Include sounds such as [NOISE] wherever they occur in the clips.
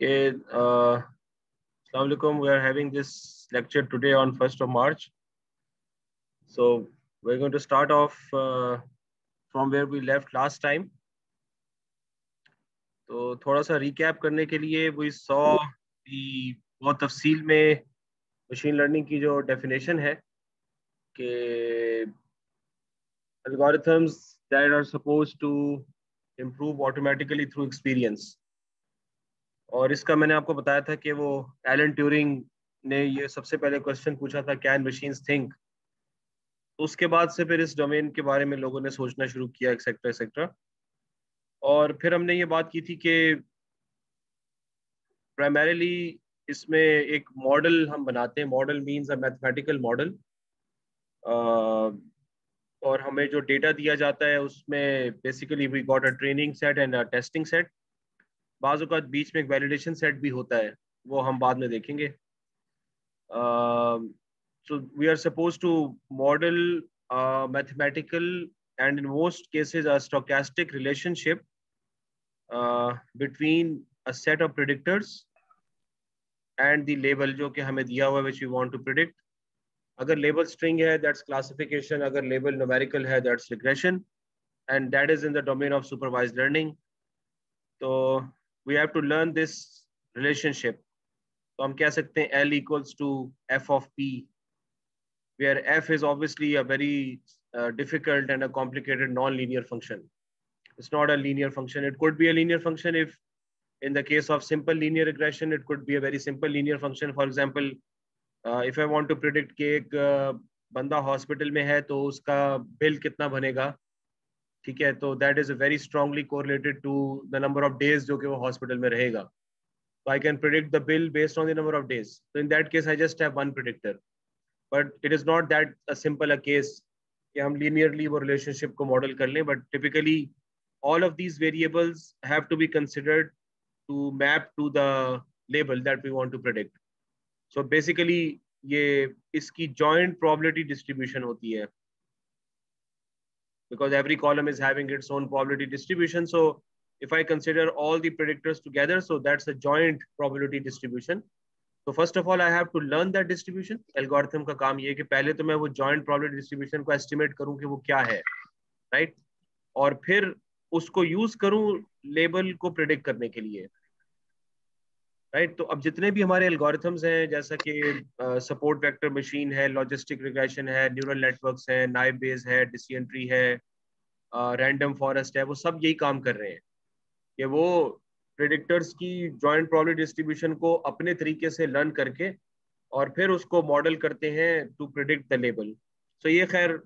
Okay, uh, Assalamualaikum. We are having this lecture today on 1st of March. So we're going to start off uh, from where we left last time. तो थोड़ा सा recap करने के लिए we saw की बहुत तफसील में मशीन लर्निंग की जो डेफिनेशन है कि algorithms that are supposed to improve automatically through experience और इसका मैंने आपको बताया था कि वो एलन ट्यूरिंग ने ये सबसे पहले क्वेश्चन पूछा था कैन मशीन्स थिंक उसके बाद से फिर इस डोमेन के बारे में लोगों ने सोचना शुरू किया एक्सेट्रा एक्सेट्रा और फिर हमने ये बात की थी कि प्राइमरीली इसमें एक मॉडल हम बनाते हैं। Model means a mathematical model और हमें जो डेटा दिया जाता है, उसमें basically we got a training set and a testing set बाज़ बीच में एक वैलिडेशन सेट भी होता है, वो हम बाद में देखेंगे। So we are suppose to model mathematical and in most cases a stochastic relationship between a set of predictors and the label जो कि हमें दिया हुआ which we want to predict अगर लेबल स्ट्रिंग है दैट्स क्लासिफिकेशन अगर label numerical है that's regression and that is in the domain of supervise learning तो we have to learn this relationship तो हम कह सकते हैं L equals to f of p where f is obviously a very uh, difficult and a complicated non-linear function it's not a linear function it could be a linear function if in the case of simple linear regression it could be a very simple linear function for example uh, if i want to predict कि एक uh, बंदा hospital में है तो उसका bill कितना बनेगा ठीक है? तो that is a very strongly correlated to the number of days जो कि वो हॉस्पिटल में रहेगा। तो I can predict the bill based on the number of days तो in that case I just have one predictor but it is not that a simple a case कि हम linearly वो रिलेशनशिप को model कर लें but typically all of these variables have to be considered to map to the label that we want to predict. So basically ये इसकी joint probability distribution होती है। Because every column is having its own probability distribution. So if I consider all the predictors together, so that's a joint probability distribution. So first of all, I have to learn that distribution. Algorithm का काम ये कि पहले तो मैं वो joint probability distribution को estimate करूँ कि वो क्या है, right? और फिर उसको use करूँ label को predict करने के लिए. राइट? तो अब जितने भी हमारे एल्गोरिथम्स हैं जैसा कि सपोर्ट वेक्टर मशीन है लॉजिस्टिक रिग्रेशन है न्यूरल नेटवर्क्स है नाइब बेस है डिसीज़न है रैंडम फॉरेस्ट है वो सब यही काम कर रहे हैं। कि वो प्रिडिक्टर्स की जॉइंट प्रॉब्लम डिस्ट्रीब्यूशन को अपने तरीके से लर्न करके और फिर उसको मॉडल करते हैं to predict the label so ये खैर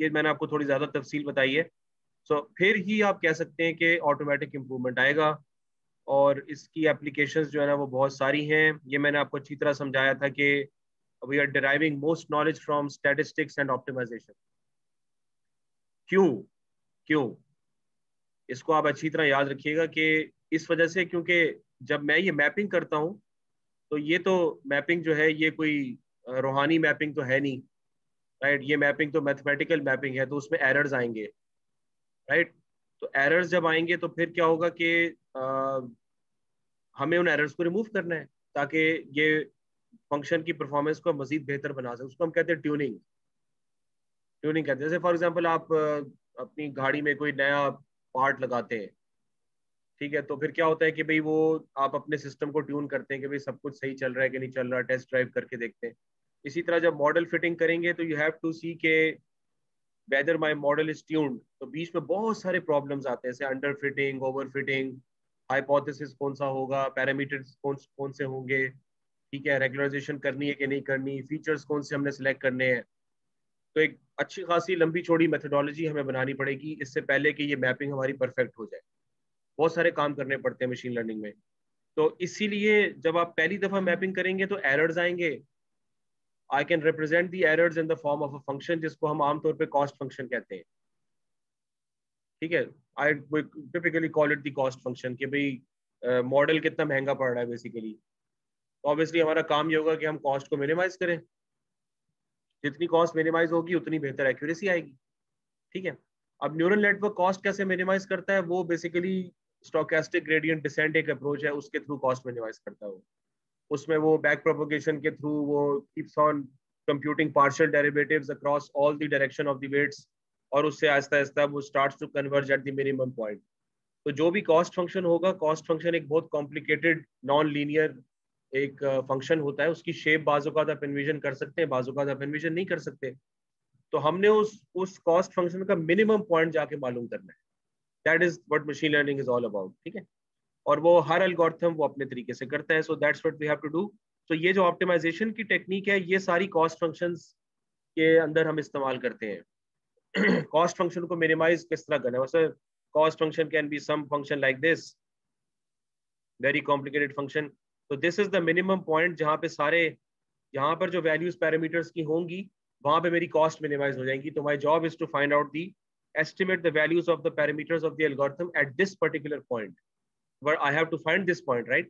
ये मैंने आपको थोड़ी ज़्यादा तफसील बताई है। सो so, फिर ही आप कह सकते हैं कि ऑटोमेटिक इम्प्रूवमेंट आएगा। और इसकी एप्लीकेशंस जो है ना वो बहुत सारी हैं ये मैंने आपको अच्छी तरह समझाया था कि we are deriving most knowledge from statistics and optimization क्यों क्यों इसको आप अच्छी तरह याद रखिएगा कि इस वजह से क्योंकि जब मैं ये मैपिंग करता हूँ तो ये तो मैपिंग जो है, ये कोई रूहानी मैपिंग तो है नहीं राइट right? ये मैपिंग तो मैथमेटिकल मैपिंग है तो उसमें एरर्स आएँगे राइट right? तो एरर्स जब आएँगे तो फिर क्या होगा कि हमें उन एरर्स को रिमूव करना है, ताकि ये फ़ंक्शन की परफॉर्मेंस को मजीद बेहतर बना सके। उसको हम कहते हैं ट्यूनिंग ट्यूनिंग कहते हैं। जैसे फॉर एग्जांपल आप अपनी गाड़ी में कोई नया पार्ट लगाते हैं, ठीक है? तो फिर क्या होता है कि भाई वो आप अपने सिस्टम को ट्यून करते हैं कि भाई सब कुछ सही चल रहा है कि नहीं चल रहा टेस्ट ड्राइव करके देखते हैं। इसी तरह जब मॉडल फिटिंग करेंगे तो यू हैव टू सी के whether my model is tuned तो बीच में बहुत सारे प्रॉब्लम्स आते हैं, जैसे under fitting over fitting hypothesis कौन सा होगा पैरामीटर्स कौन कौन से होंगे, ठीक है रेगुलराइजेशन करनी है कि नहीं करनी फीचर्स कौन से हमने सेलेक्ट करने हैं। तो एक अच्छी खासी लंबी चौड़ी मेथडोलॉजी हमें बनानी पड़ेगी, इससे पहले कि ये मैपिंग हमारी परफेक्ट हो जाए। बहुत सारे काम करने पड़ते हैं मशीन लर्निंग में। तो इसीलिए जब आप पहली दफ़ा मैपिंग करेंगे तो एरर्स आएँगे। I can represent the errors in the form of a function जिसको हम आमतौर पर कॉस्ट फ़ंक्शन कहते हैं। ठीक है? I typically call it the cost function कि भाई मॉडल uh, कितना महँगा पड़ रहा है बेसिकली तो ऑब्वियसली हमारा काम ये होगा कि हम कॉस्ट को मिनिमाइज करें। जितनी कॉस्ट मिनिमाइज होगी उतनी बेहतर एक्यूरेसी आएगी। ठीक है? अब न्यूरल नेटवर्क कॉस्ट कैसे मिनिमाइज करता है? वो बेसिकली स्टोकेस्टिक ग्रेडियंट डिसेंट एक अप्रोच है उसके थ्रू कॉस्ट मिनिमाइज करता है उसमें वो बैक प्रोपोगेशन के थ्रू वो keeps on computing partial derivatives across all the direction of the weights और उससे आहिस्ता आहिस्ता वो starts to converge at the minimum point तो जो भी कॉस्ट फ़ंक्शन होगा कॉस्ट फ़ंक्शन एक बहुत कॉम्प्लिकेटेड नॉन लीनियर एक फ़ंक्शन uh, होता है। उसकी शेप बाजू का आप एनविजन कर सकते हैं बाजू का आप एनविजन नहीं कर सकते। तो हमने उस उस कॉस्ट फ़ंक्शन का मिनिमम पॉइंट जाके मालूम करना है। That is what machine learning is all about ठीक है? और वो हर एल्गोरिथम वो अपने तरीके से करता है। So that's what we have to do तो ये जो ऑप्टिमाइजेशन की टेक्निक है ये सारी कॉस्ट फ़ंक्शंस के अंदर हम इस्तेमाल करते हैं। [CLEARS THROAT] कॉस्ट फ़ंक्शन को मिनिमाइज किस तरह करना है? वैसे cost function can be some function like this very complicated function तो this is the minimum point जहाँ पे सारे, यहाँ पर जो वैल्यूज़ पैरामीटर्स की होंगी, वहाँ पे मेरी कॉस्ट मिनिमाइज हो जाएगी। तो my job is to find out the estimate the values of the parameters of the algorithm at this particular point, where I have to find this point, right?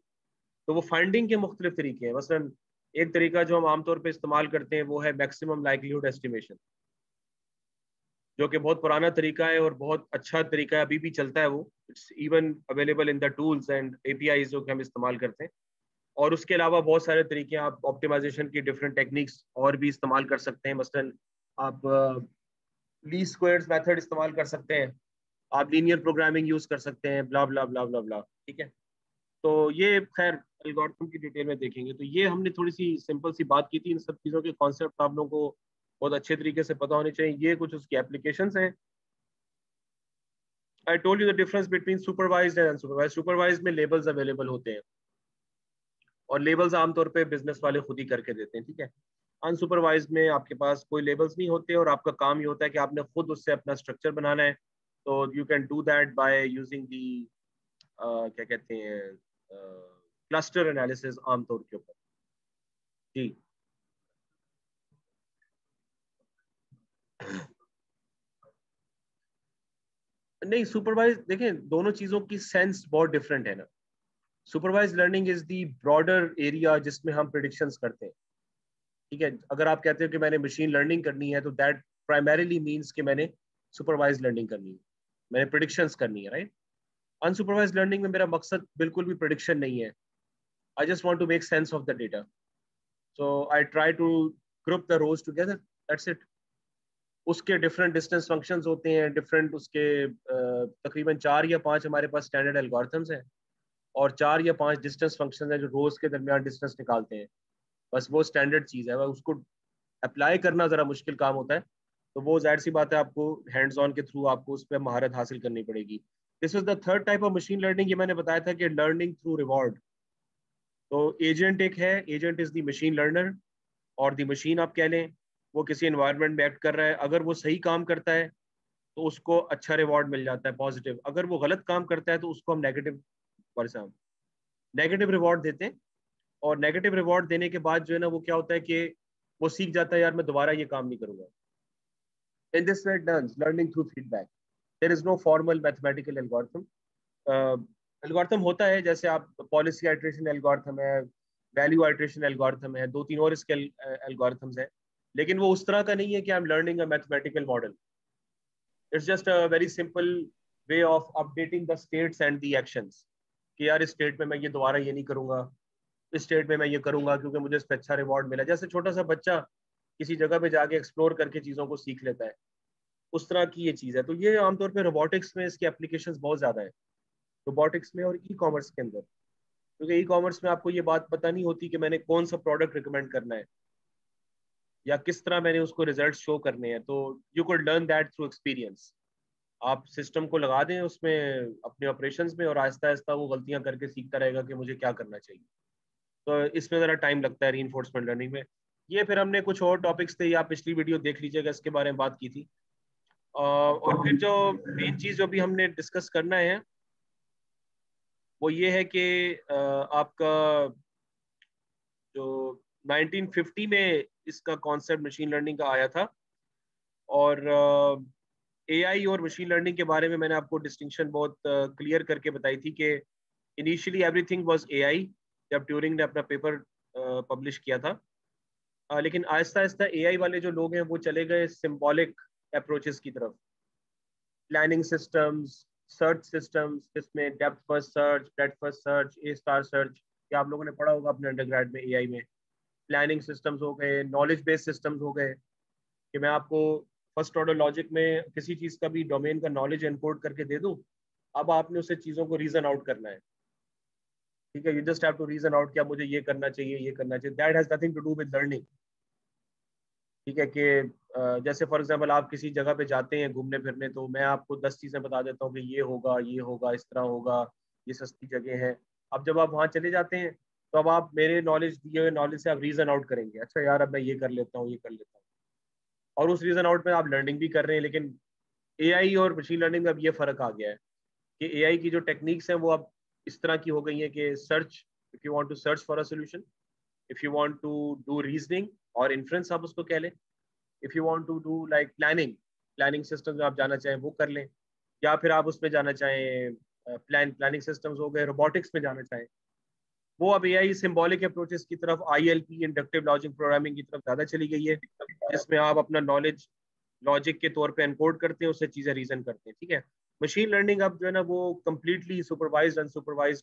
तो वो फाइंडिंग के मुख्तलिफ़ तरीके हैं। मसलन एक तरीका जो हम आमतौर पर इस्तेमाल करते हैं, वो है मैक्सिमम लाइकलीहुड एस्टिमेशन जो कि बहुत पुराना तरीका है और बहुत अच्छा तरीका है, अभी भी चलता है वो। It's even available in the tools and APIs जो कि हम इस्तेमाल करते हैं। और उसके अलावा बहुत सारे तरीके आप ऑप्टिमाइजेशन की डिफरेंट टेक्निक्स और भी इस्तेमाल कर सकते हैं। मसलन आप ली स्क्वायर्स मेथड इस्तेमाल कर सकते हैं। आप लीनियर प्रोग्रामिंग यूज़ कर सकते हैं blah blah blah blah blah ठीक है? तो ये खैर एल्गोरिथम की डिटेल में देखेंगे। तो ये हमने थोड़ी सी सिंपल सी बात की थी इन सब चीज़ों के कॉन्सेप्ट आप लोगों को बहुत अच्छे तरीके से पता होने चाहिए। ये कुछ उसकी एप्लीकेशन हैं। I told you the difference between supervised and unsupervised supervised में लेबल्स अवेलेबल होते हैं। और लेबल्स आमतौर पे बिज़नेस वाले खुद ही करके देते हैं, ठीक है? अनसुपरवाइज में आपके पास कोई लेबल्स नहीं होते और आपका काम ये होता है कि आपने खुद उससे अपना स्ट्रक्चर बनाना है। तो you can do that by using the क्या कहते हैं क्लस्टर एनालिसिस आमतौर के ऊपर। जी। नहीं सुपरवाइज देखें दोनों चीज़ों की सेंस बहुत डिफरेंट है ना। Supervise learning is the broader area जिसमें हम प्रिडिक्शंस करते हैं। ठीक है, अगर आप कहते हो कि मैंने मशीन लर्निंग करनी है तो दैट प्राइमरीली मीन्स कि मैंने सुपरवाइज लर्निंग करनी है। मैंने प्रिडिक्शंस करनी है राइट अनसुपरवाइज लर्निंग में मेरा मकसद बिल्कुल भी प्रिडिक्शन नहीं है। I just want to make sense of the data so I try to group the rows together that's it उसके डिफरेंट डिस्टेंस फ़ंक्शंस होते हैं डिफरेंट उसके तकरीबन चार या पाँच हमारे पास स्टैंडर्ड एल्गोरिथम्स हैं और चार या पाँच डिस्टेंस फ़ंक्शन हैं जो रोज के दरमियान डिस्टेंस निकालते हैं। बस वो स्टैंडर्ड चीज़ है। उसको अप्लाई करना ज़रा मुश्किल काम होता है। तो वो ज़ाहिर सी बात है आपको हैंड्स ऑन के थ्रू आपको उस पर महारत हासिल करनी पड़ेगी। This is the third type of machine learning ये मैंने बताया था कि लर्निंग थ्रू रिवॉर्ड तो एजेंट एक है। Agent is the machine learner और द मशीन आप कह लें। वो किसी इन्वायरमेंट में एक्ट कर रहा है, अगर वो सही काम करता है तो उसको अच्छा रिवॉर्ड मिल जाता है पॉजिटिव अगर वो गलत काम करता है तो उसको हम नेगेटिव नेगेटिव रिवॉर्ड देते हैं, और नेगेटिव रिवॉर्ड देने के बाद जो है ना, वो क्या होता है कि वो सीख जाता है, यार, मैं दोबारा ये काम नहीं करूँगा. In this way done learning through feedback there is no formal mathematical algorithm algorithm होता है, जैसे आप पॉलिसी एल्गोरिथम है वैल्यू एल्गोरिथम है दो तीन और इसके एल्गोरिथम्स हैं। लेकिन वो उस तरह का नहीं है कि I am learning a mathematical model it's just a very simple way of updating the states and the actions कि यार, इस स्टेट में मैं ये दोबारा ये नहीं करूँगा। इस स्टेट में मैं ये करूँगा क्योंकि मुझे इस पर अच्छा रिवॉर्ड मिला। जैसे छोटा सा बच्चा किसी जगह पे जाके एक्सप्लोर करके चीज़ों को सीख लेता है। उस तरह की ये चीज़ है। तो ये आमतौर पर रोबोटिक्स में इसकी एप्लीकेशन बहुत ज़्यादा है। रोबोटिक्स में और ई कॉमर्स के अंदर। क्योंकि ई कॉमर्स में आपको ये बात पता नहीं होती कि मैंने कौन सा प्रोडक्ट रिकमेंड करना है। या किस तरह मैंने उसको रिज़ल्ट शो करने हैं तो you could learn that through experience आप सिस्टम को लगा दें उसमें, अपने ऑपरेशन में, और आहिस्ता आहिस्ता वो गलतियाँ करके सीखता रहेगा कि मुझे क्या करना चाहिए। तो इसमें ज़रा टाइम लगता है री इन्फोर्समेंट लर्निंग में। ये फिर हमने कुछ और टॉपिक्स थे, या पिछली वीडियो देख लीजिएगा, इसके बारे में बात की थी। और फिर जो मेन चीज़ जो भी हमने डिस्कस करना है, वो ये है कि आपका जो 1950 में इसका कॉन्सेप्ट मशीन लर्निंग का आया था। और ए एआई और मशीन लर्निंग के बारे में मैंने आपको डिस्टिंक्शन बहुत क्लियर करके बताई थी कि इनिशियली एवरीथिंग वाज एआई जब ट्यूरिंग ने अपना पेपर पब्लिश किया था। आ, लेकिन आहिस्ता आहिस्ता ए वाले जो लोग हैं वो चले गए सिम्बॉलिक अप्रोचेस की तरफ़। प्लानिंग सिस्टम्स सर्च सिस्टम्स जिसमें depth first search breadth first search A star search ये आप लोगों ने पढ़ा होगा अपने अंडरग्रेड में एआई में। प्लानिंग सिस्टम्स हो गए नॉलेज बेस्ड सिस्टम्स हो गए, कि मैं आपको फ़र्स्ट ऑर्डर लॉजिक में किसी चीज़ का भी डोमेन का नॉलेज इनकोड करके दे दूँ, अब आपने उससे चीज़ों को रीजन आउट करना है। ठीक है you just have to reason out क्या मुझे ये करना चाहिए, ये करना चाहिए। That has nothing to do with learning ठीक है कि जैसे फॉर एग्जांपल आप किसी जगह पे जाते हैं घूमने फिरने तो मैं आपको दस चीज़ें बता देता हूँ कि ये होगा ये होगा, इस तरह होगा, ये सस्ती जगह है। अब जब आप वहाँ चले जाते हैं तो अब आप मेरे नॉलेज दिए हुए नॉलेज से आप रीजन आउट करेंगे। अच्छा यार, अब मैं ये कर लेता हूँ, ये कर लेता हूँ। और उस रीजन आउट में आप लर्निंग भी कर रहे हैं, लेकिन एआई और मशीन लर्निंग में अब ये फ़र्क आ गया है कि एआई की जो टेक्निक्स हैं, वो अब इस तरह की हो गई हैं कि search if you want to search for a solution if you want to do reasoning और इन्फ्रेंस आप उसको कह लें if you want to do like planning planning system जो आप जाना चाहें, वो कर लें। या फिर आप उसमें जाना चाहें प्लान प्लानिंग सिस्टम्स हो गए रोबोटिक्स में जाना चाहें वो अब ए आई सिम्बॉलिक अप्रोचेस की तरफ़ I L P inductive logic programming की तरफ़ ज़्यादा चली गई है जिसमें आप अपना नॉलेज लॉजिक के तौर पे एनकोड करते हैं उससे चीज़ें रीजन करते हैं ठीक है? मशीन लर्निंग अब जो है ना वो कम्प्लीटली सुपरवाइज अनसुपरवाइज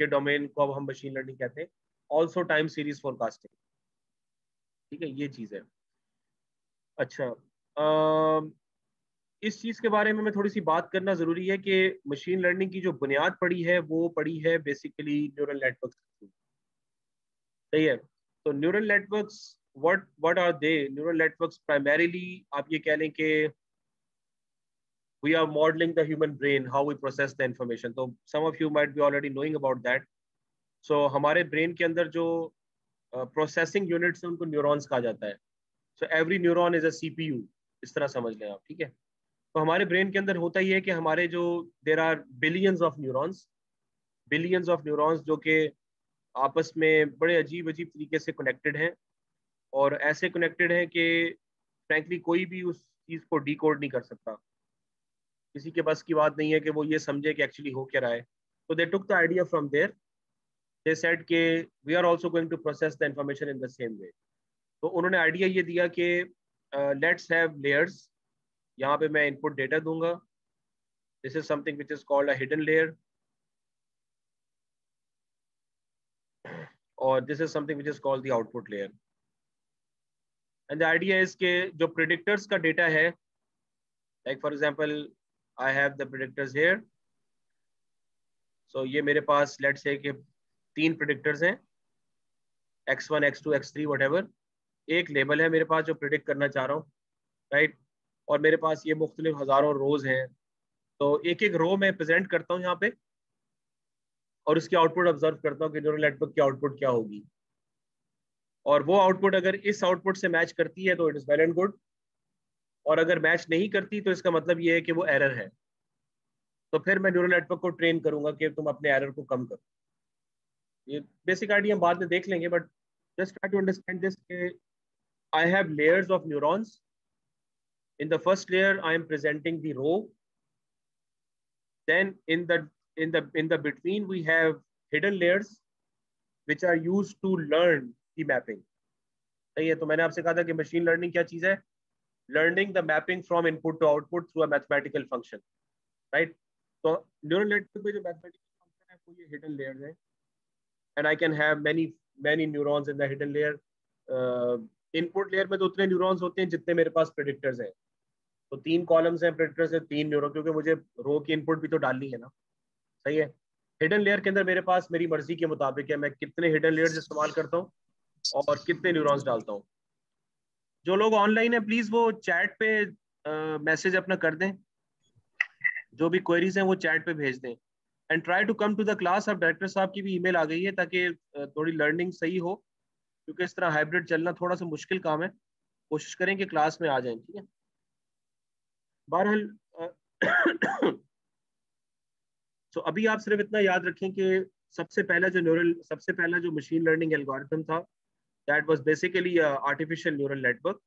के डोमेन को अब हम मशीन लर्निंग कहते हैं। ऑल्सो टाइम सीरीज़ फोरकास्टिंग ठीक है? ये चीज़ है। अच्छा आ, इस चीज़ के बारे में मैं थोड़ी सी बात करना ज़रूरी है कि मशीन लर्निंग की जो बुनियाद पड़ी है वो पड़ी है बेसिकली न्यूरल नेटवर्क सही है। तो neural networks what what are they neural networks primarily आप ये कह लें कि we are modeling the human brain, how we process the information. so some of you might be already knowing about that. So हमारे brain के अंदर जो processing units है, उनको न्यूरॉन्स कहा जाता है। So every neuron is a CPU इस तरह समझ लें आप, ठीक है? तो हमारे ब्रेन के अंदर होता ही है कि हमारे जो there are billions of neurons billions of neurons जो कि आपस में बड़े अजीब अजीब तरीके से कनेक्टेड हैं और ऐसे कनेक्टेड हैं कि फ्रैंकली कोई भी उस चीज़ को डी नहीं कर सकता। किसी के बस की बात नहीं है कि वो ये समझे कि एक्चुअली हो क्या रहा है। तो they took the idea from there they said के we are also going to process the information in the same way तो उन्होंने आइडिया ये दिया कि लेट्स हैव लेयर्स यहाँ पे मैं इनपुट डेटा दूँगा। This is something which is called a hidden layer और this is something which is called the output layer and the idea is के जो प्रिडिक्टर्स का डेटा है like for example I have the predictors here so ये मेरे पास let's say कि तीन प्रिडिक्टर्स हैं x1 x2 x3 whatever. एक लेबल है मेरे पास जो प्रिडिक्ट करना चाह रहा हूँ राइट right? और मेरे पास ये मुख्तलिफ़ हज़ारों रोज हैं तो एक एक रो मैं प्रेजेंट करता हूँ यहाँ पे और उसकी आउटपुट ऑब्ज़र्व करता हूँ कि न्यूरल नेटवर्क की आउटपुट क्या होगी। और वो आउटपुट अगर इस आउटपुट से मैच करती है तो it is well and good और अगर मैच नहीं करती तो इसका मतलब ये है कि वो एरर है। तो फिर मैं न्यूरल नेटवर्क को ट्रेन करूँगा कि तुम अपने एरर को कम करो। ये बेसिक आइडिया हम बाद में देख लेंगे but just try to understand this के I have layers of neurons in the first layer, i am presenting the row then in the in the in the between we have hidden layers which are used to learn the mapping सही है तो मैंने आपसे कहा था कि machine learning क्या चीज़ है learning the mapping from input to output through a mathematical function right so neural network में जो mathematical function है वो ये hidden layers है and I can have many many neurons in the hidden layer uh, input layer में तो उतने neurons होते हैं जितने मेरे पास predictors हैं तो तीन कॉलम्स हैं प्रेडिक्टर्स है तीन न्यूरो क्योंकि मुझे रो की इनपुट भी तो डालनी है ना सही है। हिडन लेयर के अंदर मेरे पास मेरी मर्ज़ी के मुताबिक है। मैं कितने हिडन लेयर्स इस्तेमाल करता हूँ और कितने न्यूरॉन्स डालता हूँ। जो लोग ऑनलाइन है प्लीज़ वो चैट पे मैसेज अपना कर दें। जो भी क्वेरीज हैं, वो चैट पे भेज दें। And try to come to the class अब डायरेक्टर साहब की भी ईमेल आ गई है ताकि थोड़ी लर्निंग सही हो। क्योंकि इस तरह हाइब्रिड चलना थोड़ा सा मुश्किल काम है। कोशिश करें कि क्लास में आ जाएँ, ठीक है? बहरहाल तो अभी आप सिर्फ़ इतना याद रखें कि सबसे पहला जो न्यूरल सबसे पहला जो मशीन लर्निंग एल्गोरिथम था that was basically artificial neural network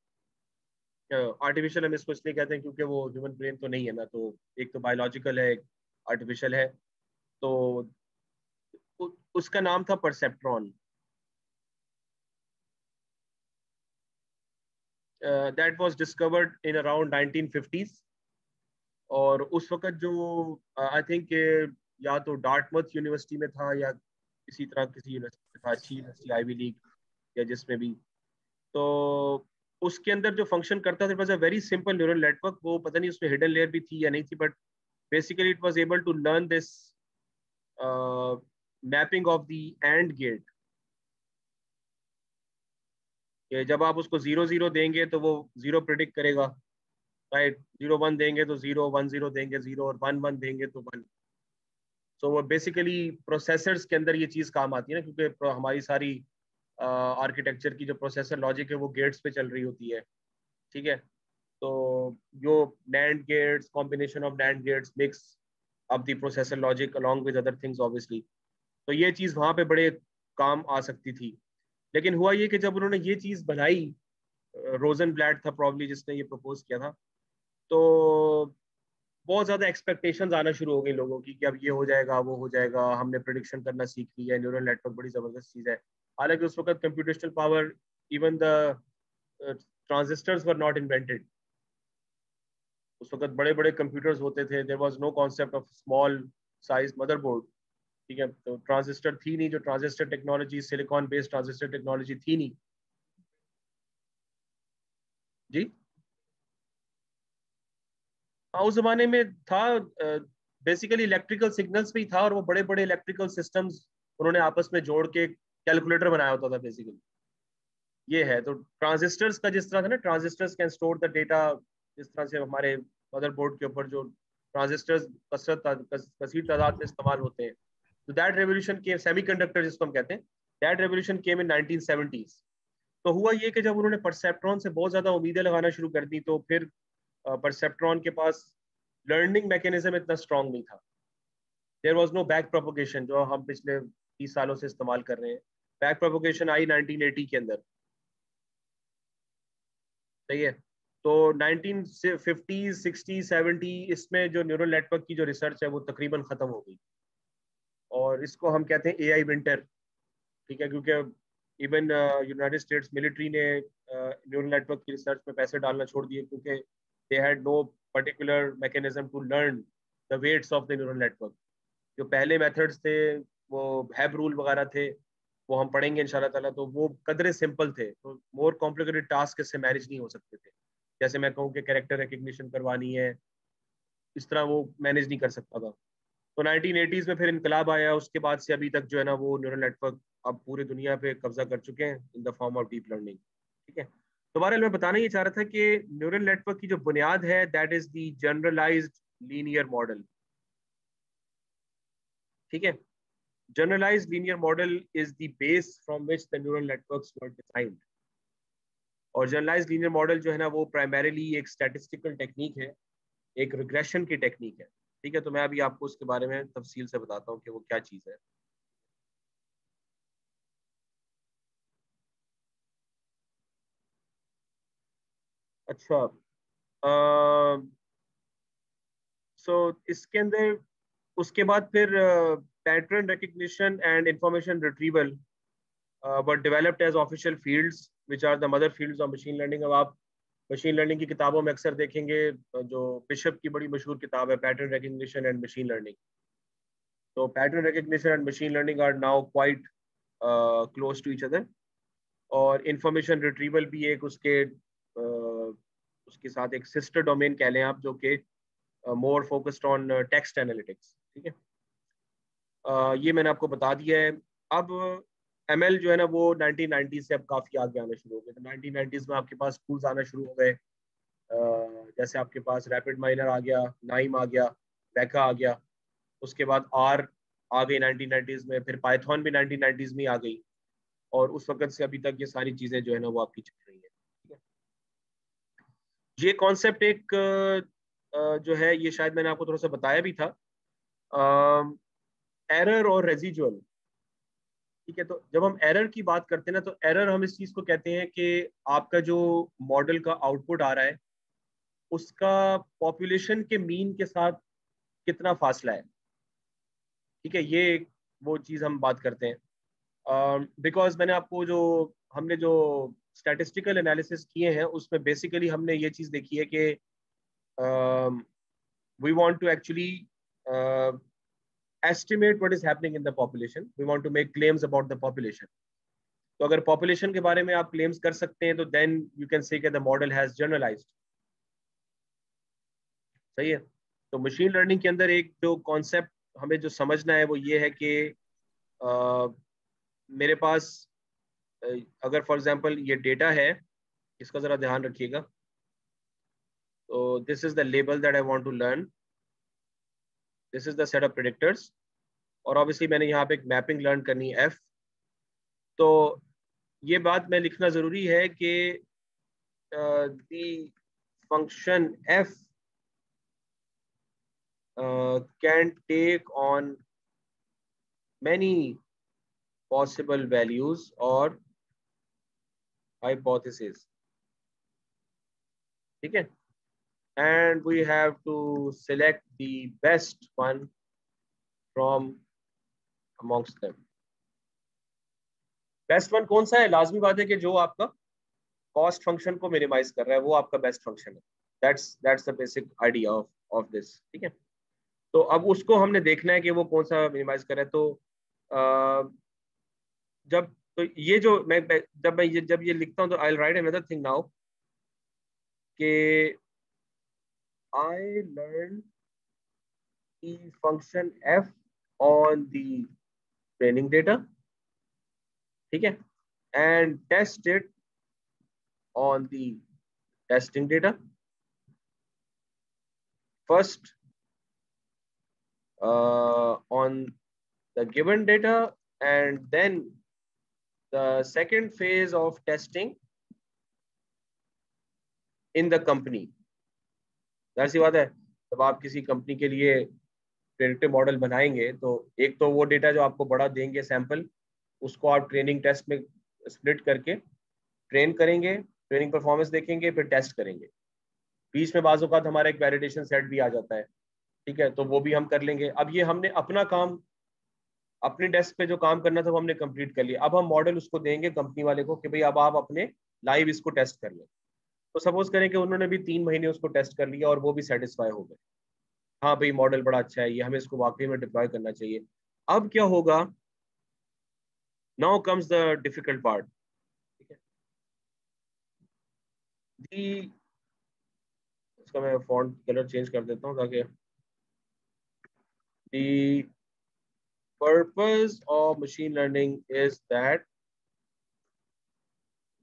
artificial हम इसको इसलिए कहते हैं क्योंकि वो ह्यूमन ब्रेन तो नहीं है ना तो एक तो बायोलॉजिकल है, एक आर्टिफिशियल है। तो उसका नाम था perceptron that was discovered in around 1950s और उस वक्त जो आई थिंक या तो डार्टमथ यूनिवर्सिटी में था या किसी तरह किसी यूनिवर्सिटी में था, अच्छी यूनिवर्सिटी आई लीग या जिसमें भी। तो उसके अंदर जो फ़ंक्शन करता था was a very simple neural network वो पता नहीं उसमें हिडन लेयर भी थी या नहीं थी but basically it was able to learn this mapping of the and gate जब आप उसको ज़ीरो ज़ीरो देंगे तो वो ज़ीरो प्रिडिक्ट करेगा। राइट ज़ीरो वन देंगे तो ज़ीरो वन ज़ीरो देंगे ज़ीरो और वन वन देंगे तो वन सो वो बेसिकली प्रोसेसर्स के अंदर ये चीज़ काम आती है ना, क्योंकि हमारी सारी आर्किटेक्चर की जो प्रोसेसर लॉजिक है, वो गेट्स पे चल रही होती है। ठीक है? तो जो NAND gates combination of NAND gates mix अब the processor logic along with other things obviously तो ये चीज़ वहाँ पे बड़े काम आ सकती थी। लेकिन हुआ ये कि जब उन्होंने ये चीज़ बनाई रोजन ब्लैड था प्रॉब्ली जिसने ये प्रपोज किया था तो बहुत ज़्यादा एक्सपेक्टेशन आना शुरू हो गई लोगों की कि अब ये हो जाएगा, वो हो जाएगा, हमने प्रिडिक्शन करना सीख लिया न्यूरल नेटवर्क बड़ी ज़बरदस्त चीज़ है। हालाँकि उस वक्त computational power even the transistors were not invented उस वक्त बड़े बड़े कंप्यूटर्स होते थे there was no concept of small size motherboard ठीक है? तो ट्रांजिस्टर थी नहीं, जो transistor technology silicon based transistor technology थी नहीं। जी? हाँ उस जमाने में था बेसिकली इलेक्ट्रिकल सिग्नल्स भी था और वो बड़े बड़े इलेक्ट्रिकल सिस्टम्स उन्होंने आपस में जोड़ के कैलकुलेटर बनाया होता था बेसिकली ये है तो ट्रांजिस्टर्स का जिस तरह था ना transistors can store the data जिस तरह से हमारे मदरबोर्ड के ऊपर जो ट्रांजिस्टर्स कसरत कसीर तादाद में इस्तेमाल होते हैं। तो दैट रेवोल्यूशन के सेमीकंडक्टर जिसको हम कहते हैं that revolution came in 1970s तो हुआ ये कि जब उन्होंने परसेप्ट्रॉन से बहुत ज़्यादा उम्मीदें लगाना शुरू कर दी तो फिर परसेप्ट्रॉन के पास लर्निंग मैकेनिज्म इतना स्ट्रांग नहीं था। There was no back propagation जो हम पिछले तीस सालों से इस्तेमाल कर रहे हैं। बैक प्रोपोगेशन आई 1980 के अंदर। सही है? तो 1950 60 70 इसमें जो न्यूरल नेटवर्क की जो रिसर्च है वो तकरीबन ख़त्म हो गई। और इसको हम कहते हैं ए आई विंटर ठीक है? क्योंकि इवन यूनाइटेड स्टेट्स मिलिट्री ने न्यूरल नेटवर्क की रिसर्च में पैसे डालना छोड़ दिए क्योंकि they had no particular mechanism to learn the weights of the neural network जो पहले मेथड्स थे, वो हैब रूल वगैरह थे, वो हम पढ़ेंगे इन ताला तो वो कदरे सिंपल थे तो मोर कॉम्प्लिकेटेड टास्क इससे मैनेज नहीं हो सकते थे। जैसे मैं कहूँ कि कैरेक्टर रिकग्निशन करवानी है, इस तरह वो मैनेज नहीं कर सकता था। तो 1980s में फिर इनकलाब आया, उसके बाद से अभी तक जो है ना, वो न्यूरल नेटवर्क अब पूरी दुनिया पे कब्जा कर चुके हैं in the form of deep learning ठीक है? तो बहरहाल मैं बताना ये चाह रहा था कि न्यूरल नेटवर्क की जो बुनियाद है that is the generalize linear model ठीक है? Generalize linear model is the base from which the neural designed और जनरलाइज लीनियर मॉडल जो है ना, वो प्राइमरीली एक स्टैटिस्टिकल टेक्निक है, एक रिग्रेशन की टेक्निक है। ठीक है? तो मैं अभी आपको उसके बारे में तफसील से बताता हूँ कि वो क्या चीज़ है। अच्छा। सो इसके अंदर, उसके बाद फिर pattern recognition and information retrieval but developed as official fields which are the mother fields of machine learning अब आप मशीन लर्निंग की किताबों में अक्सर देखेंगे जो बिशप की बड़ी मशहूर किताब है pattern recognition and machine learning तो pattern recognition and machine learning are now quite close to each other और इंफॉर्मेशन रिट्रीवल भी एक उसके उसके साथ एक सिस्टर डोमेन कह लें आप जो कि more focused on text analytics ठीक है? Uh, ये मैंने आपको बता दिया है। अब एमएल जो है ना वो 1990 से अब काफ़ी आगे आना शुरू हो गए। तो 1990s में आपके पास स्कूल्स आना शुरू हो गए। जैसे आपके पास रैपिड माइनर आ गया नाइम आ गया वैका आ गया। उसके बाद आर आ गई 1990s में फिर पाइथन भी 1990s में आ गई। और उस वक्त से अभी तक ये सारी चीज़ें जो है ना वो आपकी चल रही है है। ये कॉन्सेप्ट एक जो है ये शायद मैंने आपको थोड़ा सा बताया भी था। एरर और रेजिजुअल ठीक है तो जब हम एरर की बात करते हैं ना तो एरर हम इस चीज़ को कहते हैं कि आपका जो मॉडल का आउटपुट आ रहा है उसका पॉपुलेशन के मीन के साथ कितना फासला है। ठीक है ये वो चीज़ हम बात करते हैं। बिकॉज़ uh, मैंने आपको जो हमने जो स्टैटिस्टिकल एनालिसिस किए हैं उसमें बेसिकली हमने ये चीज़ देखी है कि want to actually uh, estimate what is happening in the population. We want to make claims about the population. तो अगर पॉपुलेशन के बारे में आप क्लेम्स कर सकते हैं तो then you can say the model has generalised सही है तो मशीन लर्निंग के अंदर एक जो कॉन्सेप्ट हमें जो समझना है वो ये है कि मेरे पास अगर फॉर एग्जांपल ये डेटा है, इसका ज़रा ध्यान रखिएगा। तो this is the label that I want to learn this is the set of predictors और ऑब्वियसली मैंने यहाँ पे एक मैपिंग लर्न करनी है एफ़ तो ये बात मैं लिखना ज़रूरी है कि function F can take on many possible values or hypothesis. okay and we have to select the best one from amongst them. Best one कौन सा है? लाजमी बात है कि जो आपका कॉस्ट फ़ंक्शन को मिनिमाइज कर रहा है, वो आपका बेस्ट फ़ंक्शन है। That's that's the basic idea of of this ठीक है? तो अब उसको हमने देखना है कि वो कौन सा मिनिमाइज कर रहा है। तो जब तो ये जो मैं जब मैं ये, जब ये लिखता हूँ तो I write another thing now के I learn function F on the training data ठीक है? And test it on the testing data first on the given data and then the second phase of testing in the company. ज़ाहिर बात है, जब आप किसी company के लिए प्रेडिक्टिव मॉडल बनाएँगे तो एक तो वो डेटा जो आपको बड़ा देंगे सैंपल उसको आप ट्रेनिंग टेस्ट में स्प्लिट करके ट्रेन करेंगे ट्रेनिंग परफॉर्मेंस देखेंगे, फिर टेस्ट करेंगे। बीच में बाजू का हमारा एक वैलिडेशन सेट भी आ जाता है, ठीक है? तो वो भी हम कर लेंगे। अब ये हमने अपना काम अपने डेस्क पे जो काम करना था वो हमने कंप्लीट कर लिया। अब हम मॉडल उसको देंगे कंपनी वाले को कि भाई अब आप अपने लाइव इसको टेस्ट कर लें तो सपोज़ करें कि उन्होंने भी तीन महीने उसको टेस्ट कर लिया और वो भी सेटिस्फाई हो गए। हाँ भाई मॉडल बड़ा अच्छा है, ये हमें इसको वाकई में डिप्लॉय करना चाहिए। अब क्या होगा? Now comes the difficult part इसका मैं फॉन्ट कलर चेंज कर देता हूँ ताकि purpose of machine learning is that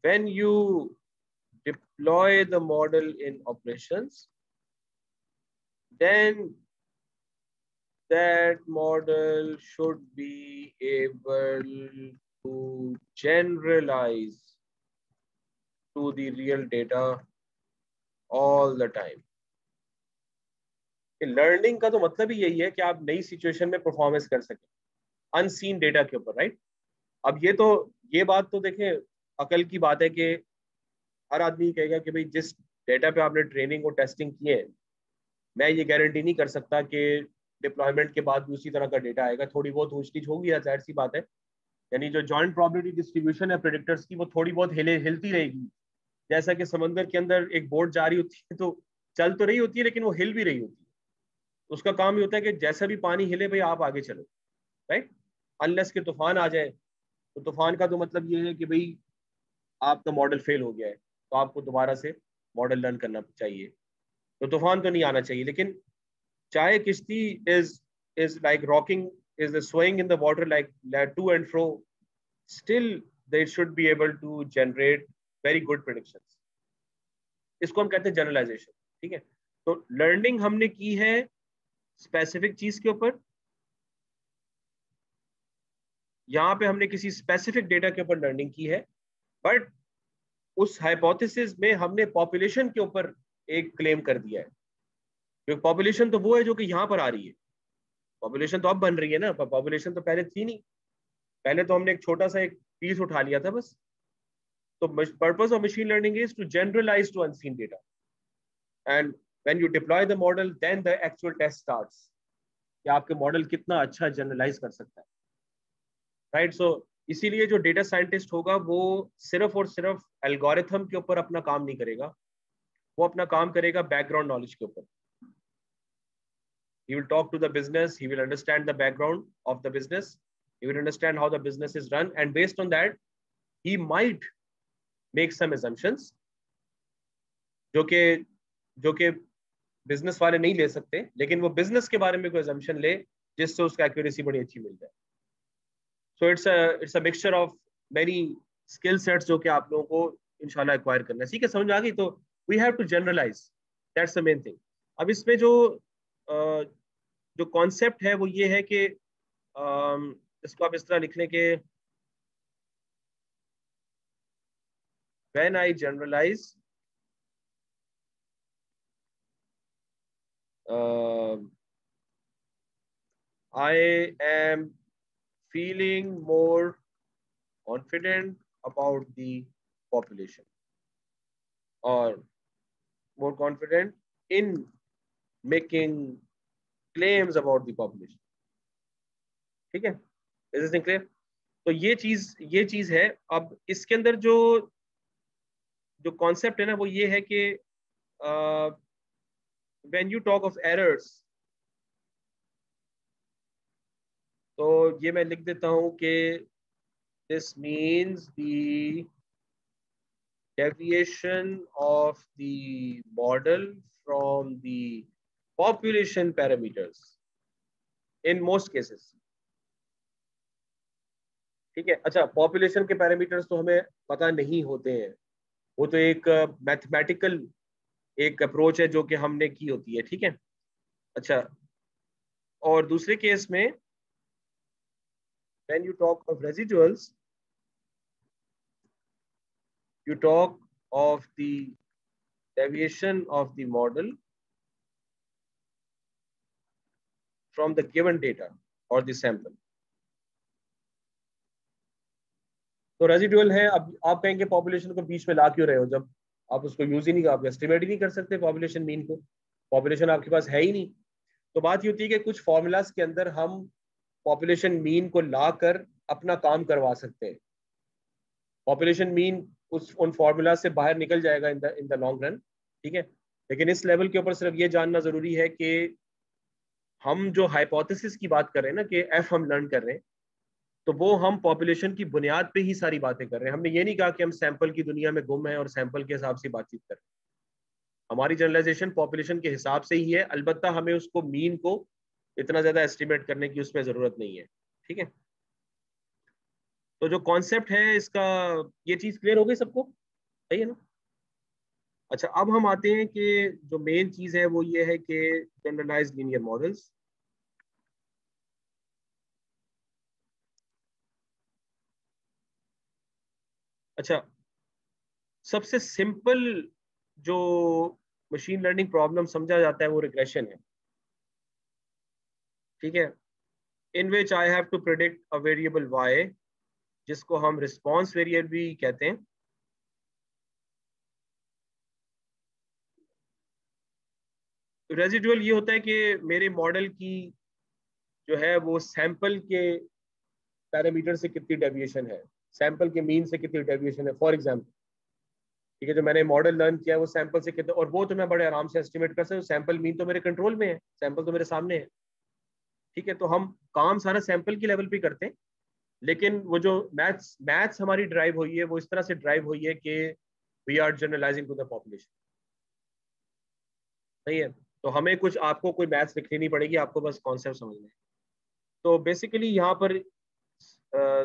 when you deploy the model in operations, then that model should be able to generalize to the real data all the time. Learning का तो मतलब ही यही है कि आप नई सिचुएशन में परफॉर्मेंस कर सकें अनसीन डेटा के ऊपर राइट अब ये तो ये बात तो देखें, अकल की बात है कि हर आदमी कहेगा कि भाई, जिस डेटा पे आपने ट्रेनिंग और टेस्टिंग किए हैं, मैं ये गारंटी नहीं कर सकता कि डिप्लॉयमेंट के बाद भी उसी तरह का डेटा आएगा। थोड़ी बहुत ऊंच नीच होगी ज़ाहिर सी बात है। यानी जो जॉइंट प्रॉबिलिटी डिस्ट्रीब्यूशन है प्रोडिक्टर्स की, वो थोड़ी बहुत हिले, हिलती रहेगी। जैसा कि समंदर के अंदर एक बोट जा रही होती है तो चल तो रही होती है, लेकिन वो हिल भी रही होती है। उसका काम ये होता है कि जैसा भी पानी हिले, भाई आप आगे चलो राइट अनलेस के तूफ़ान आ जाए तो तूफ़ान का तो मतलब ये है कि भाई आपका मॉडल फेल हो गया है तो आपको दोबारा से मॉडल लर्न करना चाहिए। तो तूफ़ान तो नहीं आना चाहिए लेकिन चाहे किश्ती is is like rocking is the swaying in the water like, like to and fro still should be able to generate very good predictions इसको हम कहते हैं जनरलाइजेशन ठीक है? तो लर्निंग हमने की है स्पेसिफिक चीज़ के ऊपर यहाँ पे हमने किसी स्पेसिफिक डेटा के ऊपर लर्निंग की है बट उस हाइपोथेसिस में हमने पॉपुलेशन के ऊपर एक क्लेम कर दिया है। क्योंकि पॉपुलेशन तो वो है जो कि यहाँ पर आ रही है। पॉपुलेशन तो अब बन रही है ना पॉपुलेशन तो पहले थी नहीं। पहले तो हमने एक छोटा सा एक पीस उठा लिया था बस। तो purpose of machine learning is to generalise to unseen data and when you deploy the model then the actual test starts कि आपके मॉडल कितना अच्छा जनरलाइज कर सकता है। राइट सो इसीलिए जो डेटा साइंटिस्ट होगा, वो सिर्फ़ और सिर्फ़ एल्गोरिथम के ऊपर अपना काम नहीं करेगा। वो अपना काम करेगा बैकग्राउंड नॉलेज के ऊपर। He talk to the business he will understand the background of the business he will understand how the business is run and based on that he might make some जो के जो के business वाले नहीं ले सकते, लेकिन वो बिज़नेस के बारे में कोई एजम्पन ले, जिससे उसका एक्यूरेसी बड़ी अच्छी मिल जाए। So it's it's a mixture of many skill sets जो कि आप लोगों को इनशाला एक्वायर करना है। ठीक है समझ आ गई तो we have to generalise that's the main thing अब इसमें जो जो कॉन्सेप्ट है वो ये है कि इसको आप इस तरह लिख लें कि I generalize uh, I am feeling more confident about the population or more confident in making claims about the population ठीक है इज़ दिस क्लियर तो ये चीज़ ये चीज़ है अब इसके अंदर जो जो कॉन्सेप्ट है ना वो ये है कि when you talk of errors तो ये मैं लिख देता हूँ कि this means the deviation of the model from the population parameters in most cases. ठीक है? अच्छा पॉपुलेशन के पैरामीटर्स तो हमें पता नहीं होते हैं। वो तो एक मैथमेटिकल एक अप्रोच है जो कि हमने की होती है, ठीक है? अच्छा और दूसरे केस में when you talk of residuals, you talk of the deviation of the model from the given data or the sample. तो रेजिडुअल है, अब आप कहेंगे पॉपुलेशन को बीच में ला क्यों रहे हो? जब आप उसको यूज़ ही नहीं आप एस्टिमेट ही नहीं कर सकते पॉपुलेशन मीन को। पॉपुलेशन आपके पास है ही नहीं। तो बात ये होती है कि कुछ फॉर्मूलाज के अंदर हम पॉपुलेशन मीन को ला कर अपना काम करवा सकते हैं। पॉपुलेशन मीन उस, उन फॉर्मूला से बाहर निकल जाएगा in the in the long run ठीक है? लेकिन इस लेवल के ऊपर सिर्फ़ ये जानना ज़रूरी है कि हम जो हाइपोथेसिस की बात कर रहे हैं ना, कि एफ़ हम लर्न कर रहे हैं तो वो हम पॉपुलेशन की बुनियाद पे ही सारी बातें कर रहे हैं। हमने ये नहीं कहा कि हम सैंपल की दुनिया में गुम हैं और सैंपल के हिसाब से बातचीत कर रहे हैं। हमारी जनरलाइजेशन पॉपुलेशन के हिसाब से ही है, अलबत्ता हमें उसको मीन को इतना ज़्यादा एस्टिमेट करने की उसमें ज़रूरत नहीं है, ठीक है? तो जो कॉन्सेप्ट है इसका, ये चीज़ क्लियर हो गई सबको? सही है ना? अच्छा अब हम आते हैं कि जो मेन चीज़ है वो ये है कि जनरलाइज लीनियर मॉडल्स अच्छा सबसे सिंपल जो मशीन लर्निंग प्रॉब्लम समझा जाता है वो रिग्रेशन है। ठीक है? In which I have to predict a variable Y जिसको हम रिस्पॉन्स वेरिएबल भी कहते हैं। रेजिडुअल ये होता है कि मेरे मॉडल की जो है वो सैंपल के पैरामीटर से कितनी डेविएशन है। सैंपल के मीन से कितनी डेविएशन है फॉर एग्ज़ाम्पल ठीक है, जो मैंने मॉडल लर्न किया है, वो सैंपल से कितना और वो तो मैं बड़े आराम से एस्टिमेट कर सकता हूँ। सैंपल मीन तो मेरे कंट्रोल में है सैंपल तो मेरे सामने है। ठीक है तो हम काम सारा सैंपल की लेवल पे करते हैं। लेकिन वो जो मैथ्स मैथ्स हमारी ड्राइव हुई है, वो इस तरह से ड्राइव हुई है कि we are generalising to the population सही है? तो हमें कुछ आपको कोई मैथ्स लिखनी नहीं पड़ेगी, आपको बस कॉन्सेप्ट समझना है। तो बेसिकली यहाँ पर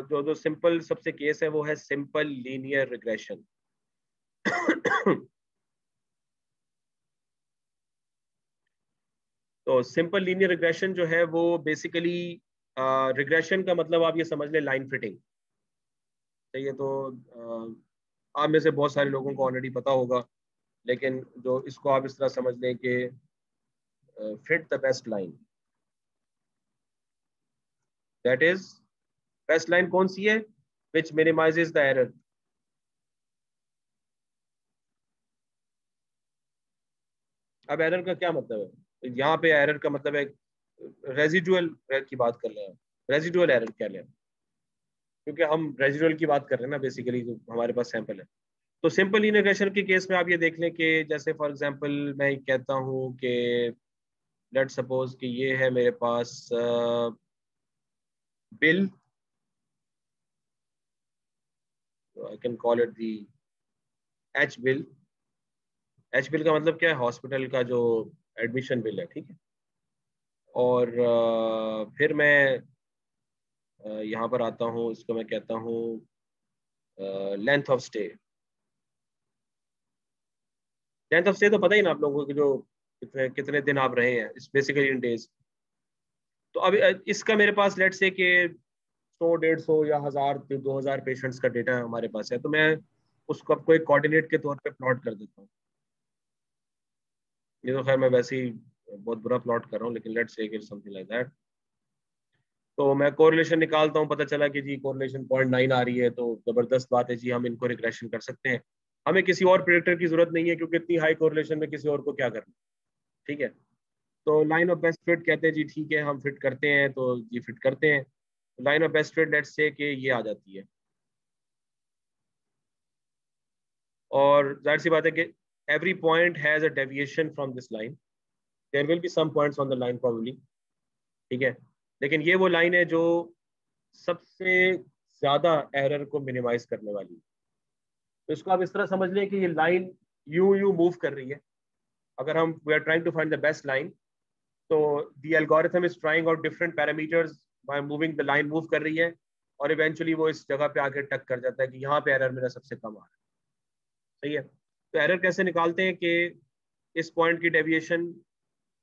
जो जो सिंपल सबसे केस है, वो है सिंपल लीनियर रिग्रेशन तो सिंपल लीनियर रिग्रेशन जो है वो बेसिकली रिग्रेशन का मतलब आप ये समझ लें लाइन फिटिंग है तो आप में से बहुत सारे लोगों को ऑलरेडी पता होगा, लेकिन जो इसको आप इस तरह समझ लें कि fit the best line that is best line कौन सी है? विच मिनिमाइजेस द एरर अब एरर का क्या मतलब है? यहाँ पे एरर का मतलब है रेजिडुअल की बात कर रहे हैं। रेजिडुअल एरर क्या लें क्योंकि हम रेजिडुअल की बात कर रहे हैं ना बेसिकली जो हमारे पास सैंपल है। तो सिंपल इनोग्रेशन के केस में आप ये देख लें कि जैसे फॉर एग्जांपल मैं कहता हूँ कि लेट सपोज़ कि ये है मेरे पास bill I can call it the H bill H bill का मतलब क्या है? हॉस्पिटल का जो एडमिशन बिल है ठीक है? और फिर मैं यहाँ पर आता हूँ, इसको मैं कहता हूँ length of stay length of stay तो पता ही ना आप लोगों को जो कितने कितने दिन आप रहे हैं, इस बेसिकली इन डेज़ तो अभी इसका मेरे पास लेट से कि सौ, डेढ़ सौ या हज़ार, दो हज़ार पेशेंट्स का डेटा हमारे पास है तो मैं उसको आपको एक कोऑर्डिनेट के तौर पे प्लॉट कर देता हूँ। ये तो खैर मैं वैसे ही बहुत बुरा प्लॉट कर रहा हूँ, लेकिन लेट से समथिंग लाइक दैट तो मैं कोरिलेशन निकालता हूँ, पता चला कि जी कोरिलेशन पॉइंट नाइन आ रही है तो ज़बरदस्त बात है जी, हम इनको रिग्रेशन कर सकते हैं। हमें किसी और प्रिडिक्टर की ज़रूरत नहीं है, क्योंकि इतनी हाई कोरिलेशन में किसी और को क्या करना ठीक है? तो लाइन ऑफ़ बेस्ट फिट कहते हैं जी, ठीक है, हम फिट करते हैं तो जी फिट करते हैं। Line of best fit let's say कि ये आ जाती है। और ज़ाहिर सी बात है कि every point has a deviation from this line there will be some points on the line probably ठीक है? लेकिन ये वो लाइन है जो सबसे ज़्यादा एरर को मिनिमाइज करने वाली है। तो इसको आप इस तरह समझ लें कि ये लाइन यू यू मूव कर रही है। अगर हम we are trying to find the best line तो the algorithm is trying out different parameters by moving the line move कर रही है और इवेंचुअली वो इस जगह पे आके टक कर जाता है कि यहाँ पे एरर मेरा सबसे कम आ रहा है। सही है? तो एरर कैसे निकालते हैं कि इस पॉइंट की डेविएशन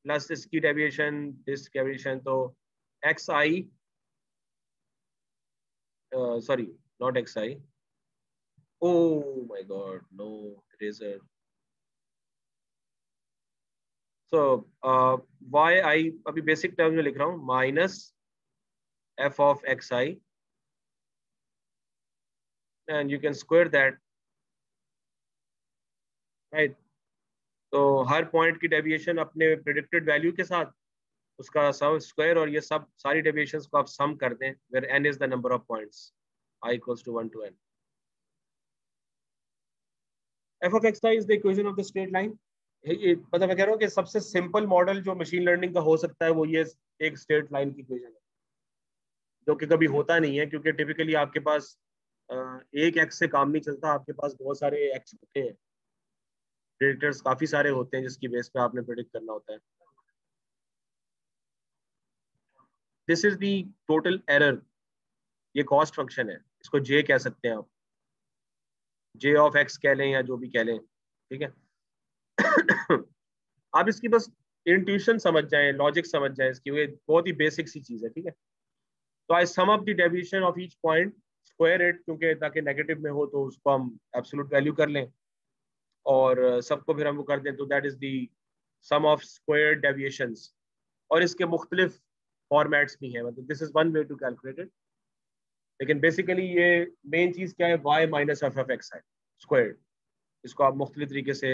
प्लस इसकी डेविएशन दिस डेविएशन तो X I sorry not X I oh my god no eraser so Y I अभी बेसिक टर्म में लिख रहा हूँ minus F of X I and you can square that right तो हर point की deviation अपने प्रिडिक्टेड वैल्यू के साथ, उसका सब स्क्वायर और ये सब सारी डेविएशंस को आप सम कर दें where N is the number of points I equals to one to N F of X is the equation of the straight line मतलब मैं कह रहा हूँ कि सबसे सिंपल मॉडल जो मशीन लर्निंग का हो सकता है, वो ये एक स्ट्रेट लाइन की इक्वेशन है, जो कि कभी होता नहीं है, क्योंकि टिपिकली आपके पास एक एक्स से काम नहीं चलता, आपके पास बहुत सारे एक्स होते हैं। प्रेडिक्टर्स काफ़ी सारे होते हैं जिसकी बेस पे आपने प्रेडिक्ट करना होता है। This is the total error ये कॉस्ट फ़ंक्शन है। इसको जे कह सकते हैं आप। जे ऑफ़ एक्स कह लें या जो भी कह लें। ठीक है? [COUGHS] आप इसकी बस इंट्यूशन समझ जाएँ लॉजिक समझ जाएँ इसकी। वो बहुत ही बेसिक सी चीज़ है, ठीक है? तो I sum up the of each point square it क्योंकि ताकि नेगेटिव में हो तो उसको हम एब्सोल्यूट वैल्यू कर लें। और सबको फिर हम वो कर दें तो that is the sum of square deviations और इसके मुख्तलिफ़ फॉर्मेट्स भी हैं मतलब this is one way to calculate it लेकिन बेसिकली ये मेन चीज़ क्या है? Y minus F F X है स्क्वायर इसको आप मुख्तलि तरीके से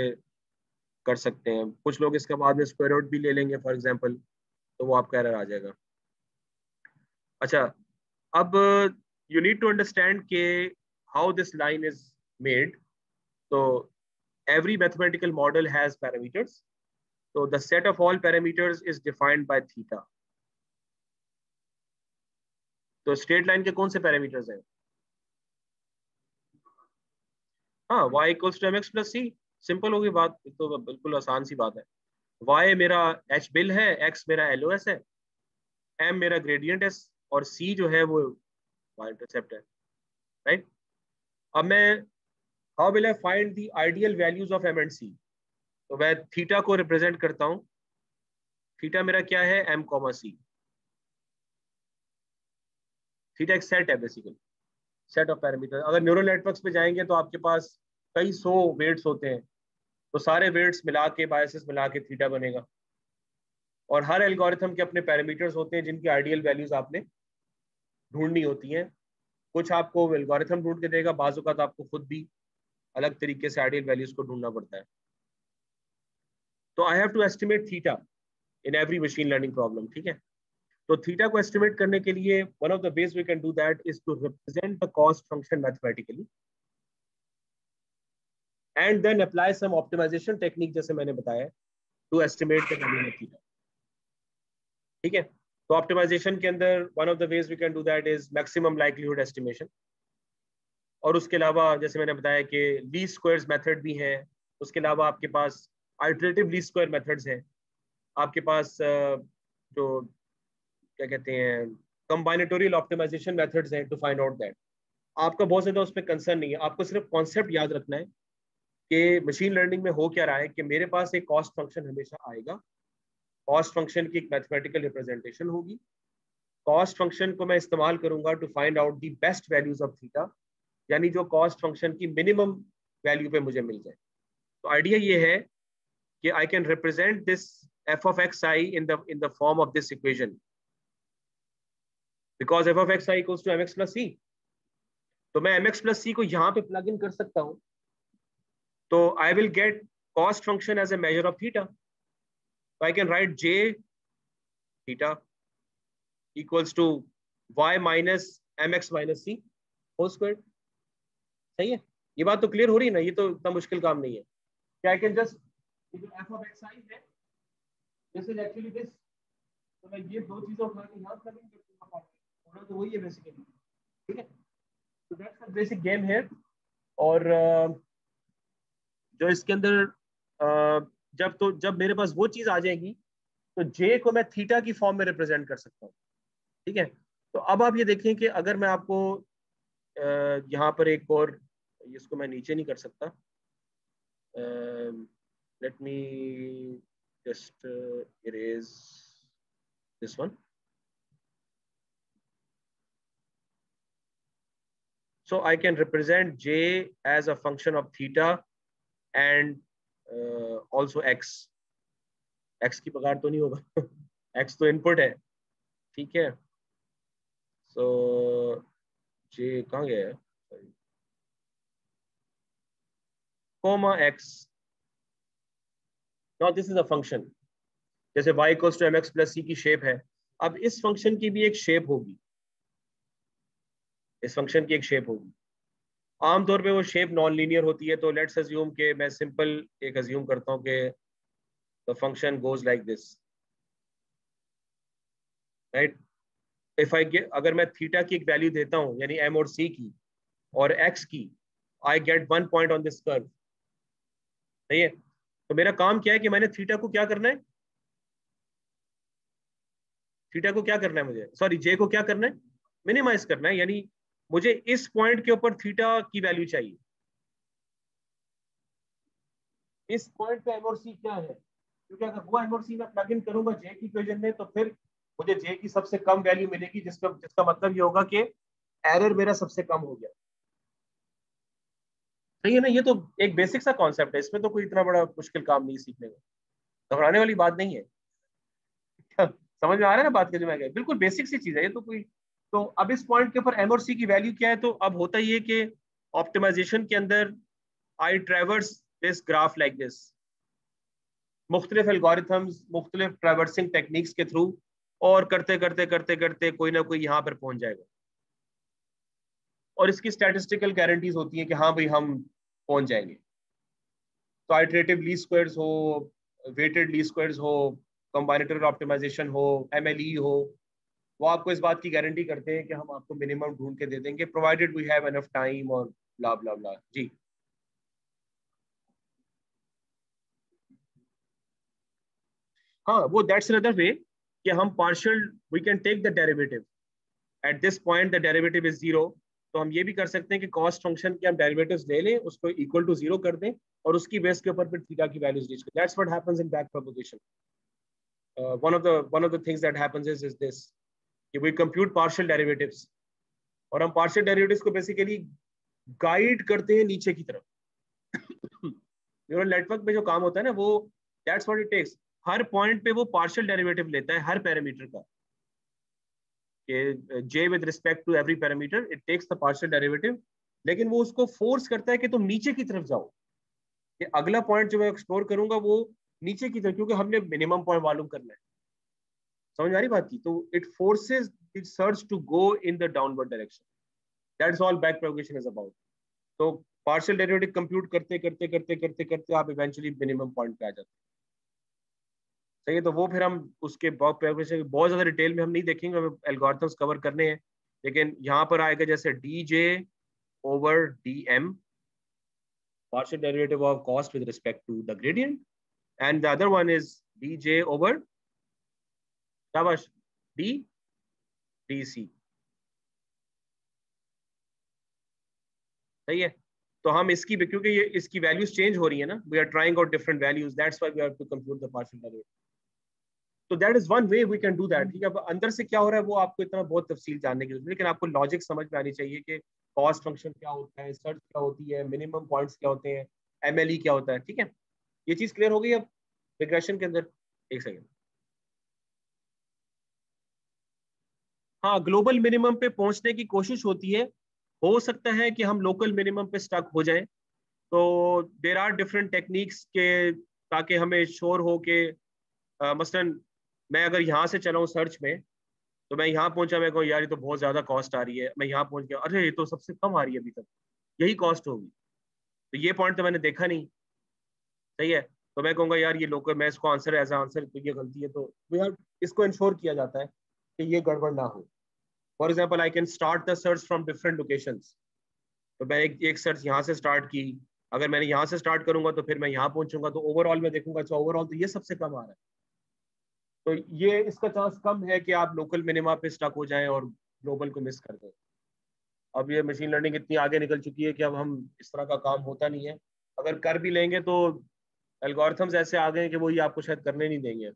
कर सकते हैं। कुछ लोग इसके बाद में स्क्वायर रूट भी ले लेंगे फॉर एग्जांपल तो वो आपका एरर आ जाएगा। अच्छा अब यू नीड टू अंडरस्टैंड के how this line is made तो every mathematical model has parameters. So the set of all parameters is defined by theta. तो स्ट्रेट लाइन के कौन से पैरामीटर्स हैं? हाँ y equals to X plus C simple होगी बात तो बिल्कुल आसान सी बात है। y मेरा h बिल है, x मेरा एल है। M मेरा ग्रेडियंट है और c जो है वो y इंटरसेप्ट है। राइट अब मैं how will I find the ideal values of M and C तो मैं थीटा को रिप्रेजेंट करता हूँ। थीटा मेरा क्या है? एम कॉमा सी थीटा एक सेट है बेसिकली सेट ऑफ़ पैरामीटर अगर न्यूरल नेटवर्क्स पे जाएँगे तो आपके पास कई सौ वेट्स होते हैं। तो सारे वेट्स मिला के बायसेस मिला के थीटा बनेगा। और हर एल्गोरिथम के अपने पैरामीटर्स होते हैं जिनकी आइडियल वैल्यूज़ आपने ढूंढनी होती हैं। कुछ आपको एल्गोरिथम ढूंढ के देगा, बाजू का तो आपको खुद भी अलग तरीके से आइडियल वैल्यूज़ को ढूंढना पड़ता है। तो I have to estimate theta in every machine learning problem ठीक है? तो थीटा को एस्टिमेट करने के लिए one of the base we can do that is to represent the cost function mathematically and then apply some optimisation technique जैसे मैंने बताया to estimate the value of theta ठीक है? तो ऑप्टिमाइजेशन के अंदर one of the ways we can do that is maximum likelihood estimation और उसके अलावा जैसे मैंने बताया कि ली स्क्वायर्स मेथड भी हैं, उसके अलावा आपके पास अल्टरनेटिव ली स्क्वायर मेथड्स हैं। आपके पास जो, क्या कहते हैं कंबाइनेटोरियल ऑप्टिमाइजेशन मेथड्स हैं टू फाइंड आउट दैट आपका बहुत ज़्यादा उस पर कंसर्न नहीं है। आपको सिर्फ़ कॉन्सेप्ट याद रखना है कि मशीन लर्निंग में हो क्या रहा है कि मेरे पास एक कॉस्ट फ़ंक्शन हमेशा आएगा। कॉस्ट फ़ंक्शन की एक मैथमेटिकल रिप्रेजेंटेशन होगी। कॉस्ट फ़ंक्शन को मैं इस्तेमाल करूँगा to find out the best values of theta यानी जो कॉस्ट फ़ंक्शन की मिनिमम वैल्यू पे मुझे मिल जाए। तो आइडिया ये है कि I can represent this F of X I in the in the form of this equation because F of X I equals to M X plus C तो मैं एम एक्स प्लस सी को यहाँ पे plug in कर सकता हूँ। तो I will get cost function as a measure of theta So I can write j theta equals to y minus mx minus c whole squared. सही है? ये बात तो क्लियर हो रही है ना? ये तो इतना मुश्किल काम नहीं है। क्या I can just F of X I है दिस इज़ एक्चुअली दिस तो मैं ये दो चीज़ें यहाँ तो वही है बेसिकली ठीक है? तो दैट्स द बेसिक गेम है और जो इसके अंदर जब तो जब मेरे पास वो चीज़ आ जाएगी तो जे को मैं थीटा की फॉर्म में रिप्रेजेंट कर सकता हूँ। ठीक है? तो अब आप ये देखें कि अगर मैं आपको यहाँ पर एक और इसको मैं नीचे नहीं कर सकता। Let me just erase this one so I can represent J as a function of theta and also X X की पगार तो नहीं होगा। [LAUGHS] एक्स तो इनपुट है। ठीक है। सो जे कहाँ गया है? Comma X now this is a function जैसे y to M X plus C की शेप है। अब इस फ़ंक्शन की भी एक शेप होगी। इस फ़ंक्शन की एक शेप होगी। आमतौर पे वो शेप नॉन लीनियर होती है तो लेट्स अज्यूम के मैं सिंपल एक अज्यूम करता हूँ कि the function goes like this right if I अगर मैं थीटा की एक वैल्यू देता हूँ, यानी एम और सी की, और एक्स की I get one point on this curve सही है? तो मेरा काम क्या है कि मैंने थीटा को क्या करना है? थीटा को क्या करना है मुझे? सॉरी जे को क्या करना है? मिनिमाइज करना है, यानी मुझे इस पॉइंट के ऊपर थीटा की वैल्यू चाहिए। इस पॉइंट पे एम और सी क्या है? क्योंकि अगर वो एम और सी में प्लग इन करूँगा जे की इक्वेशन में तो फिर मुझे जे की सबसे कम वैल्यू मिलेगी, जिसका जिसका मतलब ये होगा कि एरर मेरा सबसे कम हो गया। सही है ना ये तो एक बेसिक सा कॉन्सेप्ट है, इसमें तो कोई इतना बड़ा मुश्किल काम नहीं सीखने में। घबराने वाली बात नहीं है। [LAUGHS] समझ में आ रहा है ना बात के जो मैं? बिल्कुल बेसिक सी चीज़ है, ये तो कोई तो अब इस पॉइंट के ऊपर एम और सी की वैल्यू क्या है? तो अब होता ही है कि ऑप्टिमाइजेशन के अंदर I traverse this graph like this मुख्तलिफ़ एल्गोरिथम्स मुख्तलिफ़ ट्रेवर्सिंग टेक्निक्स के थ्रू और करते करते करते करते कोई ना कोई यहाँ पर पहुँच जाएगा। और इसकी स्टैटिस्टिकल गारंटीज होती है कि हाँ भाई हम पहुँच जाएँगे। तो आइट्रेटिव ली स्क्वायर्स हो वेटेड ली स्क्वायर्स हो कंबाइनेटरी ऑप्टिमाइजेशन हो एमएलई हो, वो आपको इस बात की गारंटी करते हैं कि हम आपको मिनिमम ढूंढ के दे देंगे provided we have enough time और ब्ला ब्ला ब्ला जी। हाँ वो दैट्स अनदर वे कि हम partial we can take the derivative at this point the derivative is zero तो हम ये भी कर सकते हैं कि कॉस्ट फ़ंक्शन के हम डेरिवेटिव्स ले लें, उसको इक्वल टू ज़ीरो कर दें, और उसकी बेस के ऊपर फिर थीटा की values reach that's what happens in back propagation one of the, one of the things that happens is is this, कि वी कंप्यूट पार्शियल डेरिवेटिव्स और हम पार्शियल डेरिवेटिव्स को बेसिकली गाइड करते हैं नीचे की तरफ़। न्यूरल नेटवर्क में जो काम होता है ना, वो दैट्स व्हाट इट टेक्स हर पॉइंट पे वो पार्शियल डेरिवेटिव लेता है, हर पैरामीटर कि। J with respect to every parameter it takes the partial derivative लेकिन वो उसको फोर्स करता है कि तुम नीचे की तरफ़ जाओ। कि अगला पॉइंट जो मैं एक्सप्लोर करूँगा वो नीचे की तरफ़, क्योंकि हमने मिनिमम पॉइंट मालूम करना है। समझ आ रही बात की? तो it forces it search to go in the downward direction that is all back progression is about तो पार्शियल डेरिवेटिव कंप्यूट करते करते करते करते करते आप इवेंचुअली मिनिमम पॉइंट पे आ जाते सही है तो वो फिर हम उसके बहुत ज़्यादा डिटेल में हम नहीं देखेंगे, हमें एल्गोरिथम्स कवर करने हैं। लेकिन यहाँ पर आएगा जैसे D J over D M partial derivative of cost with respect to the gradient, and the other one is dj over shabash d dc सही है? तो हम इसकी क्योंकि ये, इसकी वैल्यूज़ चेंज हो रही है ना we are trying out different values that's why we have to compute the partial derivative तो that is one way we can do that ठीक है? अब अंदर से क्या हो रहा है वो आपको इतना बहुत तफसील जानने की ज़रूरत लेकिन आपको लॉजिक समझ में आनी चाहिए कि कॉस्ट फ़ंक्शन क्या होता है सर्च क्या होती है मिनिमम पॉइंट्स क्या होते हैं एम क्या होता है, ठीक है? ये चीज़ क्लियर हो गई अब रिग्रेशन के अंदर? एक सेकेंड हाँ ग्लोबल मिनिमम पे पहुँचने की कोशिश होती है। हो सकता है कि हम लोकल मिनिमम पे स्टक हो जाए। तो देर आर डिफरेंट टेक्निक्स के ताकि हमें श्योर हो के मसलन मैं अगर यहाँ से चलाऊँ सर्च में तो मैं यहाँ पहुँचा मैं कहूँ यार ये तो बहुत ज़्यादा कॉस्ट आ रही है। मैं यहाँ पहुँच गया अरे ये तो सबसे कम आ रही है अभी तक। यही कॉस्ट होगी। तो ये पॉइंट तो मैंने देखा नहीं। सही है? तो मैं कहूँगा यार ये लोकल मैं इसको आंसर एज आंसर तो ये गलती है तो यार इसको इंश्योर किया जाता है कि ये गड़बड़ ना हो। For example I can start the search from different location तो मैं एक, एक सर्च यहाँ से स्टार्ट की। अगर मैंने यहाँ से स्टार्ट करूँगा तो फिर मैं यहाँ पहुंचूँगा तो ओवरऑल में देखूँगा अच्छा ओवरऑल तो ये सबसे कम आ रहा है। तो ये इसका चांस कम है कि आप लोकल मिनिमा पे स्टक हो जाएँ और ग्लोबल को मिस कर दें। अब ये मशीन लर्निंग इतनी आगे निकल चुकी है कि अब हम इस तरह का काम होता नहीं है। अगर कर भी लेंगे तो एल्गोरिथम्स ऐसे आ गए हैं कि वो ही आपको शायद करने नहीं देंगे।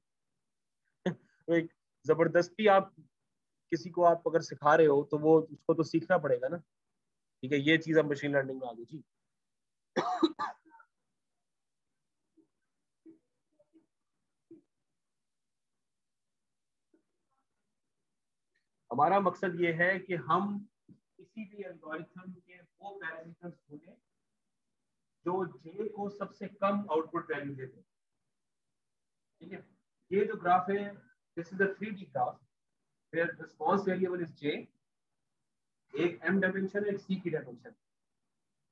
[LAUGHS] तो एक ज़बरदस्ती आप किसी को आप अगर सिखा रहे हो तो वो उसको तो सीखना पड़ेगा ना। ठीक है, ये चीज़ अब मशीन लर्निंग में आ गई, जी। हमारा मकसद ये है कि हम किसी भी एल्गोरिथम के वो पैरामीटर्स ढूंढें जो जे को सबसे कम आउटपुट वैल्यू देते हैं। ठीक है? ये जो ग्राफ है this is a three D graph where response variable is J एक एम डायमेंशन एक सी की डायमेंशन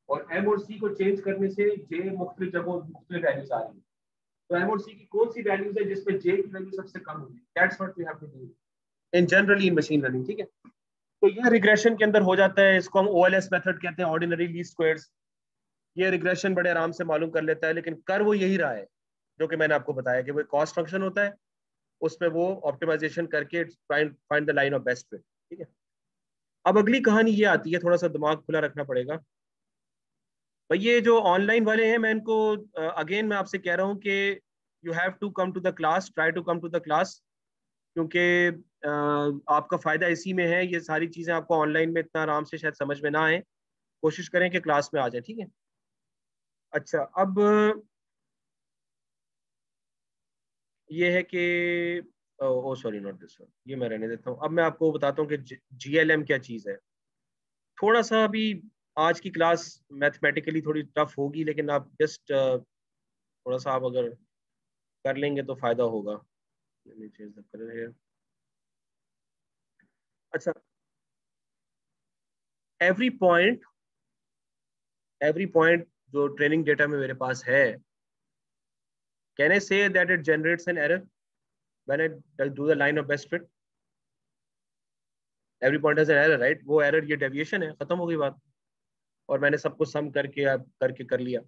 और एम और सी को चेंज करने से जे मुख्तलिफ़ जगहों, मुख्तलिफ़ वैल्यूज़ आ रही है। तो एम और सी की कौन सी वैल्यूज़ है जिसमें जे की वैल्यू सबसे कम होगी that's what we have to do in generally in machine learning ठीक है? तो ये रिग्रेशन के अंदर हो जाता है, इसको हम ओ एल एस मेथड कहते हैं ऑर्डिनरी ली स्क्वायर्स ये रिग्रेशन बड़े आराम से मालूम कर लेता है, लेकिन कर वो यही रहा है, जो कि मैंने आपको बताया कि वो कॉस्ट फ़ंक्शन होता है, उसमें वो ऑप्टिमाइजेशन करके find the line of best fit ठीक है? अब अगली कहानी ये आती है, थोड़ा सा दिमाग खुला रखना पड़ेगा। भाई, ये जो ऑनलाइन वाले हैं, मैं इनको अगेन मैं आपसे कह रहा हूँ कि you have to come to the class try to come to the class क्योंकि आपका फ़ायदा इसी में है, ये सारी चीज़ें आपको ऑनलाइन में इतना आराम से शायद समझ में ना आए। कोशिश करें कि क्लास में आ जाए, ठीक है? अच्छा अब ये है कि, ओ सॉरी नॉट दिस ये मैं रहने देता हूँ। अब मैं आपको बताता हूँ कि जी एल एम क्या चीज़ है। थोड़ा सा अभी आज की क्लास मैथमेटिकली थोड़ी टफ होगी, लेकिन आप जस्ट थोड़ा सा आप अगर कर लेंगे तो फ़ायदा होगा let me change the color here अच्छा। एवरी पॉइंट एवरी पॉइंट जो ट्रेनिंग डेटा में मेरे पास है can I say that it generates an error when I do the line of best fit every point has an error right वो error ये deviation है, खत्म हो गई बात। और मैंने सबको सम करके करके कर लिया।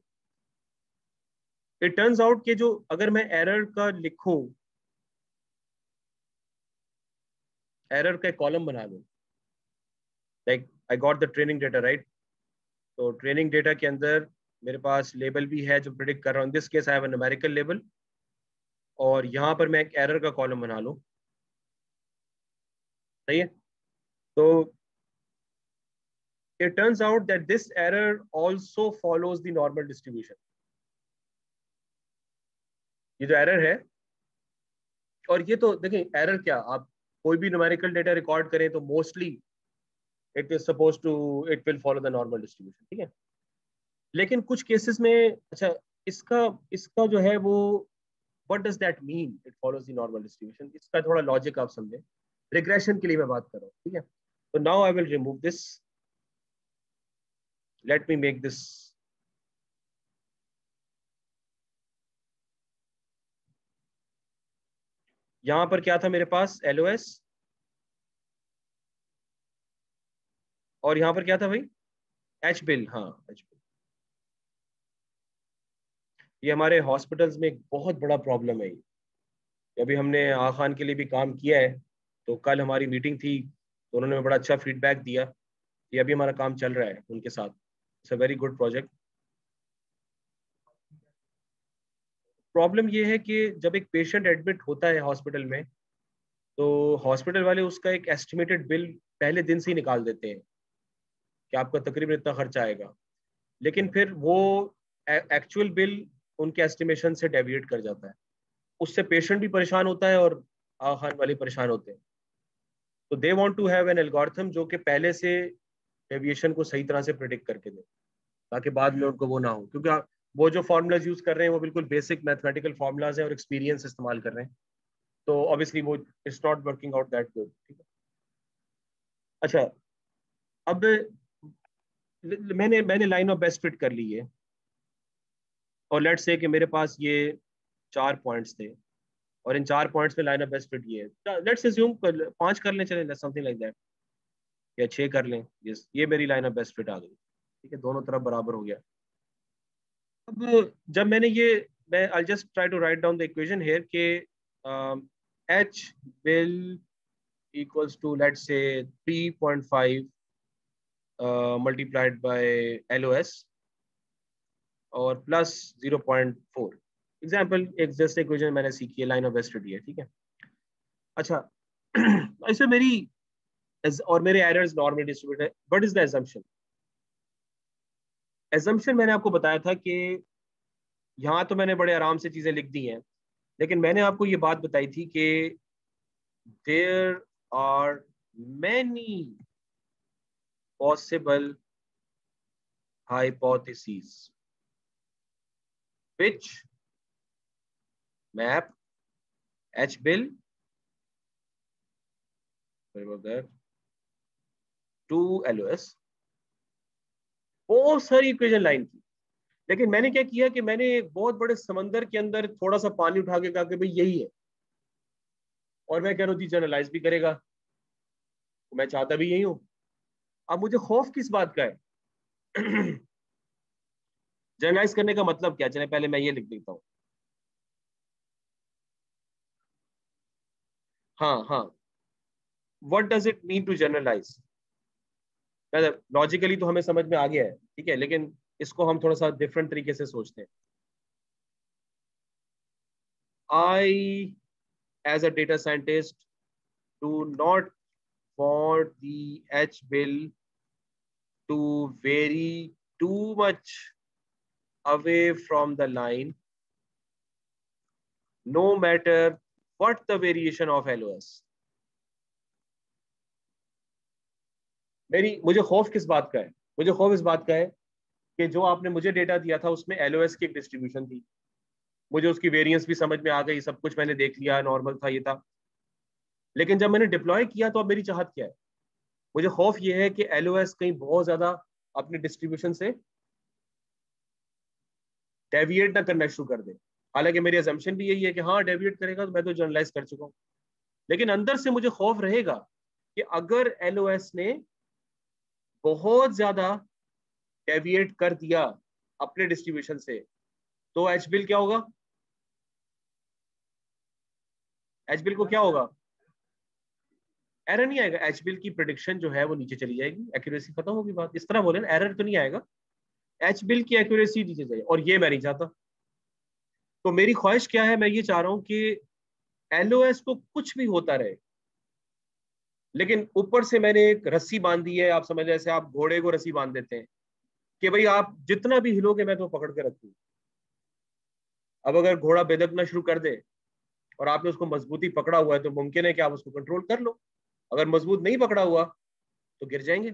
इट टर्न्स आउट कि जो अगर मैं एरर का लिखूं एरर का कॉलम बना दूँ। Like I got the training data right तो ट्रेनिंग डेटा के अंदर मेरे पास लेबल भी है जो प्रिडिक्ट कर रहा हूँ। This case I have American label और यहाँ पर मैं एक एरर का कॉलम बना लूँ। सही है? तो it turns out that this error also follows the normal distribution ये जो एरर है, और ये तो देखें एरर क्या? आप कोई भी न्यूमेरिकल डेटा रिकॉर्ड करें तो mostly it is suppose to it will follow the normal distribution ठीक है? लेकिन कुछ केसेस में अच्छा इसका इसका जो है वो what does that mean it follows the normal distribution इसका थोड़ा लॉजिक आप समझें। रिग्रेशन के लिए मैं बात कर रहा हूँ, ठीक है? तो now I will remove this let me make this यहाँ पर क्या था मेरे पास? एलओएस और यहाँ पर क्या था भाई? एच बिल हाँ एच बिल ये हमारे हॉस्पिटल्स में एक बहुत बड़ा प्रॉब्लम है ये। अभी हमने आ खान के लिए भी काम किया है तो कल हमारी मीटिंग थी तो उन्होंने बड़ा अच्छा फीडबैक दिया ये अभी हमारा काम चल रहा है उनके साथ। It's a very good project problem ये है कि जब एक पेशेंट एडमिट होता है हॉस्पिटल में तो हॉस्पिटल वाले उसका एक एस्टिमेटेड बिल पहले दिन से ही निकाल देते हैं कि आपका तकरीबन इतना खर्चा आएगा। लेकिन फिर वो एक्चुअल बिल उनके एस्टिमेशन से डेविएट कर जाता है। उससे पेशेंट भी परेशान होता है और खान वाले परेशान होते हैं। तो they want to have an algorithm जो कि पहले से डेविएशन को सही तरह से प्रिडिक्ट करके दे, ताकि बाद में उनको वो ना हो। क्योंकि वो जो फॉर्मूलाज यूज़ कर रहे हैं, वो बिल्कुल बेसिक मैथमेटिकल फॉर्मूलाज हैं और एक्सपीरियंस इस्तेमाल कर रहे हैं। तो ऑब्वियसली वो it's not working out that good ठीक है? अच्छा अब मैंने मैंने लाइन ऑफ़ बेस्ट फिट कर ली है। और लेट्स से कि मेरे पास ये चार पॉइंट्स थे, और इन चार पॉइंट्स में लाइन ऑफ़ बेस्ट फिट ये है। लेट्स अज्यूम पाँच कर लें, चले समथिंग लाइक दैट या छह कर लें यस ये मेरी लाइन ऑफ़ बेस्ट फिट आ गई। ठीक है, दोनों तरफ़ बराबर हो गया। अब जब मैंने ये मैं I just try to write down the equation here के H will equals to let's say 3.5 uh, multiplied by LOS और प्लस 0.4 एग्ज़ाम्पल एक जस्ट इक्वेशन मैंने सीखी है लाइन ऑफ़ वेस्टडी है ठीक है? अच्छा [CLEARS THROAT] इसमें मेरी और मेरे एरर्स नॉर्मल डिस्ट्रीब्यूट है what is the assumption assumption मैंने आपको बताया था कि यहाँ तो मैंने बड़े आराम से चीज़ें लिख दी हैं, लेकिन मैंने आपको ये बात बताई थी कि there are many possible hypotheses, which map, H bill, sorry about that बहुत सारी इक्वेशन लाइन की लेकिन मैंने क्या किया कि मैंने एक बहुत बड़े समंदर के अंदर थोड़ा सा पानी उठा के कहा कि भाई यही है। और मैं कह रहा हूँ जनरलाइज भी करेगा। मैं चाहता भी यही हूँ। अब मुझे खौफ किस बात का है? [CLEARS THROAT] जनरलाइज करने का मतलब क्या? चले, पहले मैं ये लिख देता हूँ। हाँ हाँ। What does it mean to generalize logically तो हमें समझ में आ गया है ठीक है लेकिन इसको हम थोड़ा सा डिफरेंट तरीके से सोचते हैं I as a data scientist do not want the H bill to vary too much away from the line, no matter what the variation of LOS. मेरी, मुझे खौफ किस बात का है? मुझे खौफ इस बात का है कि जो आपने मुझे डेटा दिया था, उसमें एलओएस की एक डिस्ट्रीब्यूशन थी। मुझे उसकी वेरियंस भी समझ में आ गई, सब कुछ मैंने देख लिया नॉर्मल था ये था। लेकिन जब मैंने डिप्लॉय किया तो अब मेरी चाहत क्या है? मुझे खौफ ये है कि एलओएस कहीं बहुत ज़्यादा अपने डिस्ट्रीब्यूशन से डेविएट ना करना शुरू कर दे। हालाँकि मेरी एजम्पन भी यही है कि हाँ डेविएट करेगा तो मैं तो जर्नलाइज कर चुका हूँ। लेकिन अंदर से मुझे खौफ रहेगा कि अगर एलओएस ने बहुत ज़्यादा डेविएट कर दिया अपने डिस्ट्रीब्यूशन से। तो एच बिल क्या होगा? एच बिल को क्या होगा? एरर नहीं आएगा। एच बिल की प्रोडिक्शन जो है वो नीचे चली जाएगी। एक्यूरेसी खत्म होगी बात। इस तरह बोले ना एरर तो नहीं आएगा। एच बिल की एक्यूरेसी नीचे जाएगी। और ये मैं नहीं चाहता। तो मेरी ख्वाहिश क्या है? मैं ये चाह रहा हूँ कि एलओएस को कुछ भी होता रहे लेकिन ऊपर से मैंने एक रस्सी बाँध दी है, आप समझ जैसे आप घोड़े को रस्सी बाँध देते हैं, कि भाई आप जितना भी हिलोगे मैं तो पकड़ के रखू अब अगर घोड़ा बेदकना शुरू कर दे और आपने उसको मजबूती पकड़ा हुआ है तो मुमकिन है कि आप उसको कंट्रोल कर लो। अगर मज़बूत नहीं पकड़ा हुआ तो गिर जाएँगे।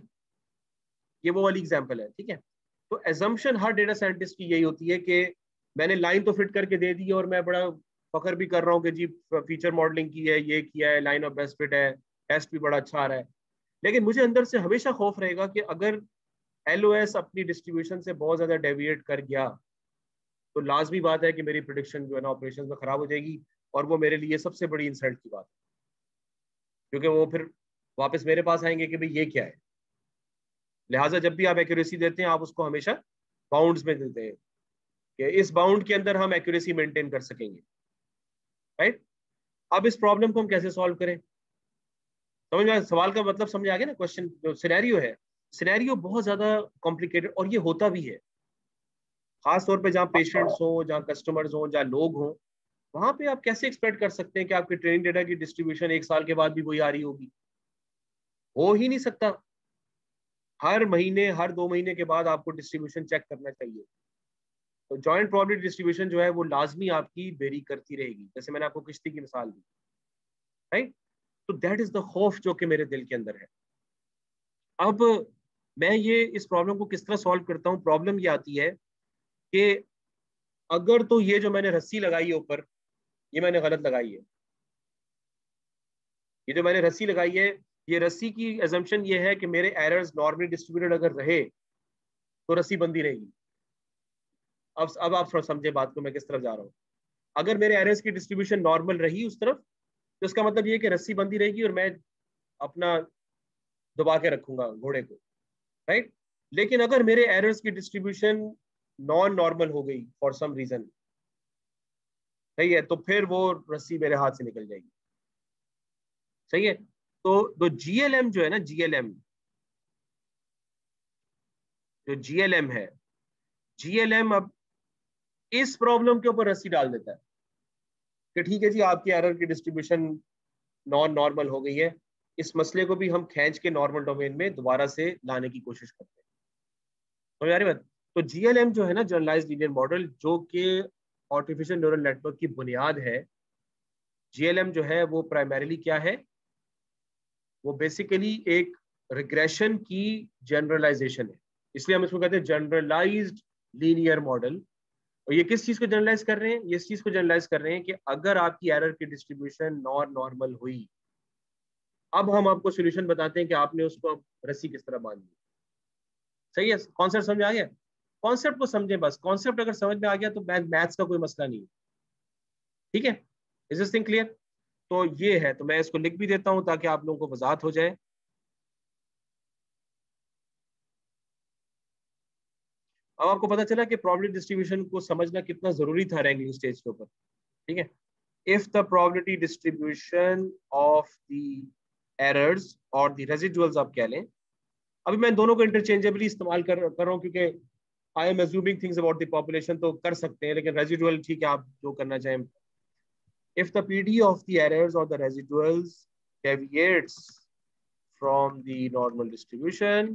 ये वो वाली एग्ज़ाम्पल है, ठीक है? तो एजम्पन हर डेटा साइंटिस्ट की यही होती है कि मैंने लाइन तो फिट करके दे दी और मैं बड़ा फखर भी कर रहा हूँ कि जी फीचर मॉडलिंग की है, ये किया है लाइन ऑफ़ बेस्ट फिट है। टेस्ट भी बड़ा अच्छा आ रहा है। लेकिन मुझे अंदर से हमेशा खौफ रहेगा कि अगर एलओएस अपनी डिस्ट्रीब्यूशन से बहुत ज़्यादा डेविएट कर गया तो लाजमी बात है कि मेरी प्रोडिक्शन जो है ना ऑपरेशन में ख़राब हो जाएगी और वो मेरे लिए सबसे बड़ी इंसल्ट की बात है। क्योंकि वो फिर वापस मेरे पास आएँगे कि भाई ये क्या है? लिहाजा जब भी आप एक्यूरेसी देते हैं, आप उसको हमेशा बाउंड्स में देते हैं कि इस बाउंड के अंदर हम एक्यूरेसी मेंटेन कर सकेंगे। राइट अब इस प्रॉब्लम को हम कैसे सॉल्व करें? समझ में सवाल का मतलब समझ आ गया ना क्वेश्चन जो सिनेरियो है सिनेरियो बहुत ज़्यादा कॉम्प्लिकेटेड और ये होता भी है। खास तौर पे जहाँ पेशेंट्स हो, जहाँ कस्टमर्स हो, जहाँ लोग हों, वहाँ पे आप कैसे एक्सपेक्ट कर सकते हैं कि आपके ट्रेनिंग डेटा की डिस्ट्रीब्यूशन एक साल के बाद भी वही आ रही होगी? हो ही नहीं सकता। हर महीने, हर दो महीने के बाद आपको डिस्ट्रीब्यूशन चेक करना चाहिए। तो जॉइंट प्रॉबिलिटी डिस्ट्रीब्यूशन जो है, वो लाजमी आपकी वेरी करती रहेगी। जैसे मैंने आपको किश्ती की मिसाल दी। राइट तो दैट इज़ द खौफ जो कि मेरे दिल के अंदर है। अब मैं ये इस प्रॉब्लम को किस तरह सॉल्व करता हूँ? प्रॉब्लम ये आती है कि अगर तो ये जो मैंने रस्सी लगाई है ऊपर, ये मैंने गलत लगाई है। ये जो मैंने रस्सी लगाई है, ये रस्सी की एजम्पन ये है कि मेरे एरर्स नॉर्मली डिस्ट्रीब्यूटेड अगर रहे तो रस्सी बंदी रहेगी। अब अब आप समझे बात को मैं किस तरफ़ जा रहा हूँ। अगर मेरे एरर्स की डिस्ट्रीब्यूशन नॉर्मल रही उस तरफ़ तो इसका मतलब ये कि रस्सी बंदी रहेगी और मैं अपना दबा के रखूँगा घोड़े को राइट लेकिन अगर मेरे एरर्स की डिस्ट्रीब्यूशन नॉन नॉर्मल हो गई फॉर सम रीजन सही है तो फिर वो रस्सी मेरे हाथ से निकल जाएगी। सही है? तो जो जीएलएम जो है ना जीएलएम जो जीएलएम है जीएलएम अब इस प्रॉब्लम के ऊपर रस्सी डाल देता है। कि ठीक है जी, आपकी एरर की डिस्ट्रीब्यूशन नॉन नॉर्मल हो गई है। इस मसले को भी हम खींच के नॉर्मल डोमेन में दोबारा से लाने की कोशिश करते हैं। तो यार बात? तो जीएलएम जो है ना जनरलाइज लीनियर मॉडल जो कि आर्टिफिशियल न्यूरल नेटवर्क की बुनियाद है जीएलएम जो है, वो प्राइमरीली क्या है? वो बेसिकली एक रिग्रेशन की जनरलाइजेशन है। इसलिए हम इसको कहते हैं जनरलाइज्ड लीनियर मॉडल और ये किस चीज़ को जनरलाइज कर रहे हैं? ये इस चीज़ को जनरलाइज कर रहे हैं कि अगर आपकी एरर की डिस्ट्रीब्यूशन नॉन नॉर्मल हुई, अब हम आपको सोल्यूशन बताते हैं कि आपने उसको अब रस्सी किस तरह बाँध दी। सही है? कॉन्सेप्ट समझ आ गया? कॉन्सेप्ट को समझे बस। कॉन्सेप्ट अगर समझ में आ गया तो मैथ्स का कोई मसला नहीं ठीक है? इज़ दिस थिंग क्लियर तो ये है। तो मैं इसको लिख भी देता हूँ ताकि आप लोगों को वजात हो जाए। अब आपको पता चला कि प्रॉबिलिटी डिस्ट्रीब्यूशन को समझना कितना ज़रूरी था रैंकिंग स्टेज के ऊपर। ठीक है? If the probability distribution of the errors और द रेजिडुअल्स आप कह लें अभी मैं दोनों को इंटरचेंजेबली इस्तेमाल कर कर रहा हूँ क्योंकि I am assuming things about the population तो कर सकते हैं लेकिन रेजिडुअल ठीक है आप जो करना चाहें। If the PD of the errors or the residuals deviates from the normal distribution,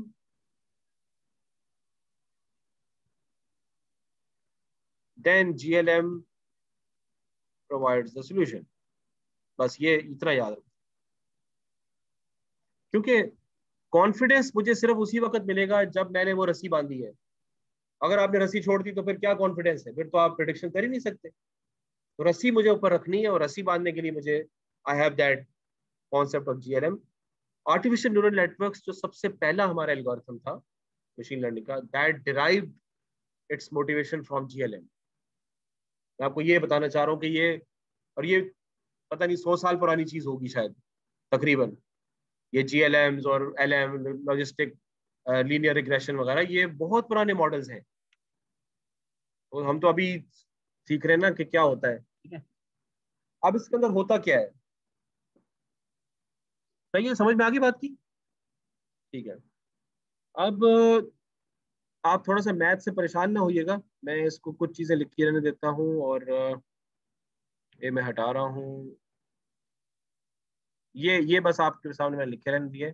then GLM provides the solution. बस ये इतना याद रखो। क्योंकि कॉन्फिडेंस मुझे सिर्फ़ उसी वक्त मिलेगा जब मैंने वो रस्सी बांधी है। अगर आपने रस्सी छोड़ दी तो फिर क्या कॉन्फिडेंस है? फिर तो आप प्रिडिक्शन कर ही नहीं सकते। तो रस्सी मुझे ऊपर रखनी है और रस्सी बांधने के लिए मुझे I have that concept of GLM artificial neural networks जो सबसे पहला हमारा एल्गोरिथम था मशीन लर्निंग का that derive its motivation from GLM मैं आपको ये बताना चाह रहा हूँ कि ये और ये पता नहीं सौ साल पुरानी चीज़ होगी शायद तकरीबन। ये जी एल एम्स और L M logistic linear regression वगैरह ये बहुत पुराने मॉडल्स हैं। और हम तो अभी सीख रहे हैं ना कि क्या होता है। ठीक है। अब इसके अंदर होता क्या है? सही है समझ में आ गई बात की? ठीक है। अब आप थोड़ा सा मैथ से परेशान ना होइएगा। मैं इसको कुछ चीज़ें लिख के रहने देता हूँ और ये मैं हटा रहा हूँ। ये ये बस आपके सामने मैं लिखे रहने दिए।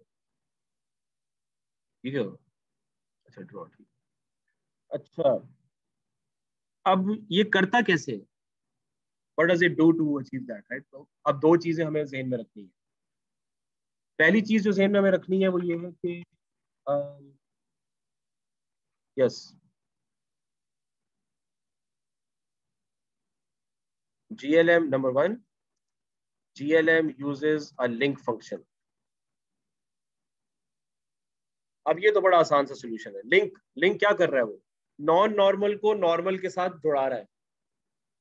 ठीक है? अच्छा ड्रॉ, ठीक। अच्छा अब ये करता कैसे? What does it do to achieve that right तो अब दो चीज़ें हमें जहन में रखनी है। पहली चीज़ जो जहन में हमें रखनी है वो ये है कि yes GLM number one, GLM uses a link function. अब ये तो बड़ा आसान सा सोल्यूशन है। लिंक लिंक क्या कर रहा है वो? नॉन नॉर्मल को नॉर्मल के साथ जुड़ा रहा है।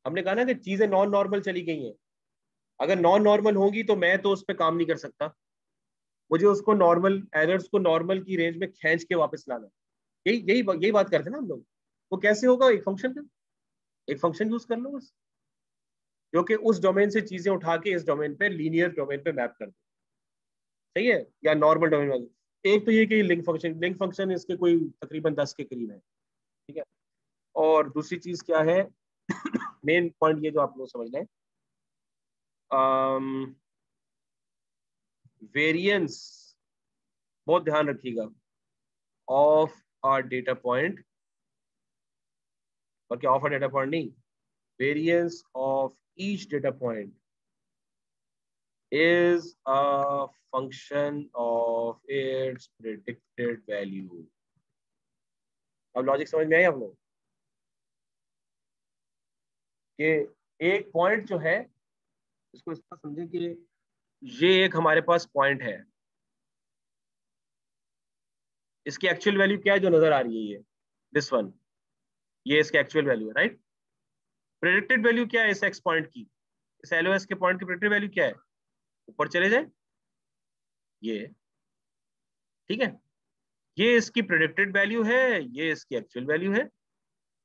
हमने कहा ना कि चीज़ें नॉन नॉर्मल चली गई हैं। अगर नॉन नॉर्मल होगी तो मैं तो उस पर काम नहीं कर सकता। मुझे उसको नॉर्मल एरर्स को नॉर्मल की रेंज में खींच के वापस लाना यही यही यही बात करते ना हम लोग। वो कैसे होगा? एक फ़ंक्शन का एक फ़ंक्शन यूज़ कर लो बस। जो कि उस डोमेन से चीज़ें उठा के इस डोमेन पे लीनियर डोमेन पे मैप कर दो। सही है? या नॉर्मल डोमेन वाले। एक तो ये कि लिंक फ़ंक्शन लिंक फ़ंक्शन इसके कोई तकरीबन दस के करीब है। ठीक है? और दूसरी चीज़ क्या है? मेन पॉइंट ये जो आप लोग समझ लें वेरिएंस बहुत ध्यान रखिएगा। ऑफ़ आर डेटा पॉइंट क्या ऑफ़ आर डेटा पॉइंट नहीं। Variance of each data point is a function of its predicted value. अब लॉजिक समझ में आई आप लोग कि? एक पॉइंट जो है, इसको इस तरह समझे कि ये एक हमारे पास पॉइंट है। इसकी एक्चुअल वैल्यू क्या है जो नज़र आ रही है ये? दिस वन ये इसकी एक्चुअल वैल्यू है राइट प्रेडिक्टेड वैल्यू क्या है इस एक्स पॉइंट की? इस एलओएस के पॉइंट की प्रेडिक्टेड वैल्यू क्या है? ऊपर चले जाए। ये। ठीक है? ये इसकी प्रोडिक्टेड वैल्यू है, ये इसकी एक्चुअल वैल्यू है।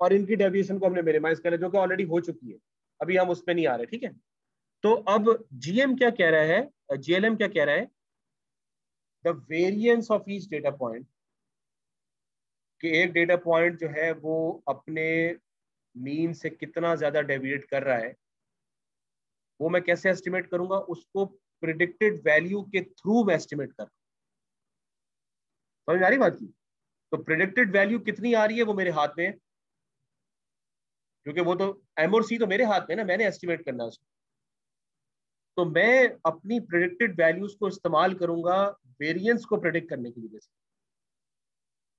और इनकी डेविएशन को हमने मिनिमाइज करा जो कि ऑलरेडी हो चुकी है। अभी हम उस पर नहीं आ रहे, ठीक है? तो अब जीएम क्या कह रहा है? जीएलएम क्या कह रहा है? The variance of each data point कि एक डेटा पॉइंट जो है वो अपने मीन से कितना ज़्यादा डेविएट कर रहा है, वो मैं कैसे एस्टिमेट करूँगा? उसको प्रिडिक्टेड वैल्यू के थ्रू मैं एस्टिमेट कर रही बात की? तो प्रिडिक्टेड वैल्यू कितनी आ रही है वो मेरे हाथ में? क्योंकि वो तो एम और सी तो मेरे हाथ में ना, मैंने एस्टिमेट करना है उसको। तो मैं अपनी प्रिडिक्टेड वैल्यूज़ को इस्तेमाल करूँगा वेरिएंस को प्रिडिक्ट करने के लिए।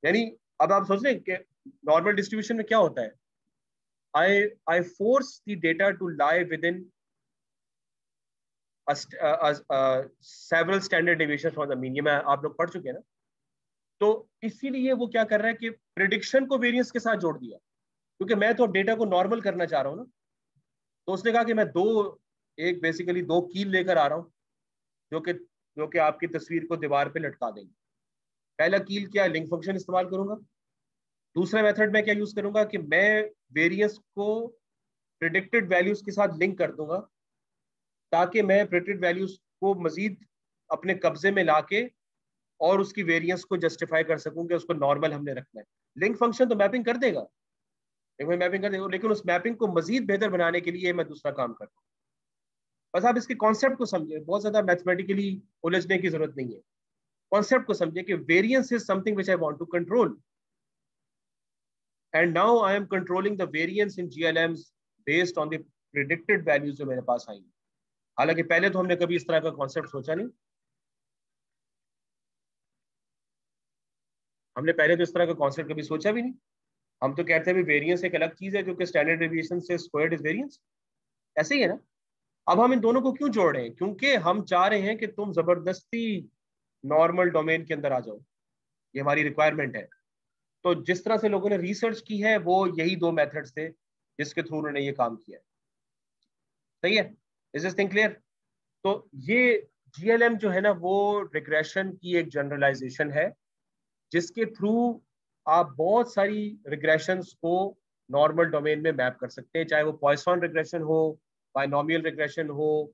यानी अब आप सोच रहे हैं कि नॉर्मल डिस्ट्रीब्यूशन में क्या होता है? I I force the data to lie within several standard deviation from the mean ये मैं आप लोग पढ़ चुके हैं ना? तो इसीलिए वो क्या कर रहा है कि प्रिडिक्शन को वेरियंस के साथ जोड़ दिया। क्योंकि मैं तो डेटा को नॉर्मल करना चाह रहा हूँ ना। तो उसने कहा कि मैं दो, एक बेसिकली दो कील लेकर आ रहा हूँ, जो कि जो कि आपकी तस्वीर को दीवार पे लटका देंगे। पहला कील क्या लिंक फ़ंक्शन इस्तेमाल करूँगा। दूसरा मेथड मैं क्या यूज़ करूँगा कि मैं वेरियंस को प्रिडिक्टेड वैल्यूज़ के साथ लिंक कर दूँगा, ताकि मैं प्रिटेड वैल्यूज़ को मजीद अपने कब्जे में लाके और उसकी वेरिएंस को जस्टिफाई कर सकूँ कि उसको नॉर्मल हमने रखना है। लिंक फ़ंक्शन तो मैपिंग कर देगा। मैपिंग कर देगा, लेकिन उस मैपिंग को मजीद बेहतर बनाने के लिए मैं दूसरा काम करता हूँ। बस आप इसके कॉन्सेप्ट को समझे, बहुत ज़्यादा मैथमेटिकली उलझने की ज़रूरत नहीं है। कॉन्सेप्ट को समझे कि variance is something which I want to control and now I am controlling the variance in GLMs based on the predicted values जो मेरे पास आई हालाँकि पहले तो हमने कभी इस तरह का कॉन्सेप्ट सोचा नहीं। हमने पहले तो इस तरह का कॉन्सेप्ट कभी सोचा भी नहीं। हम तो कहते हैं वेरियंस एक अलग चीज़ है जो कि स्टैंडर्ड डेविएशन से स्क्वायर्ड इज़ वेरियंस ऐसे ही है ना? अब हम इन दोनों को क्यों जोड़ रहे हैं? क्योंकि हम चाह रहे हैं कि तुम ज़बरदस्ती नॉर्मल डोमेन के अंदर आ जाओ। ये हमारी रिक्वायरमेंट है। तो जिस तरह से लोगों ने रिसर्च की है, वो यही दो मेथड्स थे जिसके थ्रू उन्होंने ये काम किया है। सही है? इज़ दिस थिंग क्लियर तो ये जीएलएम जो है ना, वो रिग्रेशन की एक जनरलाइजेशन है, जिसके थ्रू आप बहुत सारी रिग्रेशन को नॉर्मल डोमेन में मैप कर सकते हैं, चाहे वो पॉइसॉन रिग्रेशन हो बायनोमियल रिग्रेशन हो,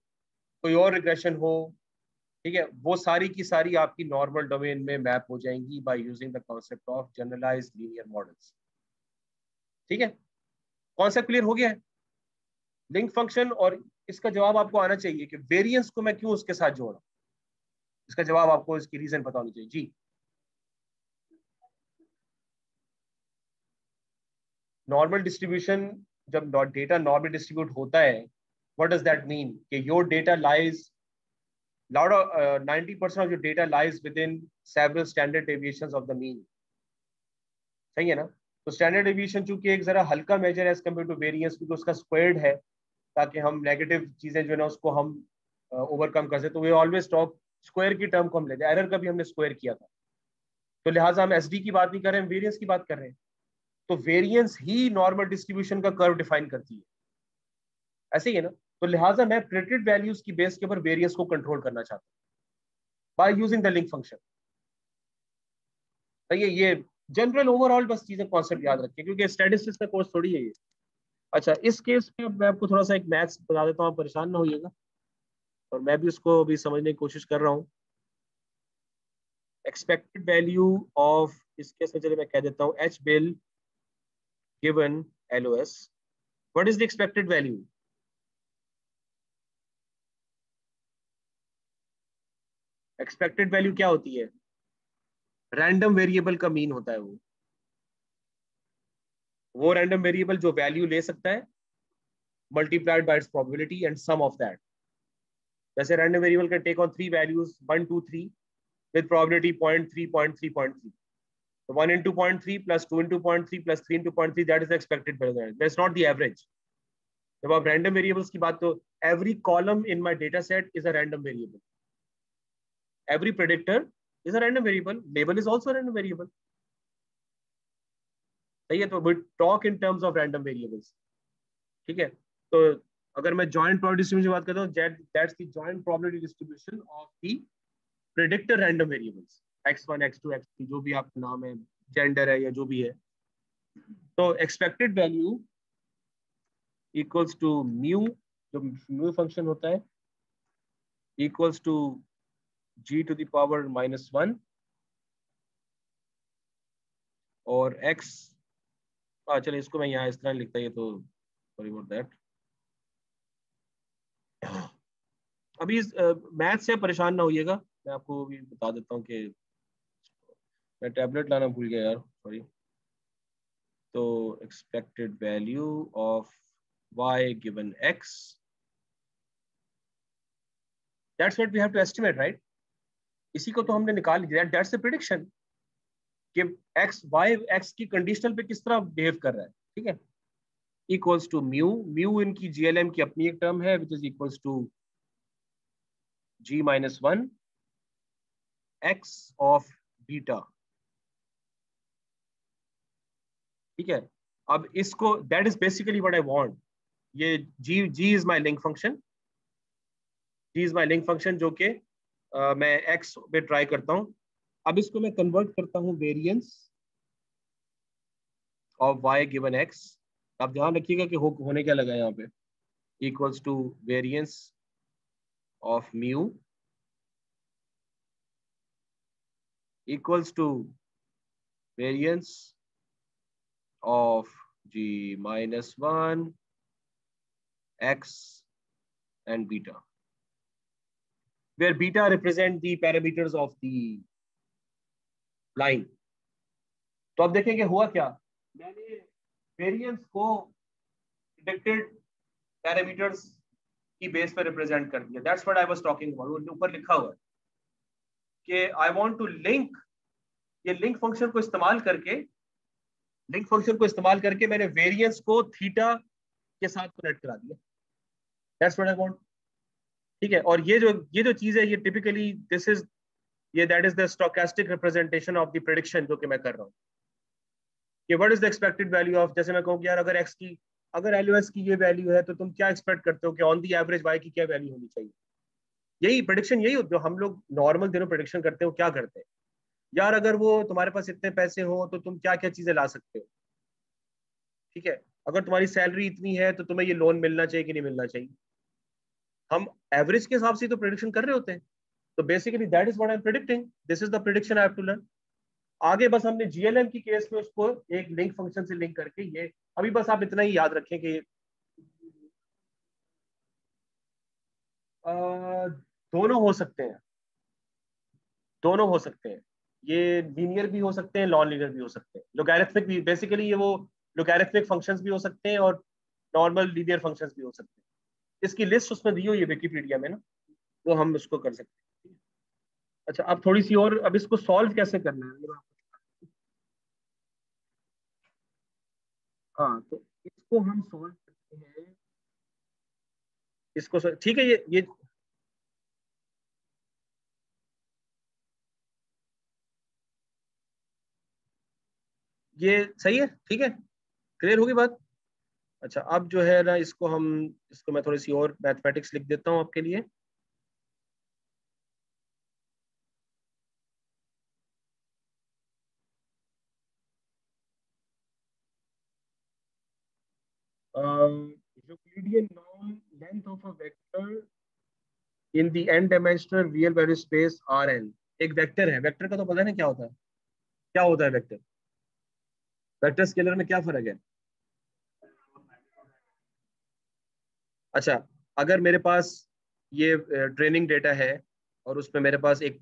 कोई और रिग्रेशन हो ठीक है, वो सारी की सारी आपकी नॉर्मल डोमेन में मैप हो जाएँगी by using the concept of generalize linear models ठीक है? कॉन्सेप्ट क्लियर हो गया है? लिंक फ़ंक्शन और इसका जवाब आपको आना चाहिए कि वेरिएंस को मैं क्यों उसके साथ जोड़ा इसका जवाब आपको इसकी रीजन पता होनी चाहिए। जी। नॉर्मल डिस्ट्रीब्यूशन जब डेटा नॉर्मल डिस्ट्रीब्यूट होता है व्हाट डज दैट मीन कि your data lies lot of uh, 90% of your data lies within several standard deviations of the mean. सही है ना? तो स्टैंडर्ड डेविएशन चूँकि एक जरा हल्का मेजर है एज कंपेयर टू वेरिएंस क्योंकि उसका स्क्वायर्ड है ताकि हम नेगेटिव चीज़ें जो है ना उसको हम ओवरकम कर सके। तो वे ऑलवेज टॉप स्क्वायर की टर्म को हम लेते हैं। एरर का भी हमने स्क्वायर किया था। तो लिहाजा हम एस की बात नहीं कर रहे हैं वेरियंस की बात कर रहे हैं। तो वेरियंस ही नॉर्मल डिस्ट्रीब्यूशन का कर्व डिफाइन करती है। ऐसे ही है ना? तो लिहाजा मैं प्रिडिक्टेड वैल्यूज़ की बेस के ऊपर वेरियंस को कंट्रोल करना चाहता हूँ। By using the link function तो ये ये जनरल ओवरऑल बस चीज़ें कॉन्सेप्ट याद रखें क्योंकि स्टेटिस्टिक्स का कोर्स थोड़ी है ये। अच्छा इस केस में मैं आपको थोड़ा सा एक मैथ्स बता देता हूँ परेशान ना होइएगा। और मैं भी उसको अभी समझने की कोशिश कर रहा हूँ। एक्सपेक्टेड वैल्यू ऑफ़ इस केस में चलिए मैं कह देता हूँ H bill given L O S what is the expected value expected value क्या होती है? रैंडम वेरिएबल का मीन होता है वो। वो रैंडम वेरिएबल जो वैल्यू ले सकता है multiplied by its probability and sum of that जैसे random variable can take on three values one two three with probability point three point three point three So 1 into 0.3 plus 2 into 0.3 plus 3 into 0.3 that is the expected value. That's not the average. जब आप random variables की बात तो every column in my data set is a random variable every predictor is a random variable. Label is also a random variable. सही है तो we talk in terms of random variables. ठीक है तो अगर मैं joint probability distribution की बात करता हूँ that's the joint probability distribution of the predictor random variables x1 x2 x3 जो भी आपका नाम है gender है या जो भी है तो expected value equals to mu जो mu function होता है equals to g to the power minus one और x हाँ चलिए इसको मैं यहाँ इस तरह लिखता है तो सॉरी अबाउट दैट अभी मैथ से परेशान ना होइएगा। मैं आपको भी बता देता हूँ कि मैं टैबलेट लाना भूल गया यार सॉरी तो expected value of y given x. That's what we have to estimate, right? इसी को तो हमने निकाल दिया दैट्स द प्रिडिक्शन कि एक्स वाई एक्स की कंडीशनल पे किस तरह बिहेव कर रहा है, ठीक है? इक्वल्स टू म्यू म्यू इनकी जीएलएम की अपनी एक टर्म है which is equals to G minus one X of beta ठीक है? अब इसको that is basically what I want ये G G is my link function G is my link function जो कि मैं एक्स पे ट्राई करता हूँ। अब इसको मैं कन्वर्ट करता हूँ variance of Y given X आप ध्यान रखिएगा कि हो, होने क्या लगा यहाँ पे? Equals to variance of mu equals to variance of g minus 1 x and beta where beta represent the parameters of the line. तो अब देखेंगे हुआ क्या? मैंने वेरिएंस को प्रिडिक्टेड पैरामीटर्स की बेस पर रिप्रेजेंट कर दिया। That's what I was talking about ऊपर लिखा हुआ है कि आई वांट टू लिंक ये लिंक फ़ंक्शन को इस्तेमाल करके लिंक फ़ंक्शन को इस्तेमाल करके मैंने वेरिएंस को थीटा के साथ कनेक्ट करा दिया। दैट्स व्हाट आई वांट ठीक है? और ये जो ये जो चीज़ है, ये टिपिकली दिस इज़ ये that is the stochastic representation of the prediction जो कि मैं कर रहा हूँ। कि what is the expected value of जैसे मैं कहूँ यार अगर एक्स की, अगर एल की ये वैल्यू है तो तुम क्या एक्सपेक्ट करते हो कि ऑन दी एवरेज वाई की क्या वैल्यू होनी चाहिए? यही प्रोडिक्शन यही जो हम लोग नॉर्मल दिनों प्रोडिक्शन करते हो क्या करते हैं? यार अगर वो तुम्हारे पास इतने पैसे हो तो तुम क्या क्या चीज़ें ला सकते हो? ठीक है? अगर तुम्हारी सैलरी इतनी है तो तुम्हें ये लोन मिलना चाहिए कि नहीं मिलना चाहिए? हम एवरेज के हिसाब से तो प्रिडिक्शन कर रहे होते हैं। तो basically that is what I am predicting this is the prediction I have to learn आगे बस हमने जीएलएम की केस में उसको एक लिंक फ़ंक्शन से लिंक करके ये, अभी बस आप इतना ही याद रखें कि दोनों हो सकते हैं। दोनों हो सकते हैं। ये लीनियर भी हो सकते हैं नॉन लीनियर भी हो सकते हैं। लोगैरिथमिक भी बेसिकली ये वो लोगैरिथमिक फ़ंक्शंस भी हो सकते हैं और नॉर्मल लीनियर फ़ंक्शंस भी हो सकते हैं। इसकी लिस्ट उसमें दी हुई है विकीपीडिया में ना, वो हम उसको कर सकते हैं। अच्छा अब थोड़ी सी और, अब इसको सॉल्व कैसे करना है? हाँ तो इसको हम सॉल्व करते हैं। इसको ठीक है, ये ये ये सही है? ठीक है? क्लियर होगी बात? अच्छा अब जो है ना, इसको हम, इसको मैं थोड़ी सी और मैथमेटिक्स लिख देता हूँ आपके लिए। एक वेक्टर है। वेक्टर का तो पता है ना क्या होता है? क्या होता है वेक्टर वेक्टर स्केलर में क्या फ़र्क है? अच्छा अगर मेरे पास ये ट्रेनिंग डेटा है और उसमें मेरे पास एक,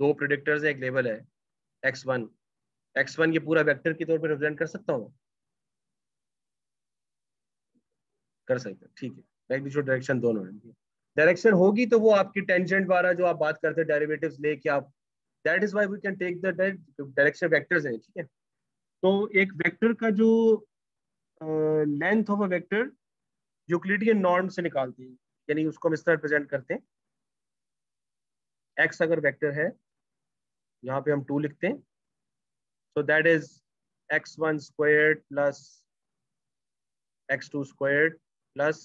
दो प्रोडिक्टर्स है, एक लेवल है एक्स वन एक्स वन ये पूरा वेक्टर के तौर पर रिप्रेजेंट कर सकता हूँ? कर सकते ठीक है। मैग्नीट्यूड डायरेक्शन दोनों डायरेक्शन होगी तो वो आपकी टेंजेंट वाला जो आप बात करते हैं डेरिवेटिव्स लेके आप that is why we can take the direction vectors हैं, ठीक है? तो एक वेक्टर का जो length of a vector euclidean norm से निकालते हैं, यानी उसको हम इस तरह रिप्रेजेंट करते हैं। एक्स अगर वेक्टर है, यहाँ पे हम टू लिखते हैं। So that is x one square plus x two square plus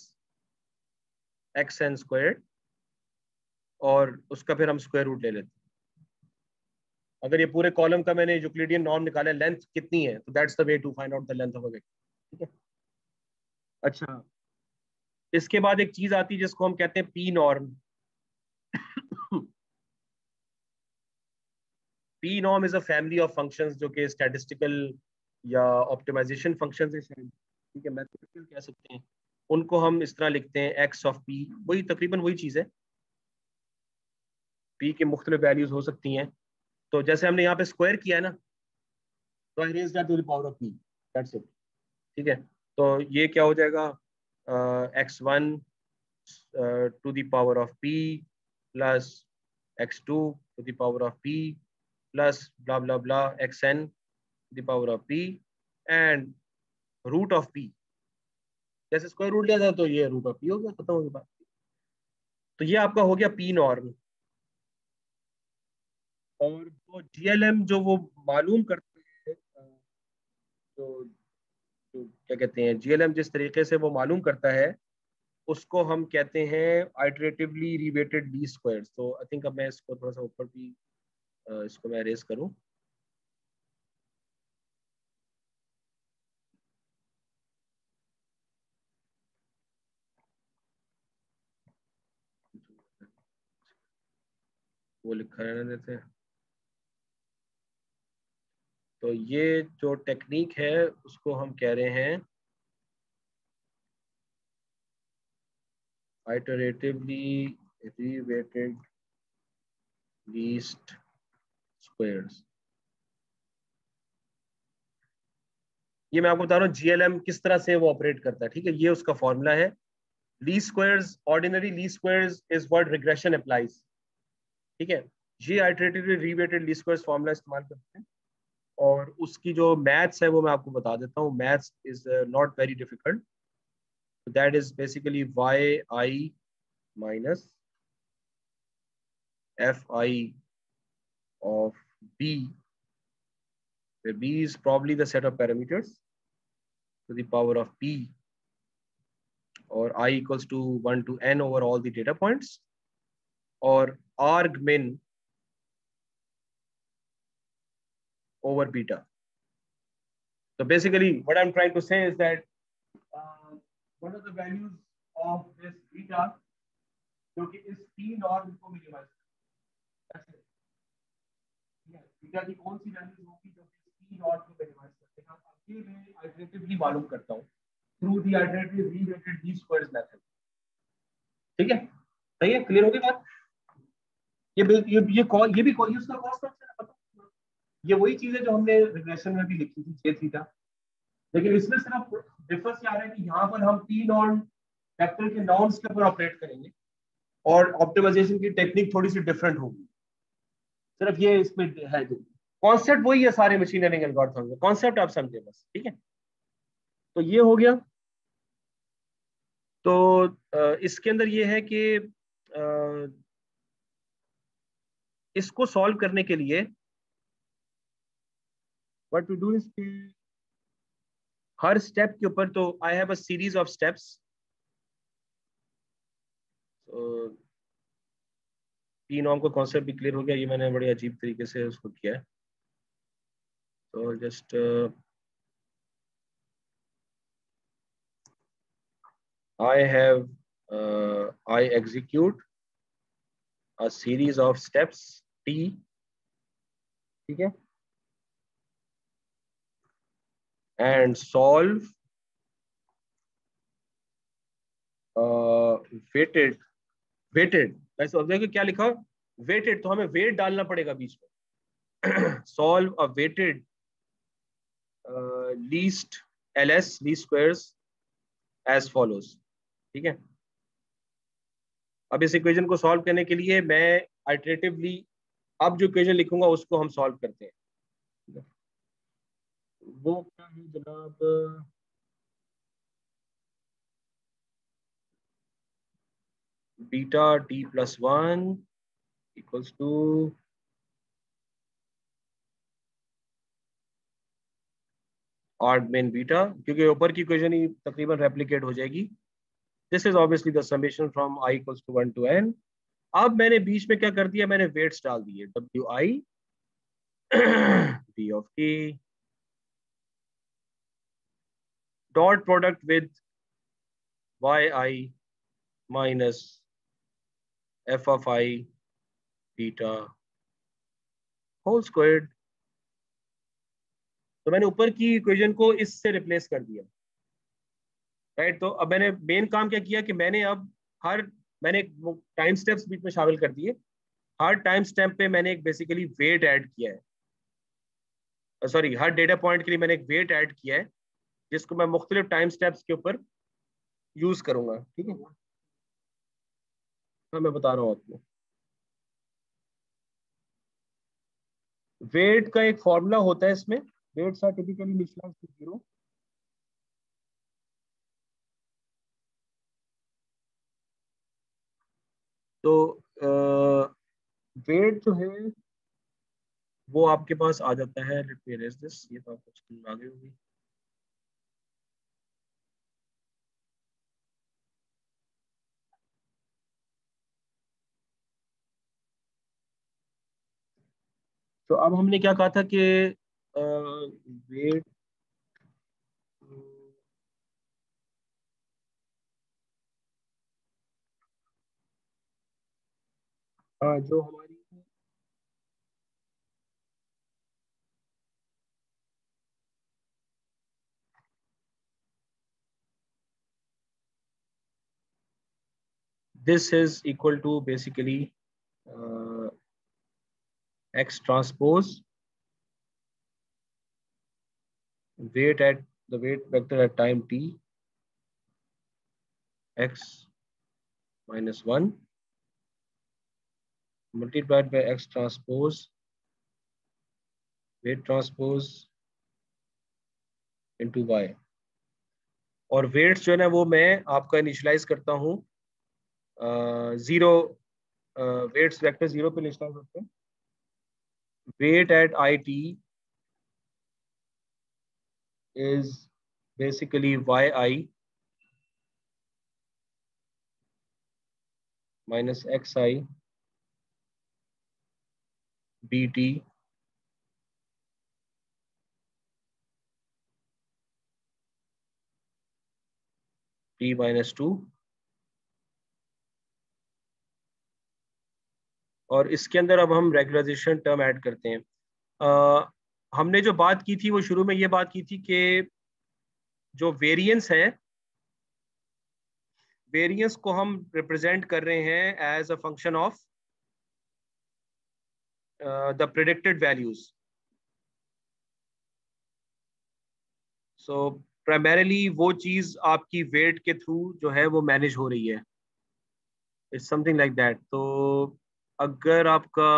x n square और उसका फिर हम स्क्वायर रूट ले लेते हैं। अगर ये पूरे कॉलम का मैंने यूक्लिडियन नॉर्म निकाला लेंथ कितनी है? तो that's the way to find out the length of a vector ठीक है? अच्छा इसके बाद एक चीज़ आती है जिसको हम कहते हैं p norm. P norm is a family of functions जो कि स्टैटिस्टिकल या ऑप्टिमाइजेशन फ़ंक्शंस है। ठीक है, मैथमेटिकल कह सकते हैं। उनको हम इस तरह लिखते हैं एक्स ऑफ़ पी वही, तकरीबन वही चीज़ है। पी के मुख्तलिफ़ वैल्यूज़ हो सकती हैं। तो जैसे हमने यहाँ पे स्क्वायर किया है ना तो I raise that to the power of p that's it ठीक है तो ये क्या हो जाएगा? X one to the power of p plus x two to the power of p plus blah blah blah x n the power of p and root of p जैसे square root लिया जाए तो ये root of P हो गया, खत्म हो गया बात। तो ये आपका हो गया पी नॉर्म और वो जीएलएम जो वो मालूम करते हैं जो जो क्या कहते हैं जीएलएम जिस तरीके से वो मालूम करता है, उसको हम कहते हैं आइटरेटिवली रिवेटेड डी स्क्वायर तो आई थिंक अब मैं इसको थोड़ा सा ऊपर भी इसको मैं अरेज करूँ। वो लिखा रहने देते हैं। तो ये जो टेक्निक है, उसको हम कह रहे हैं ये मैं आपको बता रहा हूँ जीएलएम किस तरह से वो ऑपरेट करता है, ठीक है? ये उसका फॉर्मूला है। ली स्क्वायर्स ऑर्डिनरी ली squares is word regression applies ठीक है? ये आइटरेटिवली रिवेटेड ली स्क्वायर्स फॉर्मूला इस्तेमाल करते हैं। और उसकी जो मैथ्स है वो मैं आपको बता देता हूँ maths is not very difficult that is basically y I minus f I of b where b is probably the set of parameters to the power of p or i equals to 1 to n over all the data points or arg over beta. So basically what I'm trying to say is that uh, what are the values of this beta? जो कि इस P not को minimise beta की कौन सी values होगी जो कि P not को मिनिमाइज करते हैं? ये मैं आइटरेटिवली मालूम करता हूँ। Through the iterative reweighted d squares method ठीक है? सही है? क्लियर हो गई बात? ये ये ये कॉल ये भी कॉल उसका कॉस्ट फ़ंक्शन है? ये वही चीज़ है जो हमने रिग्रेशन में भी लिखी थी जे थीटा लेकिन इसमें सिर्फ़ डिफरेंस क्या है कि यहाँ पर हम पी नॉन वेक्टर के नॉन्स के ऊपर ऑपरेट करेंगे और ऑप्टिमाइजेशन की टेक्निक थोड़ी सी डिफरेंट होगी। सिर्फ़ ये इसमें है जो कॉन्सेप्ट वही है सारे मशीन लर्निंग एल्गोरिथम कॉन्सेप्ट आप समझे बस, ठीक है? तो ये हो गया। तो इसके अंदर ये है कि इसको सॉल्व करने के लिए what we do is हर स्टेप के ऊपर तो I have a series of steps तीन ऑम का कॉन्सेप्ट भी क्लियर हो गया। ये मैंने बड़े अजीब तरीके से उसको किया है। तो just I have uh, I execute a series of steps T. ठीक है? and solve वेटेड वेटेड ऐसे समझे क्या लिखा? वेटेड तो हमें वेट डालना पड़ेगा बीच में। Solve a weighted least l s Lee squares as follows ठीक है? अब इस इक्वेजन को सॉल्व करने के लिए मैं अल्टरनेटिवली अब जो इक्वेजन लिखूँगा उसको हम सॉल्व करते हैं। वो क्या है जनाब? Beta t plus one equals to arg min beta, क्योंकि ऊपर की इक्वेशन ही तकरीबन रेप्लीकेट हो जाएगी। This is obviously the summation from i equals to one to n अब मैंने बीच में क्या कर दिया? मैंने वेट्स डाल दिए W i d of t product with y i minus f of i beta whole squared तो मैंने ऊपर की इक्वेशन को इससे रिप्लेस कर दिया। राइट तो अब मैंने मेन काम क्या किया कि मैंने अब हर, मैंने टाइम स्टेप्स बीच में शामिल कर दिए। हर टाइम स्टेप पे मैंने एक बेसिकली वेट ऐड किया है। सॉरी हर डेटा पॉइंट के लिए मैंने एक वेट ऐड किया है। जिसको मैं मुख्तलिफ़ टाइम स्टेप्स के ऊपर यूज़ करूँगा, ठीक है? हाँ मैं बता रहा हूँ आपको। वेट का एक फॉर्मूला होता है इसमें। Weights are typically to zero तो वेट जो है, वो आपके पास आ जाता है। दिस ये तो आपको आ गई होगी। तो अब हमने क्या कहा था कि वेट जो हमारी this is equal to basically x transpose weight at the weight vector at time t x minus 1 multiplied by x transpose weight transpose into y और वेट्स जो है ना वो मैं आपका इनिशलाइज करता हूँ ज़ीरो वेट्स वेक्टर ज़ीरो पे इनिशलाइज होते हैं weight at IT is basically yi minus xi bt t minus 2 और इसके अंदर अब हम रेगुलराइजेशन टर्म ऐड करते हैं। आ, हमने जो बात की थी वो शुरू में ये बात की थी कि जो वेरिएंस है वेरिएंस को हम रिप्रेजेंट कर रहे हैं as a function of the predicted values so primarily वो चीज़ आपकी वेट के थ्रू जो है वो मैनेज हो रही है। इट्स समथिंग लाइक दैट तो अगर आपका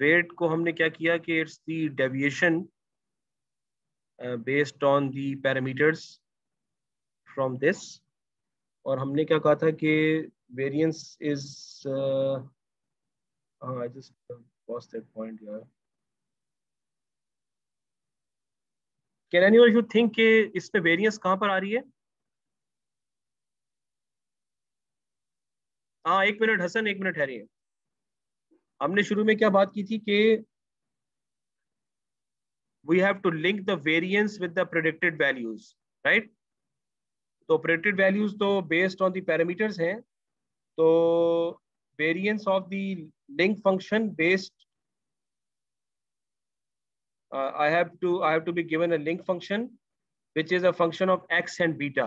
वेट को हमने क्या किया कि it's the deviation based on the parameters from this और हमने क्या कहा था कि variance is I just lost that point यार। कैन एनी यू थिंक के इसमें वेरिएंस कहाँ पर आ रही है? हाँ एक मिनट, हसन, एक मिनट ठहरिए हमने शुरू में क्या बात की थी कि we have to link the variance with the predicted values right तो प्रोडिक्टेड वैल्यूज़ तो बेस्ड ऑन द हैं तो variance of the link function based I have to I have to be given a link function which is a function of x and beta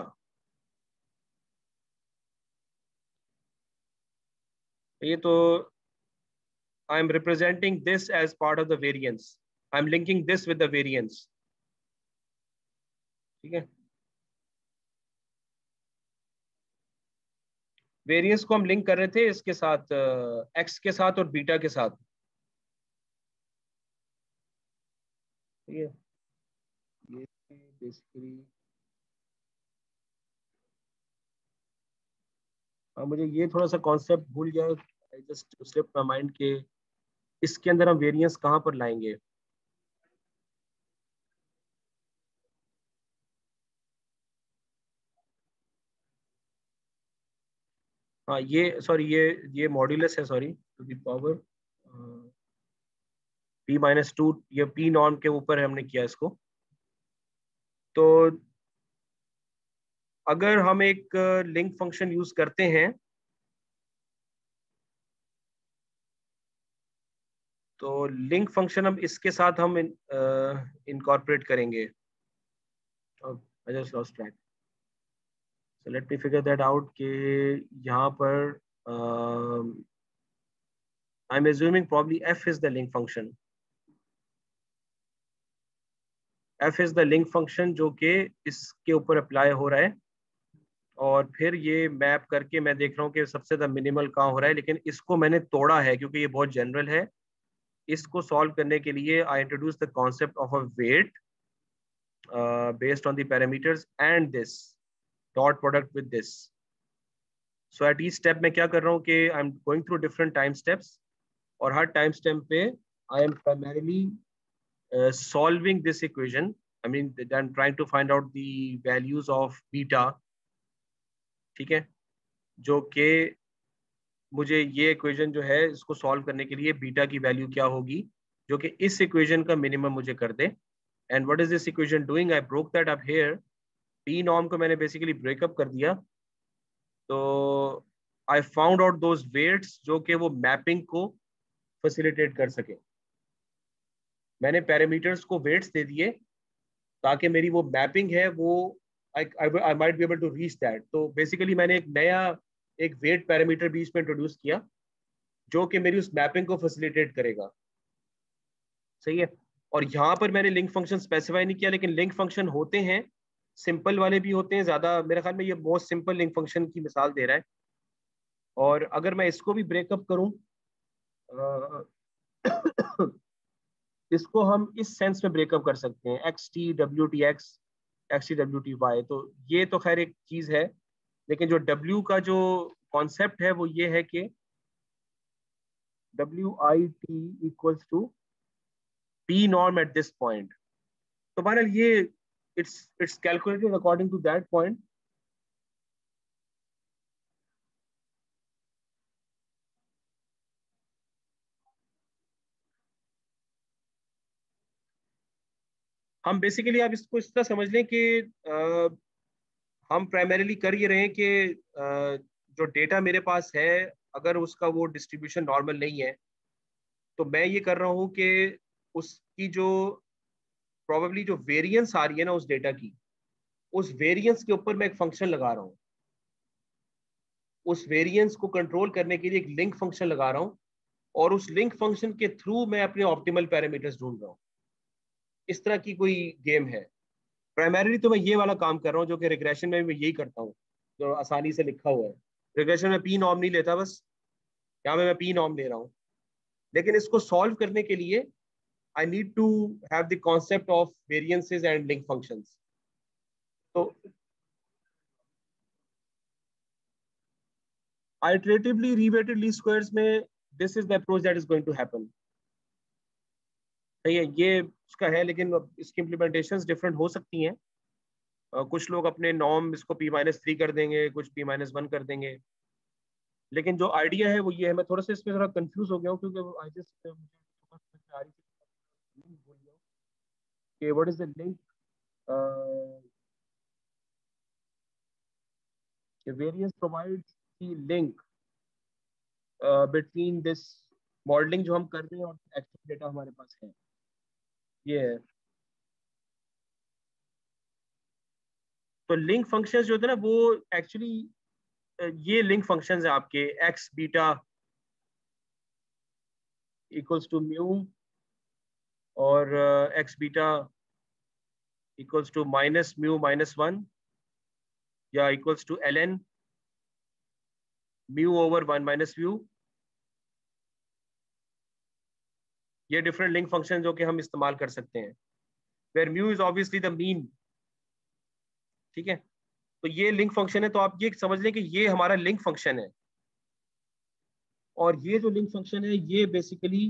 ये तो I am representing this as part of the variance I am linking this with the variance ठीक है? Variance को हम link कर रहे थे इसके साथ uh, एक्स के साथ और बीटा के साथ। ठीक है? हाँ मुझे ये थोड़ा सा कॉन्सेप्ट भूल गया I just slip my mind के इसके अंदर हम वेरिएंस कहाँ पर लाएँगे? हाँ ये सॉरी ये ये मॉड्यूलस है sorry to the power p minus two ये पी नॉर्म के ऊपर हमने किया इसको। तो अगर हम एक लिंक फ़ंक्शन यूज़ करते हैं तो लिंक फ़ंक्शन हम इसके साथ हम इनकॉर्पोरेट करेंगे। Track so let me figure that out कि यहाँ पर I am assuming probably f is the link function f is the link function जो कि इसके ऊपर अप्लाई हो रहा है। और फिर ये मैप करके मैं देख रहा हूँ कि सबसे ज़्यादा मिनिमल कहाँ हो रहा है, लेकिन इसको मैंने तोड़ा है क्योंकि ये बहुत जनरल है। इसको सॉल्व करने के लिए I introduce the concept of a weight based on the parameters and this dot product with this so at e step में क्या कर रहा हूँ कि I am going through different time steps और हर टाइम स्टेप पे I am primarily this I mean I am trying to find out the values of beta ठीक है? जो कि मुझे ये इक्वेशन जो है, इसको सॉल्व करने के लिए बीटा की वैल्यू क्या होगी? जो कि इस इक्वेशन का मिनिमम मुझे कर दे। And what is this equation doing I broke that up here p norm को मैंने बेसिकली ब्रेकअप कर दिया। तो I found out those weights जो कि वो मैपिंग को फैसिलिटेट कर सके। मैंने पैरामीटर्स को वेट्स दे दिए, ताकि मेरी वो मैपिंग है, वो I might be able to reach that तो बेसिकली मैंने एक नया, एक वेट पैरामीटर बीच में इंट्रोड्यूस किया, जो कि मेरी उस मैपिंग को फैसिलिटेट करेगा। सही है? और यहाँ पर मैंने लिंक फ़ंक्शन स्पेसिफाई नहीं किया, लेकिन लिंक फ़ंक्शन होते हैं सिंपल वाले भी होते हैं, ज़्यादा मेरे ख्याल में ये बहुत सिंपल लिंक फ़ंक्शन की मिसाल दे रहा है। और अगर मैं इसको भी ब्रेकअप करूँ [COUGHS] इसको हम इस सेंस में ब्रेकअप कर सकते हैं X T W T X X W T Y तो ये तो खैर एक चीज़ है। लेकिन जो W का जो कॉन्सेप्ट है, वो ये है कि W i t equals to p norm at this point तो बहरहाल ये it's it's calculated according to that point हम बेसिकली आप इसको इस तरह समझ लें कि हम प्राइमरीली कर ये रहे हैं कि जो डेटा मेरे पास है, अगर उसका वो डिस्ट्रीब्यूशन नॉर्मल नहीं है तो मैं ये कर रहा हूँ कि उसकी जो प्रॉबेबली जो वेरिएंस आ रही है ना उस डेटा की, उस वेरिएंस के ऊपर मैं एक फ़ंक्शन लगा रहा हूँ। उस वेरिएंस को कंट्रोल करने के लिए एक लिंक फ़ंक्शन लगा रहा हूँ और उस लिंक फ़ंक्शन के थ्रू मैं अपने ऑप्टिमल पैरामीटर्स ढूंढ रहा हूँ। इस तरह की कोई गेम है। प्राइमरीली तो मैं ये वाला काम कर रहा हूँ जो कि रिग्रेशन में मैं यही करता हूँ, जो आसानी से लिखा हुआ है। रिग्रेशन में पी नॉम नहीं लेता बस, यहाँ में पी नॉम ले रहा हूँ। लेकिन इसको सॉल्व करने के लिए I need to have the concept of variances and link functions तो iteratively reweighted least squares में this is the approach that is going to happen सही है ये उसका है लेकिन इसकी इम्प्लीमेंटेशन डिफरेंट हो सकती हैं। कुछ लोग अपने नॉर्म इसको पी माइनस थ्री कर देंगे कुछ पी माइनस वन कर देंगे। लेकिन जो आइडिया है वो ये है। मैं थोड़ा सा इसमें थोड़ा कंफ्यूज हो गया हूँ क्योंकि I just what is the link various provides link uh, between this modelling जो हम कर रहे हैं और एक्चुअल डेटा हमारे पास है। ये तो लिंक फ़ंक्शंस जो होते हैं ना, वो एक्चुअली ये लिंक फ़ंक्शंस है आपके x beta equals to mu और x beta equals to minus mu minus one या equals to l n mu over one minus mu ये डिफरेंट लिंक फ़ंक्शन जो कि हम इस्तेमाल कर सकते हैं। Where mu is obviously the mean ठीक है? तो ये लिंक फ़ंक्शन है तो आप ये समझ लें कि ये हमारा लिंक फ़ंक्शन है। और ये जो लिंक फ़ंक्शन है, ये basically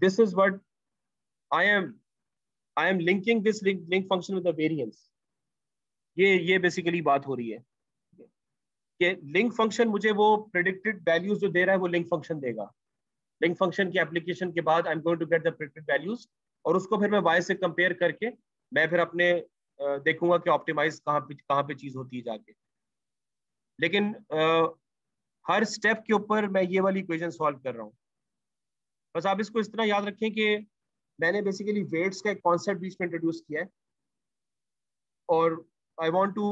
this is what I am I am linking this link function with variance ये ये बेसिकली बात हो रही है। कि लिंक फ़ंक्शन मुझे वो प्रिडिक्टेड वैल्यूज़ जो दे रहा है, वो लिंक फ़ंक्शन देगा। लिंक फ़ंक्शन की एप्लीकेशन के बाद I am going to get the predicted values और उसको फिर मैं वाई से कंपेयर करके मैं फिर अपने देखूँगा कि ऑप्टिमाइज कहाँ पे कहाँ पे चीज़ होती है जाके। लेकिन आ, हर स्टेप के ऊपर मैं ये वाली इक्वेशन सॉल्व कर रहा हूँ। बस आप इसको इस तरह याद रखें कि मैंने बेसिकली वेट्स का एक कॉन्सेप्ट बीच में इंट्रोड्यूस किया है। और आई वांट टू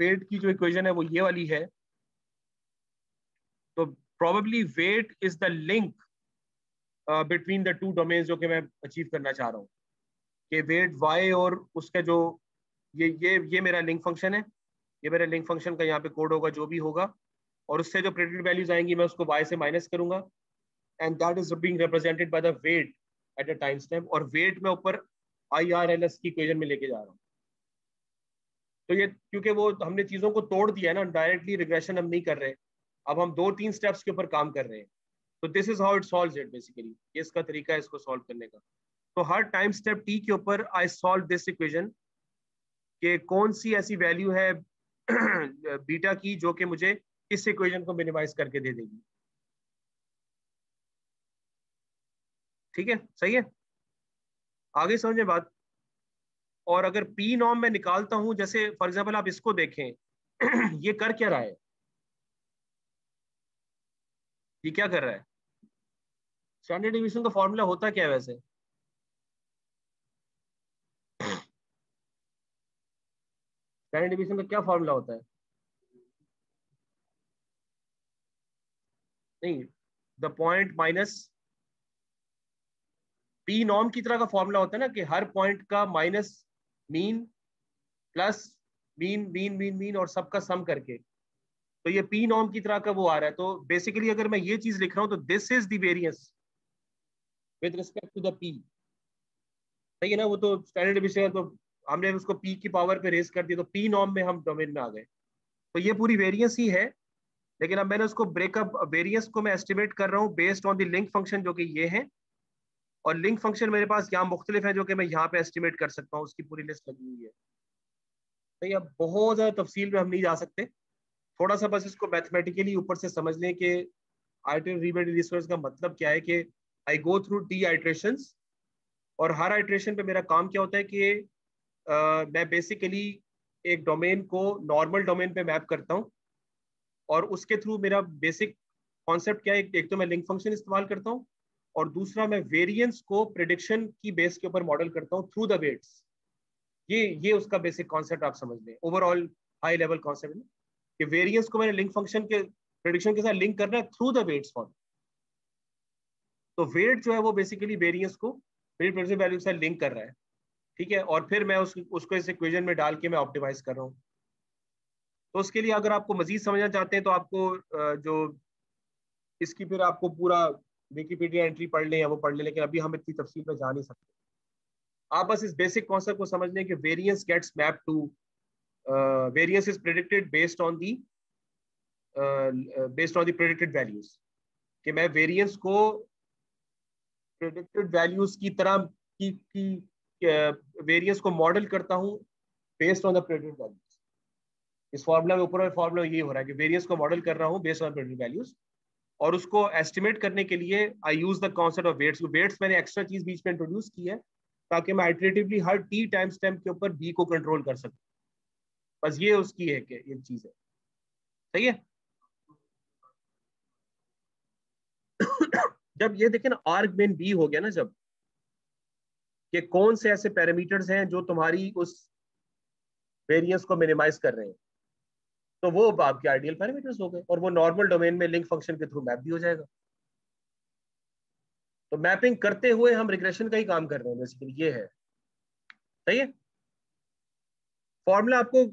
वेट की जो इक्वेशन है वो ये वाली है। तो probably weight is the link between the two domains जो कि मैं अचीव करना चाह रहा हूँ। कि वेट वाई और उसका जो, ये ये ये मेरा लिंक फ़ंक्शन है। ये मेरा लिंक फ़ंक्शन का यहाँ पे कोड होगा, जो भी होगा। और उससे जो प्रेडिक्टेड वैल्यूज़ आएँगी, मैं उसको वाई से माइनस करूँगा। And that is being represented by the weight at a time step और वेट में ऊपर आई आर एल एस की इक्वेशन में लेके जा रहा हूँ। तो ये, क्योंकि वो हमने चीज़ों को तोड़ दिया है ना डायरेक्टली रिग्रेशन हम नहीं कर रहे। अब हम दो तीन स्टेप्स के ऊपर काम कर रहे हैं। तो this is how it solve it basically ये इसका तरीका है इसको सॉल्व करने का तो हर टाइम स्टेप टी के ऊपर आई सॉल्व दिस इक्वेशन कि कौन सी ऐसी वैल्यू है बीटा की जो कि मुझे इस इक्वेशन को मिनिमाइज करके दे देगी ठीक है सही है आगे समझे बात और अगर पी नॉम में निकालता हूँ जैसे फॉर एग्ज़ाम्पल आप इसको देखें ये कर क्या रहा है ये क्या कर रहा है स्टैंडर्ड डिविजन का फॉर्मूला होता क्या है वैसे? स्टैंडर्ड डिविजन का क्या फॉर्मूला होता है? नहीं द पॉइंट माइनस पी नॉम की तरह का फॉर्मूला होता है ना कि हर पॉइंट का minus mean plus mean mean mean mean और सबका सम करके। तो ये पी नॉम की तरह का वो आ रहा है। तो बेसिकली अगर मैं ये चीज़ लिख रहा हूँ तो this is the variance with respect to the p सही है ना? वो तो स्टैंडर्ड विषय तो हमने उसको पी की पावर पे रेस कर दिया तो पी नॉम में हम डोमेन में आ गए। तो ये पूरी वेरियंस ही है, लेकिन अब मैंने उसको ब्रेकअप वेरियंस को मैं एस्टिमेट कर रहा हूँ based on the link function जो कि ये है। और लिंक फ़ंक्शन मेरे पास यहाँ मुख्तलिफ़ है, जो कि मैं यहाँ पे एस्टिमेट कर सकता हूँ, उसकी पूरी लिस्ट लगी हुई है। तो अब बहुत ज़्यादा तफसील में हम नहीं जा सकते। थोड़ा सा बस इसको मैथमेटिकली ऊपर से समझ लें कि रीबेड रिसोर्स का मतलब क्या है कि I go through T iteration और हर आइट्रेशन पे मेरा काम क्या होता है कि आ, मैं बेसिकली एक डोमेन को नॉर्मल डोमेन पे मैप करता हूँ और उसके थ्रू मेरा बेसिक कॉन्सेप्ट क्या है एक तो मैं लिंक फ़ंक्शन इस्तेमाल करता हूँ और दूसरा मैं वेरिएंस को प्रिडिक्शन की बेस के ऊपर मॉडल करता हूँ थ्रू द वेट्स ये ये उसका बेसिक कॉन्सेप्ट आप समझ लें। ओवरऑल हाई लेवल कॉन्सेप्ट कि वेरिएंस को मैंने लिंक फ़ंक्शन के प्रिडिक्शन के साथ लिंक करना है थ्रू द वेट्स फॉर्म तो वेट जो है वो बेसिकली वेरिएंस को प्रिडिक्टेड वैल्यू के साथ लिंक कर रहा है। ठीक है? और फिर मैं उस, उसको इस इक्वेशन में डाल के मैं ऑप्टिमाइज कर रहा हूँ। तो उसके लिए अगर आपको मजीद समझना चाहते हैं तो आपको जो इसकी फिर आपको पूरा विकीपीडिया एंट्री पढ़ लें या वो पढ़ लें लेकिन अभी हम इतनी तफसील में जा नहीं सकते। आप बस इस बेसिक कॉन्सेप्ट को समझ लें कि variance gets map to variance is predicted based on the based on the predicted values कि मैं वेरिएंस को प्रेडिक्टेड वैल्यूज़ की तरह की की वेरियंस को मॉडल करता हूँ based on the predicted values इस फॉर्मूला में ऊपर फॉर्मूला ये हो रहा है कि वेरियंस को मॉडल कर रहा हूँ बेस्ड ऑन प्रेडिक्टेड वैल्यूज़ और उसको एस्टिमेट करने के लिए I use the concept of weights weights मैंने एक्स्ट्रा चीज़ बीच में इंट्रोड्यूस की है ताकि मैं आइटरेटिवली हर टी टाइम स्टेम के ऊपर बी को कंट्रोल कर सकूँ। बस ये उसकी है कि ये चीज़ है। सही है? जब ये देखें ना आर्ग मेन बी हो गया ना जब, कि कौन से ऐसे पैरामीटर्स हैं जो तुम्हारी उस वेरिएंस को मिनिमाइज कर रहे हैं तो वो आपके आइडियल पैरामीटर्स हो गए और वो नॉर्मल डोमेन में लिंक फ़ंक्शन के थ्रू मैप भी हो जाएगा। तो मैपिंग करते हुए हम रिग्रेशन का ही काम कर रहे हैं बेसिकली ये है। सही है? फॉर्मूला आपको,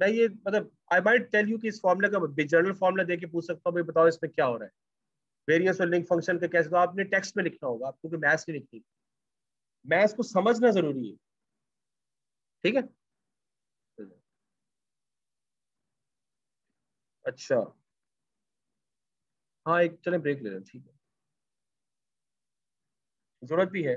मैं ये मतलब आई माइट टेल यू कि इस फॉर्मूला का जनरल फॉर्मूला देके पूछ सकता हूँ भाई बताओ इसमें क्या हो रहा है। वेरियंस और लिंक फ़ंक्शन का कैसे तो आपने टेक्स्ट में लिखना होगा, आपको मैथ्स नहीं लिखनी। मैथ्स को समझना ज़रूरी है। ठीक है? अच्छा। हाँ एक चले ब्रेक ले लें ठीक है। ज़रूरत भी है।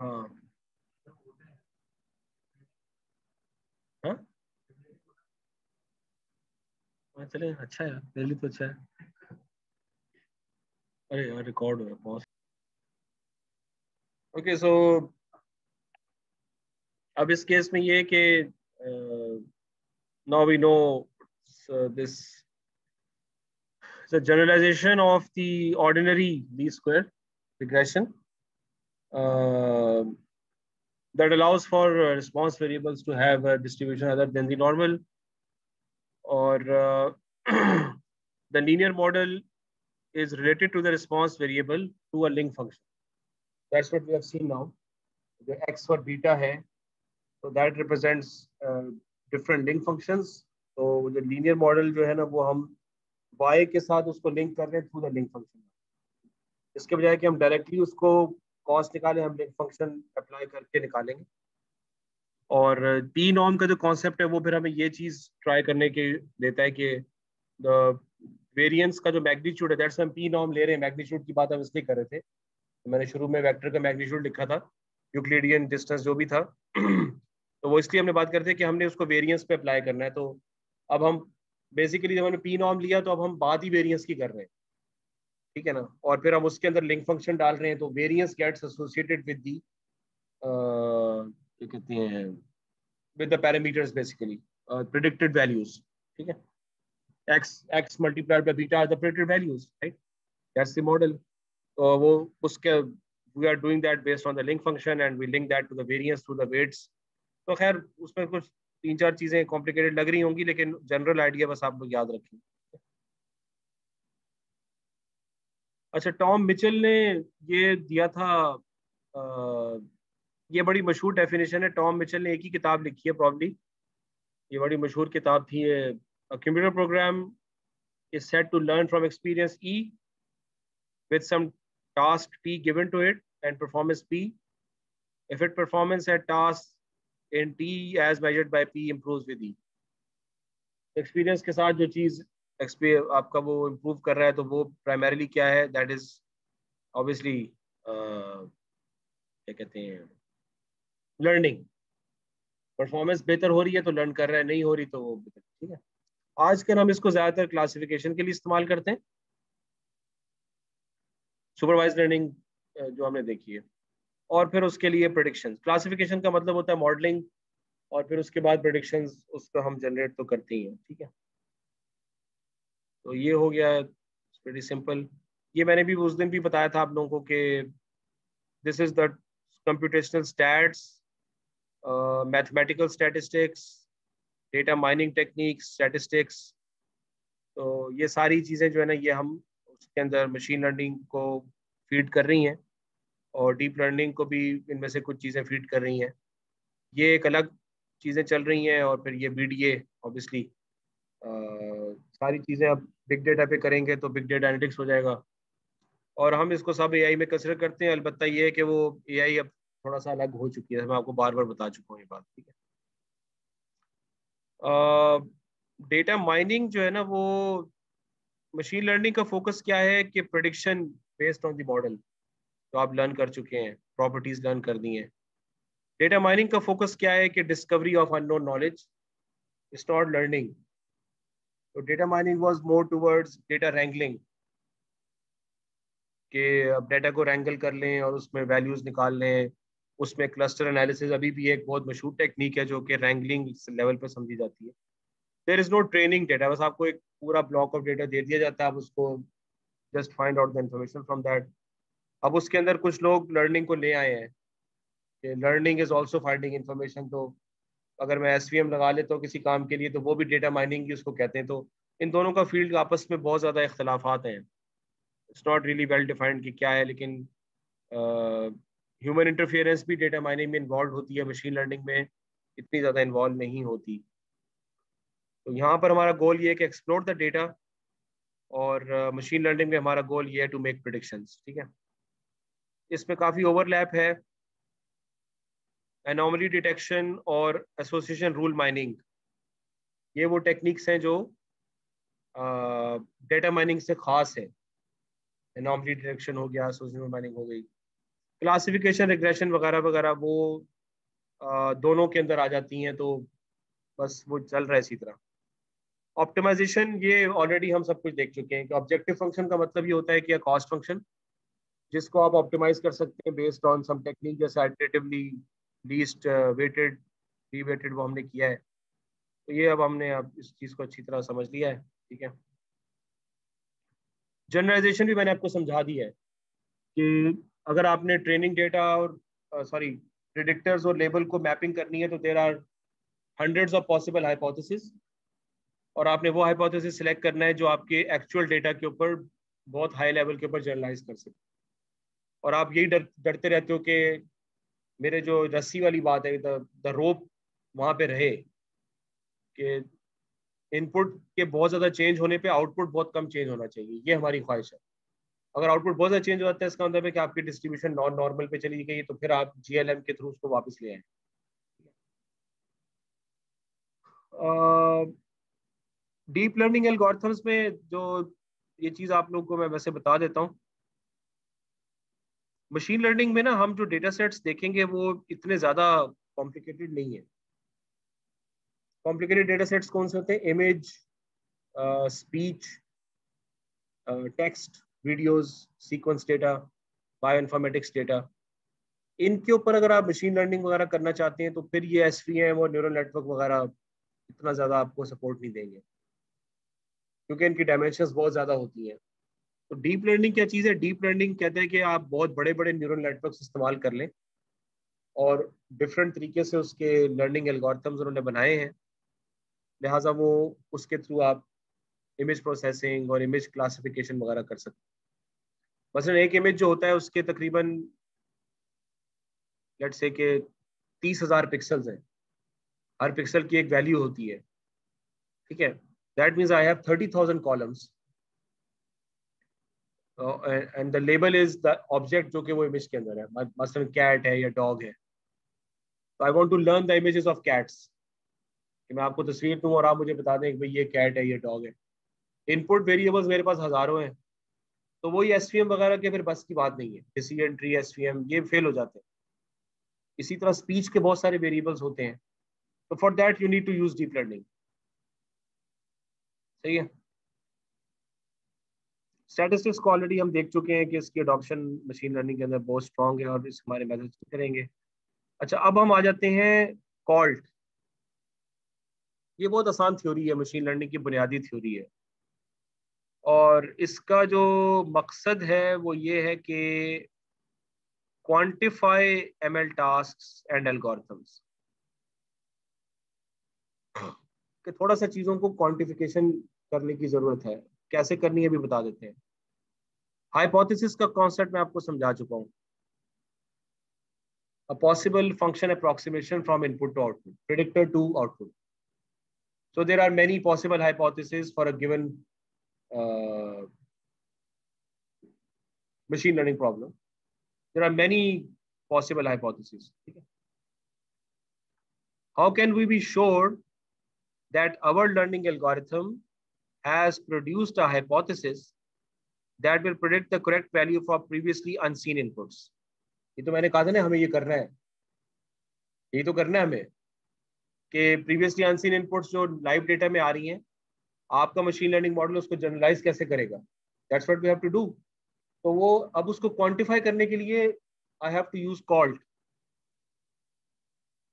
हाँ। हाँ? चले अच्छा है दिल्ली तो अच्छा है। अरे यार रिकॉर्ड हो रहा है ओके सो अब इस केस में ये कि now we know this the generalization of the ordinary least square regression uh, that allows for uh, response variables to have a distribution other than the normal or uh, [CLEARS THROAT] the linear model is related to the response variable to a link function. That's what we have seen now. The x for beta hai. So that represents uh, different link functions. So the linear model जो है ना वो हम Y के साथ उसको link कर रहे हैं थ्रू द लिंक फ़ंक्शन इसके बजाय कि हम डायरेक्टली उसको कॉस्ट निकालें, हम लिंक फ़ंक्शन अप्लाई करके निकालेंगे। और पी नॉर्म का जो कॉन्सेप्ट है, वो फिर हमें ये चीज़ ट्राई करने के देता है कि द वेरिएंस का जो मैग्नीट्यूड है दैट्स हम पी नॉर्म ले रहे हैं। मैग्नीट्यूड की बात हम इसलिए कर रहे थे। मैंने शुरू में वेक्टर का मैग्नीट्यूड लिखा था यूक्लिडियन डिस्टेंस जो भी था। [CLEARS THROAT] तो वो इसलिए हमने बात करते हैं कि हमने उसको वेरिएंस पे अप्लाई करना है। तो अब हम बेसिकली जब हमने पी नॉर्म लिया तो अब हम बात ही वेरियंस की कर रहे हैं ठीक है ना और फिर हम उसके अंदर लिंक फ़ंक्शन डाल रहे हैं तो variance gets associated with the कहते हैं with the parameters basically predicted values ठीक है x multiplied by beta are the predicted values right that's the model so वो उसके we are doing that based on the link function and we link that to the variance through the weights तो खैर उसमें कुछ तीन चार चीज़ें complicated लग रही होंगी लेकिन जनरल आइडिया बस आप लोग याद रखें। अच्छा टॉम मिचल ने ये दिया था आ, ये बड़ी मशहूर डेफिनेशन है। टॉम मिचल ने एक ही किताब लिखी है प्रॉब्ली ये बड़ी मशहूर किताब थी ये computer program is set to learn from experience e with some task t given to it and performance p if it performance at task in T as measured by P improves with E. Experience के साथ जो चीज़ आपका वो improve कर रहा है तो वो प्राइमरीली क्या है? दैट इज़ ऑब्वियसली क्या कहते हैं? लर्निंग परफॉर्मेंस बेहतर हो रही है तो लर्न कर रहा है, नहीं हो रही तो वो ठीक है? आजकल हम इसको ज़्यादातर क्लासिफिकेशन के लिए इस्तेमाल करते हैं। सुपरवाइज लर्निंग जो हमने देखी है। और फिर उसके लिए प्रोडिक्शन क्लासिफिकेशन का मतलब होता है मॉडलिंग और फिर उसके बाद प्रोडिक्शन उसको हम जनरेट तो करते ही हैं, ठीक है? तो ये हो गया वेरी सिंपल ये मैंने भी उस दिन भी बताया था आप लोगों को कि this is the computational stats mathematical statistics data mining techniques statistics तो ये सारी चीज़ें जो है ना, ये हम उसके अंदर मशीन लर्निंग को फ़ीड कर रही हैं। और डीप लर्निंग को भी इनमें से कुछ चीज़ें फ़ीड कर रही हैं। ये एक अलग चीज़ें चल रही हैं और फिर ये बी डी ऑब्वियसली सारी चीज़ें अब बिग डेटा पे करेंगे तो बिग डेटा एनालिटिक्स हो जाएगा। और हम इसको सब एआई में कंसिडर करते हैं। अलबत्त ये है कि वो एआई अब थोड़ा सा अलग हो चुकी है। मैं आपको बार बार बता चुका हूँ ये बात, ठीक है? डेटा माइनिंग जो है ना, वो मशीन लर्निंग का फोकस क्या है कि prediction based on the model तो आप लर्न कर चुके हैं प्रॉपर्टीज़ लर्न कर दी हैं। डेटा माइनिंग का फोकस क्या है कि discovery of unknown knowledge it's not learning तो data mining was more towards data wrangling कि अब डेटा को रैंगल कर लें और उसमें वैल्यूज़ निकाल लें। उसमें क्लस्टर एनालिसिस अभी भी एक बहुत मशहूर टेक्निक है जो कि रैंगलिंग लेवल पर समझी जाती है। There is no training data बस आपको एक पूरा ब्लॉक ऑफ़ डेटा दे दिया जाता है, आप उसको just find out the information from that अब उसके अंदर कुछ लोग लर्निंग को ले आए हैं। कि learning is also finding information तो अगर मैं एसवीएम लगा लेता हूँ किसी काम के लिए तो वो भी डेटा माइनिंग की उसको कहते हैं। तो इन दोनों का फ़ील्ड आपस में बहुत ज़्यादा इख्तलाफात हैं। It's not really well defined कि क्या है, लेकिन ह्यूमन इंटरफेरेंस भी डेटा माइनिंग में इन्वॉल्व होती है मशीन लर्निंग में इतनी ज़्यादा इन्वॉल्व नहीं होती। तो यहाँ पर हमारा गोल ये है कि एक्सप्लोर द डेटा और मशीन लर्निंग में हमारा गोल ये है टू मेक प्रोडिक्शंस ठीक है? इसमें काफ़ी ओवरलैप है। एनॉमली डिटेक्शन और एसोसिएशन रूल माइनिंग ये वो टेक्निक्स हैं जो डेटा uh, माइनिंग से ख़ास है। एनॉमली डिटेक्शन हो गया एसोसिएशन माइनिंग हो गई। क्लासिफिकेशन रिग्रेशन वगैरह वगैरह वो आ, दोनों के अंदर आ जाती हैं तो बस वो चल रहा है इसी तरह। ऑप्टिमाइजेशन ये ऑलरेडी हम सब कुछ देख चुके हैं कि ऑब्जेक्टिव फ़ंक्शन का मतलब ये होता है कि कॉस्ट फ़ंक्शन जिसको आप ऑप्टिमाइज कर सकते हैं बेस्ड ऑन सम टेक्निक जैसे additively least weighted D weighted वो हमने किया है। तो ये अब हमने अब इस चीज़ को अच्छी तरह समझ लिया है, ठीक है? जनरलाइजेशन भी मैंने आपको समझा दिया है कि अगर आपने ट्रेनिंग डेटा और सॉरी प्रिडिक्टर्स और लेबल को मैपिंग करनी है तो there are hundreds of possible hypothesis और आपने वो हाइपोथेसिस सिलेक्ट करना है जो आपके एक्चुअल डेटा के ऊपर, बहुत हाई लेवल के ऊपर जर्नलाइज कर सके और आप यही डर, डरते रहते हो कि मेरे जो रस्सी वाली बात है द रोप वहाँ पे रहे, कि इनपुट के बहुत ज़्यादा चेंज होने पे आउटपुट बहुत कम चेंज होना चाहिए। ये हमारी ख्वाहिश है। अगर आउटपुट बहुत ज़्यादा चेंज हो जाता है, इसका मतलब है कि आपकी डिस्ट्रीब्यूशन नॉन नॉर्मल पे चली गई तो फिर आप जीएलएम के थ्रू उसको वापस ले आए। डीप लर्निंग एल्गोरिथम्स में जो ये चीज़ आप लोगों को मैं वैसे बता देता हूँ मशीन लर्निंग में ना हम जो डेटा सेट्स देखेंगे वो इतने ज़्यादा कॉम्प्लिकेटेड नहीं है। कॉम्प्लिकेटेड डेटा सेट्स कौन से होते हैं? Image speech text videos sequence data bioinformatics data इनके ऊपर अगर आप मशीन लर्निंग वगैरह करना चाहते हैं तो फिर ये एस और न्यूरल नेटवर्क वगैरह इतना ज़्यादा आपको सपोर्ट नहीं देंगे। क्योंकि इनकी डायमेंशन बहुत ज़्यादा होती हैं। तो डीप लर्निंग क्या चीज़ है? डीप लर्निंग कहते हैं कि आप बहुत बड़े बड़े न्यूरल नेटवर्क इस्तेमाल कर लें और डिफरेंट तरीके से उसके लर्निंग एल्गोरिथम्स उन्होंने बनाए हैं। लिहाजा वो उसके थ्रू आप इमेज प्रोसेसिंग और इमेज क्लासिफिकेशन वगैरह कर सकते हैं। मसलन एक इमेज जो होता है उसके तकरीबन लेट से के तीस हज़ार पिक्सल्स हैं। हर पिक्सल की एक वैल्यू होती है। ठीक है? That means I have thirty thousand columns and the label is the object जो कि वो इमेज के अंदर है। मसलन कैट है या डॉग है। तो I want to learn the images of cats मैं आपको तस्वीर दूँ और आप मुझे बता दें कि भाई ये कैट है, ये डॉग है। इनपुट वेरिएबल्स मेरे पास हज़ारों हैं। तो वही एस वगैरह के फिर बस की बात नहीं है। डिसीज़न ट्री एस ये फेल हो जाते हैं। इसी तरह स्पीच के बहुत सारे वेरिएबल्स होते हैं। तो for that you need to use deep learning सही है? स्टैटिस्टिक्स को ऑलरेडी हम देख चुके हैं कि इसकी अडॉप्शन मशीन लर्निंग के अंदर बहुत स्ट्रॉन्ग है और इस हमारे मेथड करेंगे। अच्छा अब हम आ जाते हैं कॉल्ट ये बहुत आसान थ्योरी है मशीन लर्निंग की बुनियादी थ्योरी है। और इसका जो मकसद है, वो ये है कि quantify M L task and algorithms कि थोड़ा सा चीज़ों को क्वांटिफिकेशन करने की ज़रूरत है। कैसे करनी है भी बता देते हैं। हाइपोथेसिस का कॉन्सेप्ट मैं आपको समझा चुका हूँ। A possible function approximation from input to output predictor to output so there are many possible hypothesis for a given machine learning problem there are many possible hypothesis how can we be sure that our learning algorithm has produced a hypothesis that will predict the correct value for previously unseen inputs? ये तो मैंने कहा था ना, हमें ये करना है। ये तो करना है हमें कि प्रीवियसली अनसीन इनपुट्स जो लाइव डेटा में आ रही हैं, आपका मशीन लर्निंग मॉडल उसको जनरलाइज कैसे करेगा? That's what we have to do तो वो अब उसको क्वांटिफाई करने के लिए I have to use called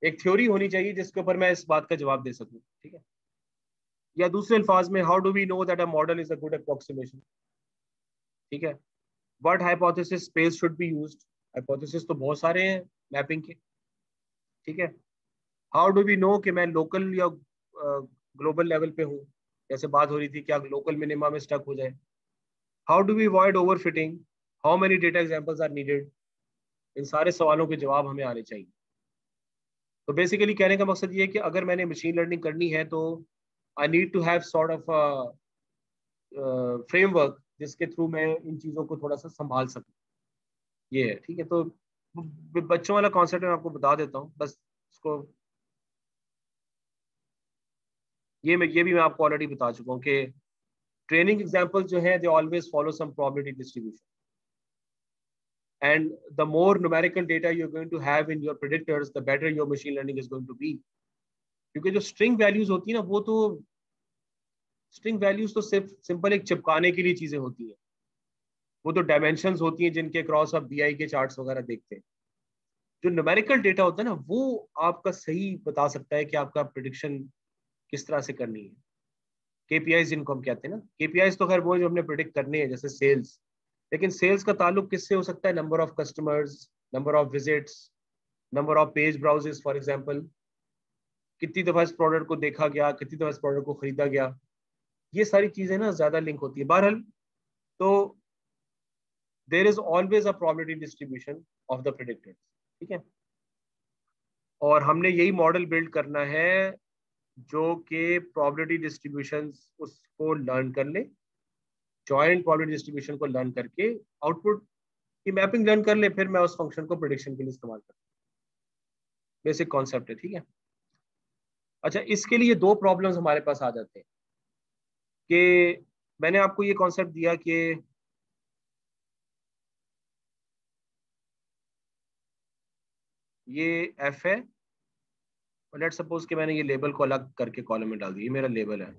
एक थ्योरी होनी चाहिए जिसके ऊपर मैं इस बात का जवाब दे सकूँ, ठीक है? या दूसरे अल्फाज में how do we know that a model is a good approximation ठीक है? What hypothesis space should be use hypothesis तो बहुत सारे हैं मैपिंग के। ठीक है? हाउ डू वी नो कि मैं लोकल या ग्लोबल लेवल पे हूँ? जैसे बात हो रही थी क्या लोकल मिनिमा में स्टक हो जाए। How do we avoid overfitting how many data examples are needed इन सारे सवालों के जवाब हमें आने चाहिए। तो बेसिकली कहने का मकसद ये है कि अगर मैंने मशीन लर्निंग करनी है तो I need to have sort of framework जिसके थ्रू मैं इन चीज़ों को थोड़ा सा संभाल सकूँ। ये है, ठीक है? तो बच्चों वाला कॉन्सेप्ट मैं आपको बता देता हूँ, बस इसको ये मैं, ये भी मैं आपको ऑलरेडी बता चुका हूँ कि ट्रेनिंग एग्ज़ाम्पल जो है they always follow some probability distribution and the more numerical data you're going to have in your predictors, the better your machine learning is going to be. क्योंकि जो स्ट्रिंग वैल्यूज़ होती है ना, वो तो string values तो सिर्फ़ simple एक चिपकाने के लिए चीज़ें होती हैं। वो तो डायमेंशन होती हैं जिनके क्रॉस आप बी के चार्ट्स वगैरह देखते हैं। जो न्यूमेरिकल डेटा होता है ना, वो आपका सही बता सकता है कि आपका प्रिडिक्शन किस तरह से करनी है। केपीआई जिनको हम कहते हैं ना केपीआई तो खैर वो जो हमने प्रिडिक्ट करने हैं, जैसे सेल्स लेकिन सेल्स का ताल्लुक किससे हो सकता है? Number of customers number of visits number of page browses for example कितनी दफ़ा इस प्रोडक्ट को देखा गया, कितनी दफ़ा इस प्रोडक्ट को खरीदा गया। ये सारी चीज़ें ना ज़्यादा लिंक होती है। बहरहाल तो there is always a probability distribution of the predicted ठीक है? और हमने यही मॉडल बिल्ड करना है जो कि प्रॉबिलिटी डिस्ट्रीब्यूशन उसको लर्न कर ले जॉइंट प्रॉबिलिटी डिस्ट्रीब्यूशन को लर्न करके आउटपुट की मैपिंग लर्न कर ले, फिर मैं उस फ़ंक्शन को प्रोडिक्शन के लिए इस्तेमाल कर बेसिक कॉन्सेप्ट है, ठीक है? अच्छा इसके लिए दो प्रॉब्लम्स हमारे पास आ जाते हैं। कि मैंने आपको ये कॉन्सेप्ट दिया कि ये एफ़ है और लेट सपोज़ कि मैंने ये लेबल को अलग करके कॉलम में डाल दिया। ये मेरा लेबल है।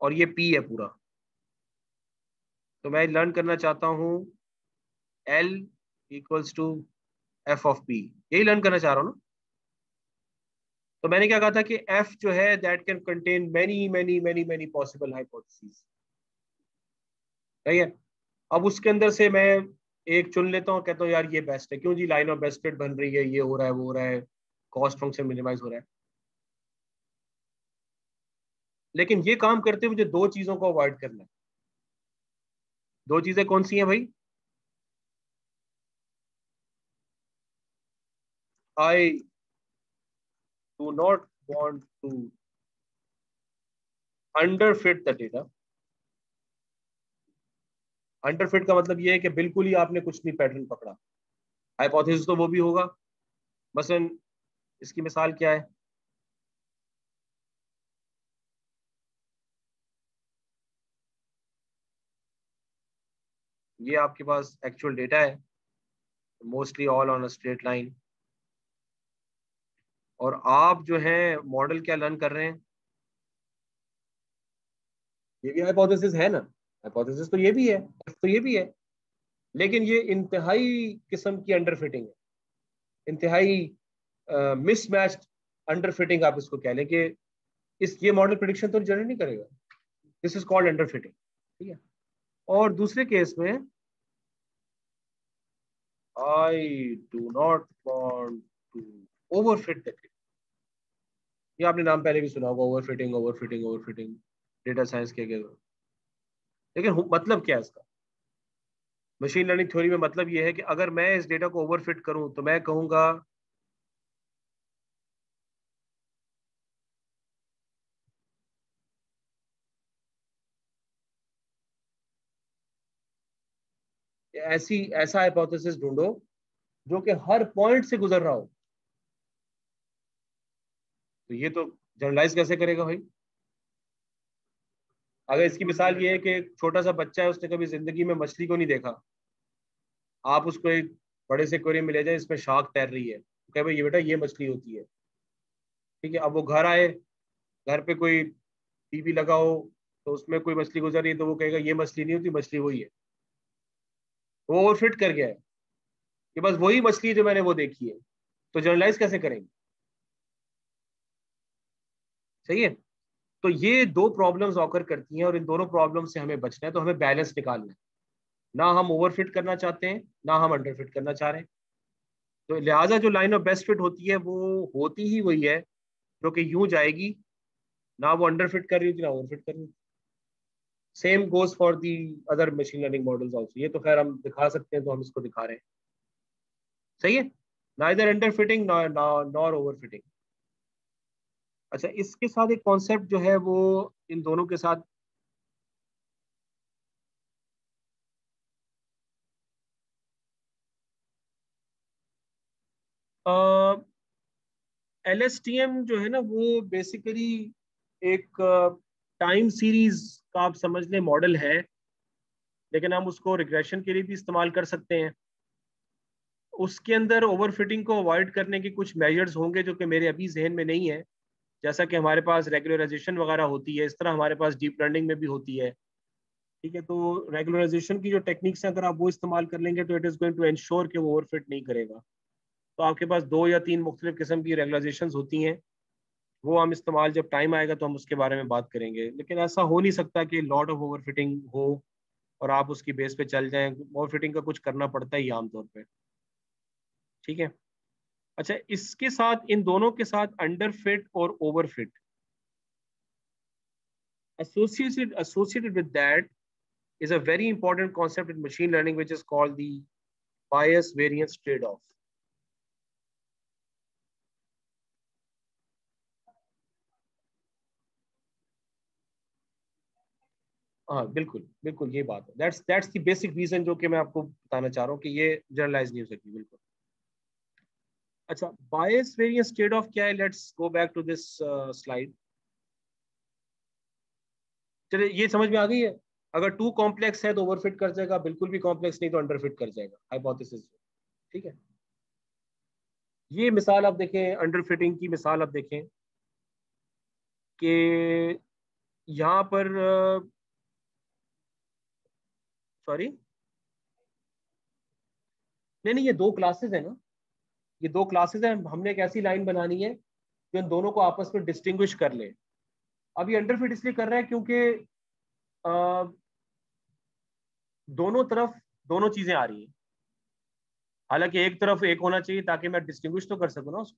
और ये पी है पूरा। तो मैं लर्न करना चाहता हूँ L equals to F of P यही लर्न करना चाह रहा हूँ ना? तो मैंने क्या कहा था कि एफ़ जो है that can contain many many many many possible hypothesis है? अब उसके अंदर से मैं एक चुन लेता हूँ, कहता हूँ, यार, ये बेस्ट है। क्यों जी? लाइन ऑफ़ बेस्ट बन रही है, ये हो रहा है, वो हो रहा है कॉस्ट फ़ंक्शन मिनिमाइज हो रहा है। लेकिन ये काम करते मुझे दो चीज़ों को अवॉइड करना है। दो चीज़ें कौन सी हैं भाई? I do not want to underfit the data underfit का मतलब ये है कि बिल्कुल ही आपने कुछ नहीं पैटर्न पकड़ा। हाइपोथेसिस तो वो भी होगा। मसलन इसकी मिसाल क्या है? ये आपके पास एक्चुअल डेटा है। Mostly all on a straight line और आप जो है मॉडल क्या लर्न कर रहे हैं? ये भी हाइपोथेसिस है ना? हाइपोथेसिस तो ये भी है तो ये भी है। लेकिन ये इंतहाई किस्म की अंडर फिटिंग है। इंतहाई मिसमैच अंडर फिटिंग आप इसको कह लें कि इस, ये मॉडल प्रिडिक्शन तो जनरेट नहीं करेगा। This is called underfitting ठीक है? और दूसरे केस में I do not want overfit the ये आपने नाम पहले भी सुना होगा overfitting overfitting overfitting data science के अगर लेकिन मतलब क्या है इसका? मशीन लर्निंग थ्योरी में मतलब ये है कि अगर मैं इस डेटा को ओवरफिट करूँ तो मैं कहूँगा, ऐसी, ऐसा हाइपोथेसिस ढूंढो, जो कि हर पॉइंट से गुजर रहा हो। तो ये तो जनरलाइज कैसे करेगा भाई? अगर इसकी मिसाल ये है कि एक छोटा सा बच्चा है, उसने कभी ज़िंदगी में मछली को नहीं देखा, आप उसको एक बड़े से कोरियन में ले जाए इसमें शाख तैर रही है। तो कहे, भाई, ये बेटा, ये मछली होती है। ठीक है, अब वो घर आए, घर पे कोई टीवी लगा हो तो उसमें कोई मछली गुजर रही है तो वो कहेगा, ये मछली नहीं होती, मछली वही है। वो ओवरफिट कर गया है कि बस वही मछली जो मैंने वो देखी है। तो जर्नलाइज कैसे करेंगे? सही है? तो ये दो प्रॉब्लम्स ऑकर करती हैं और इन दोनों प्रॉब्लम से हमें बचना है तो हमें बैलेंस निकालना है। ना हम ओवरफिट करना चाहते हैं, ना हम अंडरफिट करना चाह रहे हैं। तो लिहाजा जो लाइन ऑफ़ बेस्ट फिट होती है, वो होती ही वही है, जो कि यूँ जाएगी, ना वो अंडरफिट कर रही होती, ना ओवरफिट कर रही होती। Same goes for the other machine learning models ये तो खैर हम दिखा सकते हैं तो हम इसको दिखा रहे हैं। सही है? ना इधर under fitting nor over fitting अच्छा इसके साथ एक कॉन्सेप्ट जो है वो इन दोनों के साथ एल एस टी एम जो है ना वो बेसिकली एक टाइम uh, सीरीज़ का आप समझ लें मॉडल है लेकिन हम उसको रिग्रेशन के लिए भी इस्तेमाल कर सकते हैं। उसके अंदर ओवर फिटिंग को अवॉइड करने के कुछ मेजर्स होंगे जो कि मेरे अभी जहन में नहीं है। जैसा कि हमारे पास रेगुलराइजेशन वगैरह होती है, इस तरह हमारे पास डीप लर्निंग में भी होती है। ठीक है तो रेगुलराइजेशन की जो टेक्निक्स हैं, अगर आप वो इस्तेमाल कर लेंगे तो it is going to ensure कि वो ओवर फिट नहीं करेगा। तो आपके पास दो या तीन मुख्तलिफ़ किस्म की रेगुलाइजेशन होती हैं। वो हम इस्तेमाल, जब टाइम आएगा तो हम उसके बारे में बात करेंगे। लेकिन ऐसा हो नहीं सकता कि लॉट ऑफ़ ओवर हो और आप उसकी बेस पे चल जाएँ। ओवर का कुछ करना पड़ता ही आमतौर पर ठीक है? अच्छा इसके साथ इन दोनों के साथ अंडर फिट और overfit associated associated with that is a very important concept in machine learning which is called the bias variance trade-off हाँ बिल्कुल बिल्कुल ये बात है that's that's the basic reason जो कि मैं आपको बताना चाह रहा हूँ कि ये जनरलाइज नहीं हो सकती बिल्कुल अच्छा बायस वेरियंस ट्रेड ऑफ़ क्या है let's go back to this slide चलिए, ये समझ में आ गई है? अगर टू कॉम्प्लेक्स है तो ओवरफिट कर जाएगा, बिल्कुल भी कॉम्प्लेक्स नहीं तो अंडरफिट कर जाएगा हाइपोथेसिस ठीक है? ये मिसाल आप देखें अंडर फिटिंग की मिसाल आप देखें कि यहाँ पर सॉरी नहीं नहीं, ये दो क्लासेस है ना। ये दो क्लासेस हैं, हमने एक ऐसी लाइन बनानी है जो इन दोनों को आपस में डिस्टिंग्विश कर ले। अब ये अंडरफिट इसलिए कर रहे हैं क्योंकि दोनों तरफ़ दोनों चीज़ें आ रही हैं। हालाँकि एक तरफ़ एक होना चाहिए ताकि मैं डिस्टिंग्विश तो कर सकूँ ना उसको।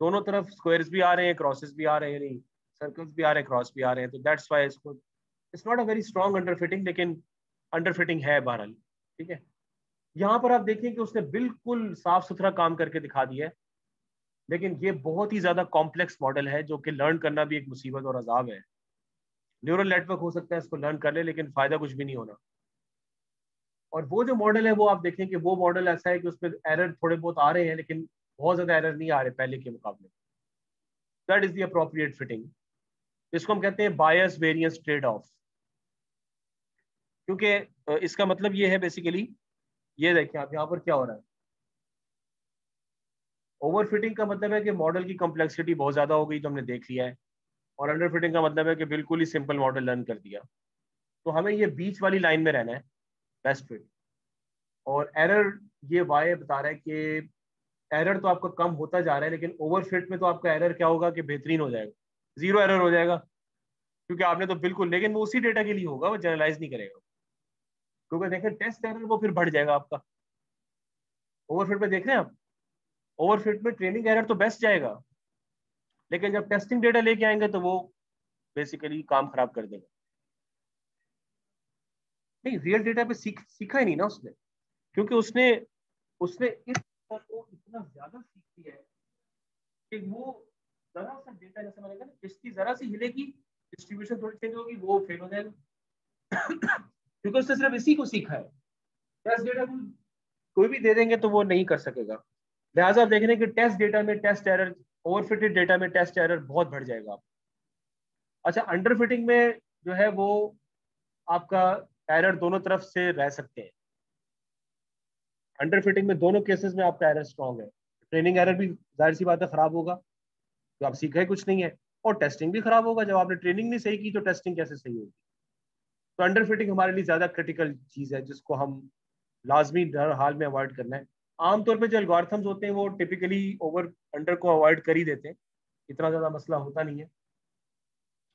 दोनों तरफ़ स्क्वायर्स भी आ रहे हैं क्रॉसेस भी आ रहे हैं सर्कल्स भी आ रहे हैं क्रॉस भी आ रहे हैं तो दैट्स वाई इसको it's not a very strong underfitting लेकिन अंडरफिटिंग है बहरहाल, ठीक है? यहाँ पर आप देखें कि उसने बिल्कुल साफ़ सुथरा काम करके दिखा दिया है। लेकिन ये बहुत ही ज़्यादा कॉम्प्लेक्स मॉडल है, जो कि लर्न करना भी एक मुसीबत और अजाब है। न्यूरल नेटवर्क हो सकता है इसको लर्न कर ले, लेकिन फ़ायदा कुछ भी नहीं होना। और वो जो मॉडल है, वो आप देखें कि वो मॉडल ऐसा है कि उसमें एरर थोड़े बहुत आ रहे हैं, लेकिन बहुत ज़्यादा एरर नहीं आ रहे पहले के मुकाबले। दैट इज़ द फिटिंग इसको हम कहते हैं बायस वेरियंस ट्रेड ऑफ़ क्योंकि इसका मतलब ये है बेसिकली ये देखिए आप यहाँ पर क्या हो रहा है? ओवर फिटिंग का मतलब है कि मॉडल की कॉम्प्लेक्सिटी बहुत ज़्यादा हो गई तो हमने देख लिया है। और अंडर फिटिंग का मतलब है कि बिल्कुल ही सिंपल मॉडल लर्न कर दिया। तो हमें ये बीच वाली लाइन में रहना है बेस्ट फिट और एरर ये वाई बता रहा है कि एरर तो आपका कम होता जा रहा है, लेकिन ओवर फिट में तो आपका एरर क्या होगा कि बेहतरीन हो जाएगा। ज़ीरो एरर हो जाएगा। क्योंकि आपने तो बिल्कुल, लेकिन वो उसी डेटा के लिए होगा, वो जनरलाइज नहीं करेगा। क्योंकि देखें टेस्ट एरर वो फिर बढ़ जाएगा आपका। ओवरफिट में देख रहे हैं आप? ओवरफिट में ट्रेनिंग एरर तो बेस्ट जाएगा। लेकिन जब टेस्टिंग डेटा लेके आएँगे तो वो बेसिकली काम खराब कर देगा। नहीं रियल डेटा पे सीख, सीखा ही नहीं ना उसने। क्योंकि उसने उसने इस को इतना ज़्यादा सीख लिया है कि वो जरा सा डेटा जैसे मैंने कहा इसकी जरा सी हिलेगी डिस्ट्रीब्यूशन थोड़ी चेंज होगी, वो फेल हो जाएगा। क्योंकि उसने सिर्फ़ इसी को सीखा है। टेस्ट डेटा को कोई भी दे देंगे तो वो नहीं कर सकेगा। लिहाजा आप देख रहे हैं कि टेस्ट डेटा में टेस्ट एरर ओवरफिटेड डेटा में टेस्ट एरर बहुत बढ़ जाएगा अच्छा अंडर फिटिंग में जो है वो आपका एरर दोनों तरफ़ से रह सकते हैं। अंडर फिटिंग में दोनों केसेस में आपका एरर स्ट्रॉन्ग है। ट्रेनिंग एरर भी ज़ाहिर सी बात है खराब होगा, जो आप सीखे कुछ नहीं है। और टेस्टिंग भी खराब होगा। जब आपने ट्रेनिंग नहीं सही की तो टेस्टिंग कैसे सही होगी? तो अंडर फिटिंग हमारे लिए ज़्यादा क्रिटिकल चीज़ है, जिसको हम लाजमी हर हाल में अवॉइड करना है। आमतौर पर जो एल्गोरिथम्स होते हैं, वो टिपिकली ओवर अंडर को अवॉइड कर ही देते हैं। इतना ज़्यादा मसला होता नहीं है।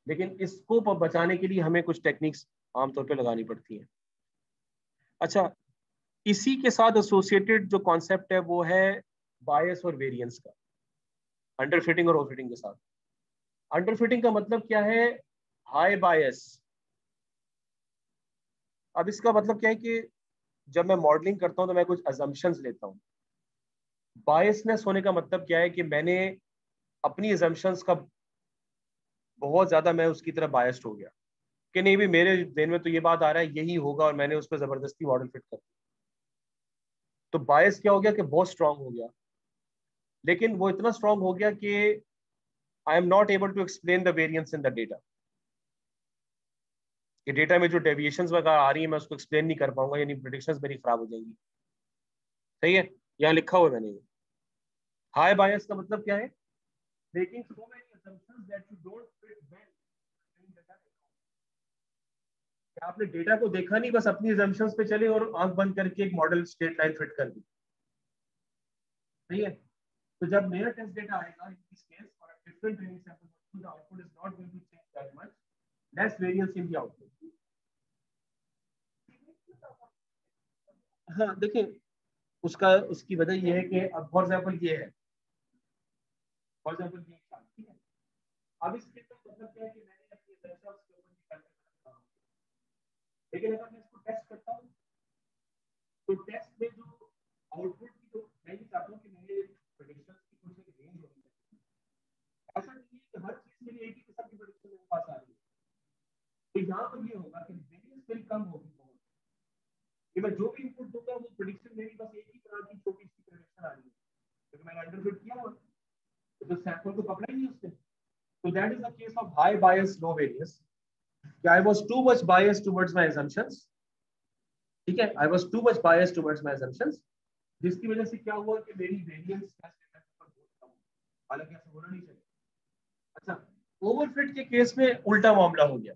लेकिन इसको बचाने के लिए हमें कुछ टेक्निक्स आमतौर पर लगानी पड़ती हैं। अच्छा इसी के साथ एसोसिएटेड जो कॉन्सेप्ट है, वो है बायस और वेरिएंस का। अंडर फिटिंग और ओवर फिटिंग के साथ। अंडर फिटिंग का मतलब क्या है? हाई बायस अब इसका मतलब क्या है कि जब मैं मॉडलिंग करता हूँ तो मैं कुछ अजम्पन्स लेता हूँ। बायसनेस होने का मतलब क्या है कि मैंने अपनी एजम्पन्स का बहुत ज़्यादा मैं उसकी तरफ़ बायस्ड हो गया। कि नहीं भी मेरे दिन में तो ये बात आ रहा है, यही होगा और मैंने उस पर ज़बरदस्ती मॉडल फिट कर दिया। तो बायस क्या हो गया कि बहुत स्ट्रांग हो गया। लेकिन वो इतना स्ट्रांग हो गया कि I am not able to explain the variance in the data कि डेटा में जो डेविएशन वगैरह आ रही है, मैं उसको एक्सप्लेन नहीं कर पाऊँगा, यानी प्रोडिक्शंस मेरी खराब हो जाएँगी। सही है? यहाँ लिखा हुआ मैंने। हाई बायस का मतलब क्या है? आपने डेटा को देखा नहीं, बस अपनी पे चले और आँख बंद करके एक मॉडल स्ट्रेट लाइन फिट कर दी? सही है? तो जब मेरा टेस्ट डेटा आएगा in this case a different training sample the output is not going to change that much less variance in the output हाँ देखिए, उसका, उसकी वजह ये है कि अब फॉर एग्जांपल ये है। फॉर एग्जांपल ये अब इस केस का मतलब क्या है कि मैंने अपनी एजम्पशंस के ऊपर निकाल के लेकिन अगर मैं इसको टेस्ट करता हूँ तो टेस्ट में जो आउटपुट की जो, मैं ये चाहता हूँ कि मेरे प्रेडिक्शंस की कुछ एक रेंज होनी चाहिए। ऐसा नहीं है कि हर चीज़ मेरी एक ही किस्म की प्रेडिक्शन मेरे पास आ रही है। तो यहाँ पर ये होगा कि वेरिएंस मेरी कम होगी। कि मैं जो भी इनपुट दूँगा, वो प्रेडिक्शन मेरी बस एक ही तरह की छोटी सी प्रेडिक्शन आ रही है। क्योंकि मैंने अंडरफिट किया हुआ। तो जो सैंपल को पकड़ा ही नहीं उसने तो that is the case of high bias low variance I was too much biased towards my assumptions. ठीक है? I was too much bias towards my assumptions जिसकी वजह से क्या हुआ कि मेरी वेरिएंस हालाँकि ऐसा होना नहीं चाहिए। अच्छा ओवरफिट के केस में उल्टा मामला हो गया।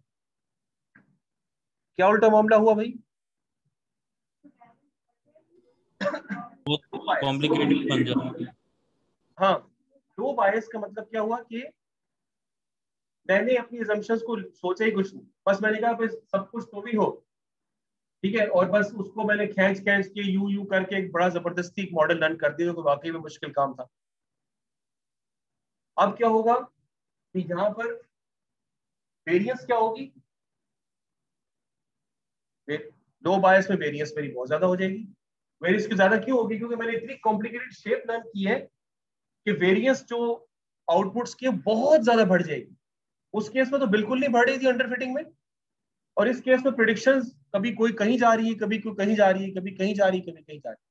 क्या उल्टा मामला हुआ भाई? कॉम्प्लिकेटेड बन हाँ। दो बायस का मतलब क्या हुआ कि मैंने अपनी एजम्पशंस को सोचा ही कुछ नहीं। बस मैंने कहा बस सब कुछ तो भी हो। ठीक है? और बस उसको मैंने खींच खींच के यू यू करके एक बड़ा ज़बरदस्ती एक मॉडल रन कर दिया तो वाकई में मुश्किल काम था। अब क्या होगा कि यहाँ पर वेरियंस क्या होगी? दो बायस में वेरियंस मेरी बहुत ज़्यादा हो जाएगी। वेरियंस की ज़्यादा क्यों होगी? क्योंकि मैंने इतनी कॉम्प्लिकेटेड शेप लर्न की है कि वेरियंस जो आउटपुट्स की बहुत ज़्यादा बढ़ जाएगी। उस केस में तो बिल्कुल नहीं बढ़ रही थी अंडर फिटिंग में। और इस केस में प्रिडिक्शन कभी कोई कहीं जा रही है, कभी कोई कहीं जा रही है, कभी कहीं जा रही है, कभी कहीं जा रही है।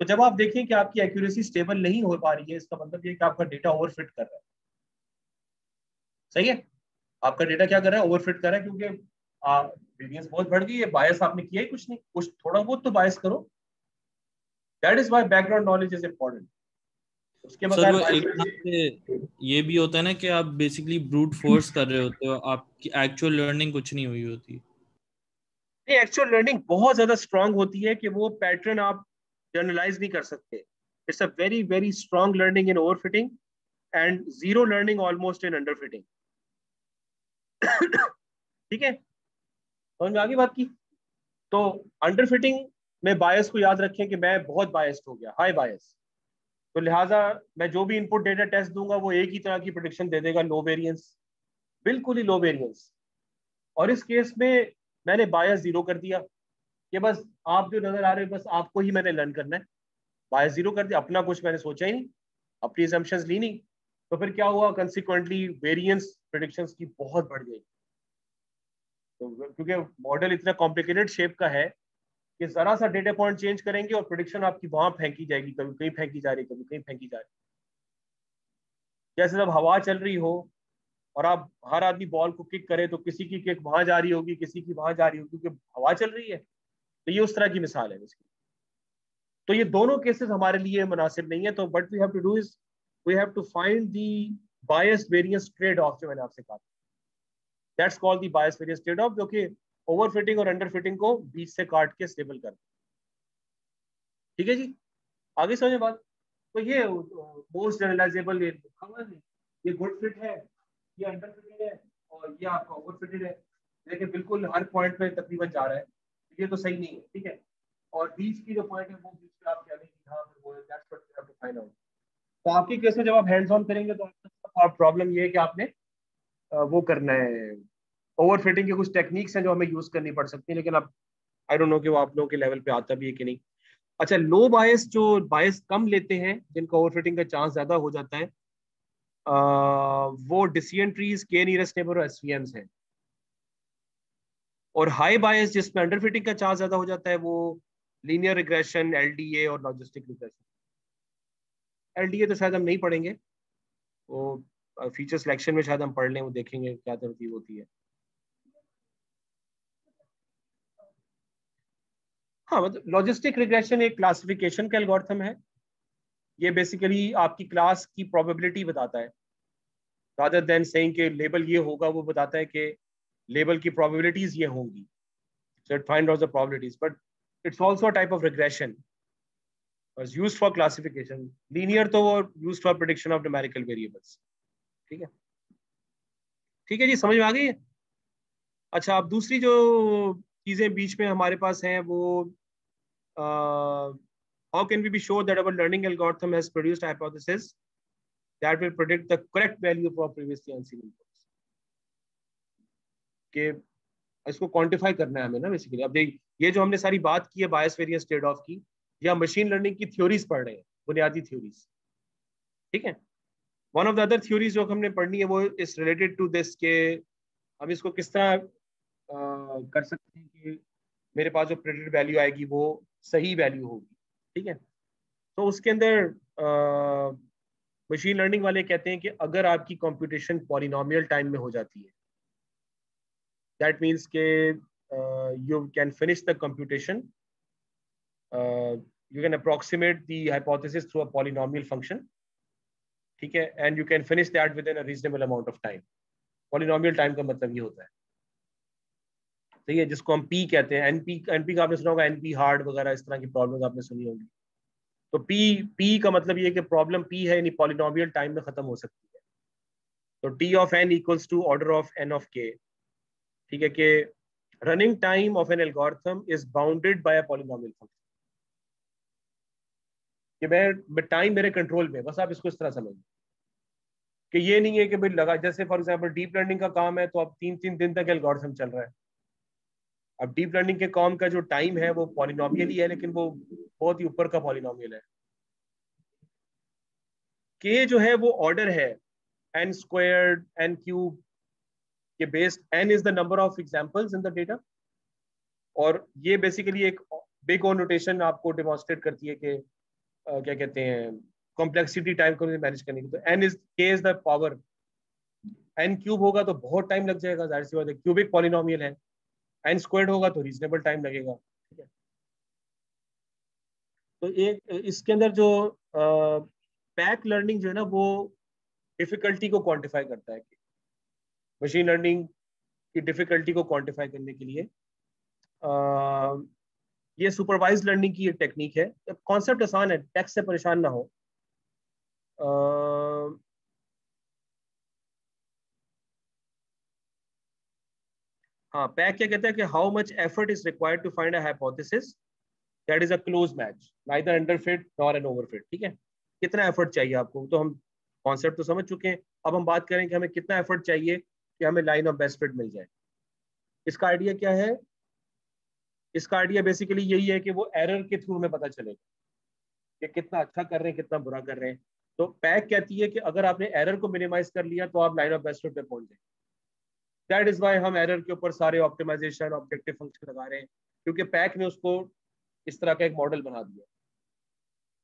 तो जब आप देखें कि आपकी एक्यूरेसी स्टेबल नहीं हो पा रही है, इसका मतलब ये कि आपका डेटा ओवरफिट कर रहा है। सही है? आपका डेटा क्या कर रहा है? ओवरफिट कर रहा है, क्योंकि वेरियंस बहुत बढ़ गई है बायस आपने किया ही कुछ नहीं। कुछ थोड़ा बहुत तो बायस करो। That is why background knowledge is important उसके बाद वो एक ये भी होता है ना कि आप बेसिकली ब्रूट फोर्स कर रहे होते हो आपकी एक्चुअल लर्निंग कुछ नहीं हुई होती। नहीं एक्चुअल लर्निंग बहुत ज़्यादा स्ट्रांग होती है कि वो पैटर्न आप जनरलाइज नहीं कर सकते। It's a very very strong learning in overfitting and zero learning almost in underfitting ठीक है? समझ में आगे बात की? तो अंडरफिटिंग में बायस को याद रखें कि मैं बहुत बायस्ड हो गया हाई बायस तो लिहाजा मैं जो भी इनपुट डेटा टेस्ट दूँगा, वो एक ही तरह की प्रोडिक्शन दे देगा लो वेरिएंस बिल्कुल ही लो वेरिएंस और इस केस में मैंने बायस ज़ीरो कर दिया कि बस आप जो नज़र आ रहे हैं, बस आपको ही मैंने लर्न करना है। बायस ज़ीरो कर दिया, अपना कुछ मैंने सोचा ही नहीं, अपनी एजम्पशंस ली नहीं। तो फिर क्या हुआ? कंसिक्वेंटली वेरिएंस प्रोडिक्शंस की बहुत बढ़ गई। तो क्योंकि मॉडल इतना कॉम्प्लिकेटेड शेप का है कि जरा सा डेटा पॉइंट चेंज करेंगे और प्रोडिक्शन आपकी वहाँ फेंकी जाएगी, कभी कहीं फेंकी जा रही कभी कहीं फेंकी जा रही जैसे जब हवा चल रही हो और आप, हर आदमी बॉल को किक करे तो किसी की किक वहाँ जा रही होगी, किसी की वहाँ जा रही होगी, क्योंकि हवा चल रही है। तो ये उस तरह की मिसाल है इसकी तो ये दोनों केसेस हमारे लिए मुनासिब नहीं है तो but we have to do is we have to find the bias variance trade off जो मैंने आपसे कहा that's called the bias variance trade off जो कि ओवर फिटिंग और अंडर फिटिंग को बीच से काट के स्टेबल कर ठीक है जी? आगे समझे बात? तो ये मोस्ट जनरलाइजेबल ये ये गुड फिट है, ये अंडर फिटेड है, और ये आपका ओवर फिटेड है। लेकिन बिल्कुल हर पॉइंट पे तकरीबन जा रहा है। ये तो सही नहीं है, ठीक है? और बीच की जो पॉइंट है, वो बीच पे आप कह कि हाँ वो that's what you have to find out तो आपके केस में जब आप हैंड्स ऑन करेंगे तो आपका प्रॉब्लम ये है कि आपने वो करना है। ओवर फिटिंग के कुछ टेक्निक्स हैं जो हमें यूज़ करनी पड़ सकती है लेकिन अब आई डोंट नो कि वो आप लोगों के लेवल पे आता भी है कि नहीं। अच्छा लो बायस जो बायस कम लेते हैं जिनका ओवर फिटिंग का चांस ज़्यादा हो जाता है आ, वो डिसियंट्रीज के nearest neighbor S V Ms हैं। और हाई बायस जिसमें अंडर फिटिंग का चांस ज़्यादा हो जाता है वो लीनियर रिग्रेशन एलडीए और लॉजिस्टिक रिग्रेशन एलडीए तो शायद हम नहीं पढ़ेंगे वो फीचर सिलेक्शन में शायद हम पढ़ लें वो देखेंगे क्या तरतीब होती है। हाँ मतलब लॉजिस्टिक रिग्रेशन एक क्लासिफिकेशन का एल्गोरिथम है। ये बेसिकली आपकी क्लास की प्रोबेबिलिटी बताता है। रादर देन सेइंग के लेबल ये होगा, वो बताता है कि लेबल की प्रोबेबिलिटीज ये होंगी। So it find out the probabilities but it's also a type of regression is used for classification linear तो वो used for prediction of numerical variables ठीक है? ठीक है जी, समझ में आ गई? अच्छा आप दूसरी जो चीज़ें बीच में हमारे पास हैं, वो how can we be sure that our learning algorithm has produced hypothesis that will predict the correct value for previously unseen inputs के इसको क्वांटिफाई करना है हमें ना बेसिकली अब देख, ये जो हमने सारी बात की है बायस वेरियंस ट्रेड ऑफ़ की, या मशीन लर्निंग की थ्योरीज पढ़ रहे हैं, बुनियादी थ्योरीज ठीक है? One of the other theories जो हमने पढ़नी है वो इज़ रिलेटेड टू दिस के हम इसको किस तरह कर सकते हैं? मेरे पास जो प्रेडिक्टेड वैल्यू आएगी वो सही वैल्यू होगी, ठीक है? तो उसके अंदर मशीन लर्निंग वाले कहते हैं कि अगर आपकी कंप्यूटेशन पॉलिनोमियल टाइम में हो जाती है दैट मीन्स के you can finish the computation you can approximate the hypothesis through a polynomial function ठीक है? And you can finish that within reasonable amount of time polynomial time का मतलब ये होता है। सही है, जिसको हम पी कहते हैं। एनपी एनपी का आपने सुना होगा एनपी हार्ड वगैरह, इस तरह की प्रॉब्लम आपने सुनी होगी। तो पी पी का मतलब ये कि प्रॉब्लम पी है, यानी पॉलिनोमियल टाइम में खत्म हो सकती है। तो T of N equals to order of N of K ठीक है, कि running time of an algorithm is bounded by a polynomial function कि मैं टाइम मेरे कंट्रोल में बस आप इसको इस तरह समझिए। कि ये नहीं है कि भाई लगा, जैसे फॉर एग्जांपल डीप लर्निंग का काम है तो अब तीन तीन दिन तक एल्गोरिथम चल रहा है। अब डीप लर्निंग के कॉम का जो टाइम है वो पॉलिनोमियल ही है, लेकिन वो बहुत ही ऊपर का पॉलिनोमियल है। के जो है वो ऑर्डर है N squared N cube K based N is the number of examples in the data और ये बेसिकली एक बिग और नोटेशन आपको डेमोन्स्ट्रेट करती है कि क्या कहते हैं कॉम्प्लेक्सिटी टाइम को मैनेज करने की। तो N is K is the power N cube होगा तो बहुत टाइम लग जाएगा, ज़ाहिर सी बात है क्यूबिक पॉलिनोमियल है। एन स्क्वायर्ड होगा तो रीजनेबल टाइम लगेगा। तो एक इसके अंदर जो पैक लर्निंग जो है ना वो डिफिकल्टी को क्वांटिफाई करता है। मशीन लर्निंग की डिफिकल्टी को क्वांटिफाई करने के लिए आ, ये सुपरवाइज लर्निंग की एक टेक्निक है। कॉन्सेप्ट आसान है टेक्स्ट से परेशान ना हो आ, हाँ पैक क्या कहता है कि how much effort is required to find a hypothesis that is a close match neither underfit nor an overfit ठीक है? कितना एफर्ट चाहिए आपको? तो हम कॉन्सेप्ट तो समझ चुके हैं। अब हम बात करें कि हमें कितना एफर्ट चाहिए कि हमें लाइन ऑफ़ बेस्ट फिट मिल जाए। इसका आइडिया क्या है? इसका आइडिया बेसिकली यही है कि वो एरर के थ्रू हमें पता चलेगा कि कितना अच्छा कर रहे हैं, कितना बुरा कर रहे हैं। तो पैक कहती है कि अगर आपने एरर को मिनिमाइज कर लिया तो आप लाइन ऑफ़ बेस्ट फिट पे पहुँच जाए दैट इज़ वाई हम एरर के ऊपर सारे ऑप्टिमाइजेशन ऑब्जेक्टिव फ़ंक्शन लगा रहे हैं, क्योंकि पैक ने उसको इस तरह का एक मॉडल बना दिया।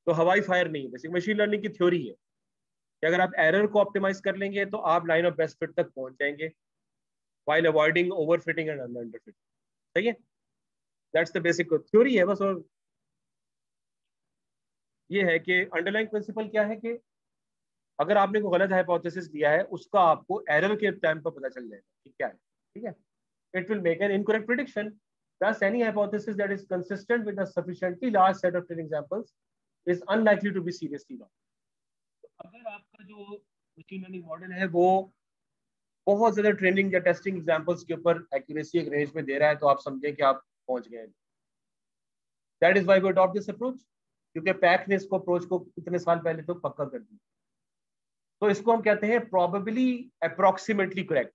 तो हवाई फायर नहीं है बेसिक मशीन लर्निंग की थ्योरी है कि अगर आप एरर को ऑप्टिमाइज कर लेंगे तो आप लाइन ऑफ़ बेस्ट फिट तक पहुँच जाएँगे while avoiding over fitting and under fit सही है? दैट्स द बेसिक थ्योरी है बस, और ये है कि अंडरलाइन प्रिंसिपल क्या है कि अगर आपने कोई गलत हाइपोथेसिस दिया है, उसका आपको एरर के टाइम पर पता चल जाएगा कि क्या है, ठीक है? It will make an incorrect prediction thus, any hypothesis that is consistent with a sufficiently large set of training examples is unlikely to be seriously wrong. तो अगर आपका जो मशीन लर्निंग मॉडल है, वो बहुत ज़्यादा ट्रेनिंग या टेस्टिंग एग्जांपल्स के ऊपर एक्यूरेसी एक रेंज में दे रहा है तो आप समझें कि आप पहुँच गए that is why we adopt this approach क्योंकि पैक ने इसको अप्रोच को कितने साल पहले तो पक्का कर दिया। तो इसको हम कहते हैं probably approximately correct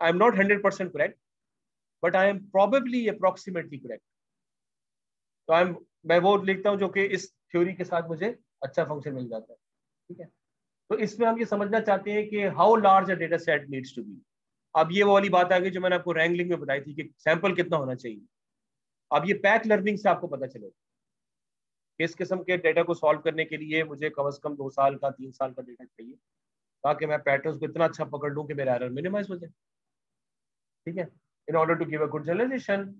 I am not hundred percent correct but I am probably approximately correct तो आई एम मैं वो लिखता हूँ जो कि इस थ्योरी के साथ मुझे अच्छा फ़ंक्शन मिल जाता है, ठीक है? तो इसमें हम ये समझना चाहते हैं कि how large a data set needs to be अब ये वो वाली बात आ गई जो मैंने आपको रैंगलिंग में बताई थी कि सैंपल कितना होना चाहिए। अब ये पैक लर्निंग से आपको पता चलेगा। किस किस्म के डेटा को सॉल्व करने के लिए मुझे कम अज कम दो साल का, तीन साल का डेटा चाहिए, ताकि मैं पैटर्न को इतना अच्छा पकड़ लूँ कि मेरा एरर मिनिमाइज हो जाए। ठीक है? In order to give a good generalization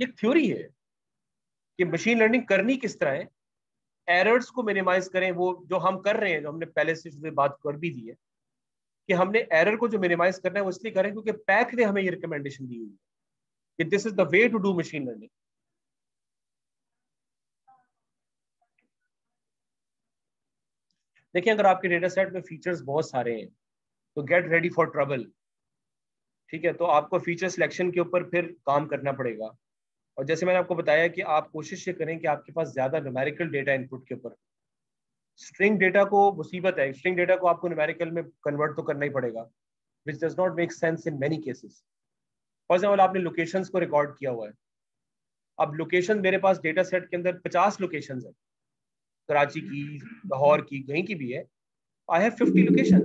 एक थ्योरी है कि मशीन लर्निंग करनी किस तरह है। एरर्स को मिनिमाइज करें, वो जो हम कर रहे हैं, जो हमने पहले से बात कर भी दी है, कि हमने एरर को जो मिनिमाइज करना है, वो इसलिए करें क्योंकि पैक ने हमें ये रिकमेंडेशन दी हुई है। कि this is the way to do machine learning देखिए, अगर आपके डेटा सेट में फीचर्स बहुत सारे हैं तो गेट रेडी फॉर ट्रबल ठीक है तो आपको फीचर सिलेक्शन के ऊपर फिर काम करना पड़ेगा। और जैसे मैंने आपको बताया कि आप कोशिश ये करें कि आपके पास ज़्यादा न्यूमेरिकल डेटा इनपुट के ऊपर। स्ट्रिंग डेटा को मुसीबत है स्ट्रिंग डेटा को आपको न्यूमेरिकल में कन्वर्ट तो करना ही पड़ेगा which does not make sense in many cases for example आपने लोकेशंस को रिकॉर्ड किया हुआ है। अब लोकेशन मेरे पास डेटा सेट के अंदर पचास लोकेशन है। कराची की लाहौर की कहीं की भी है। I have fifty location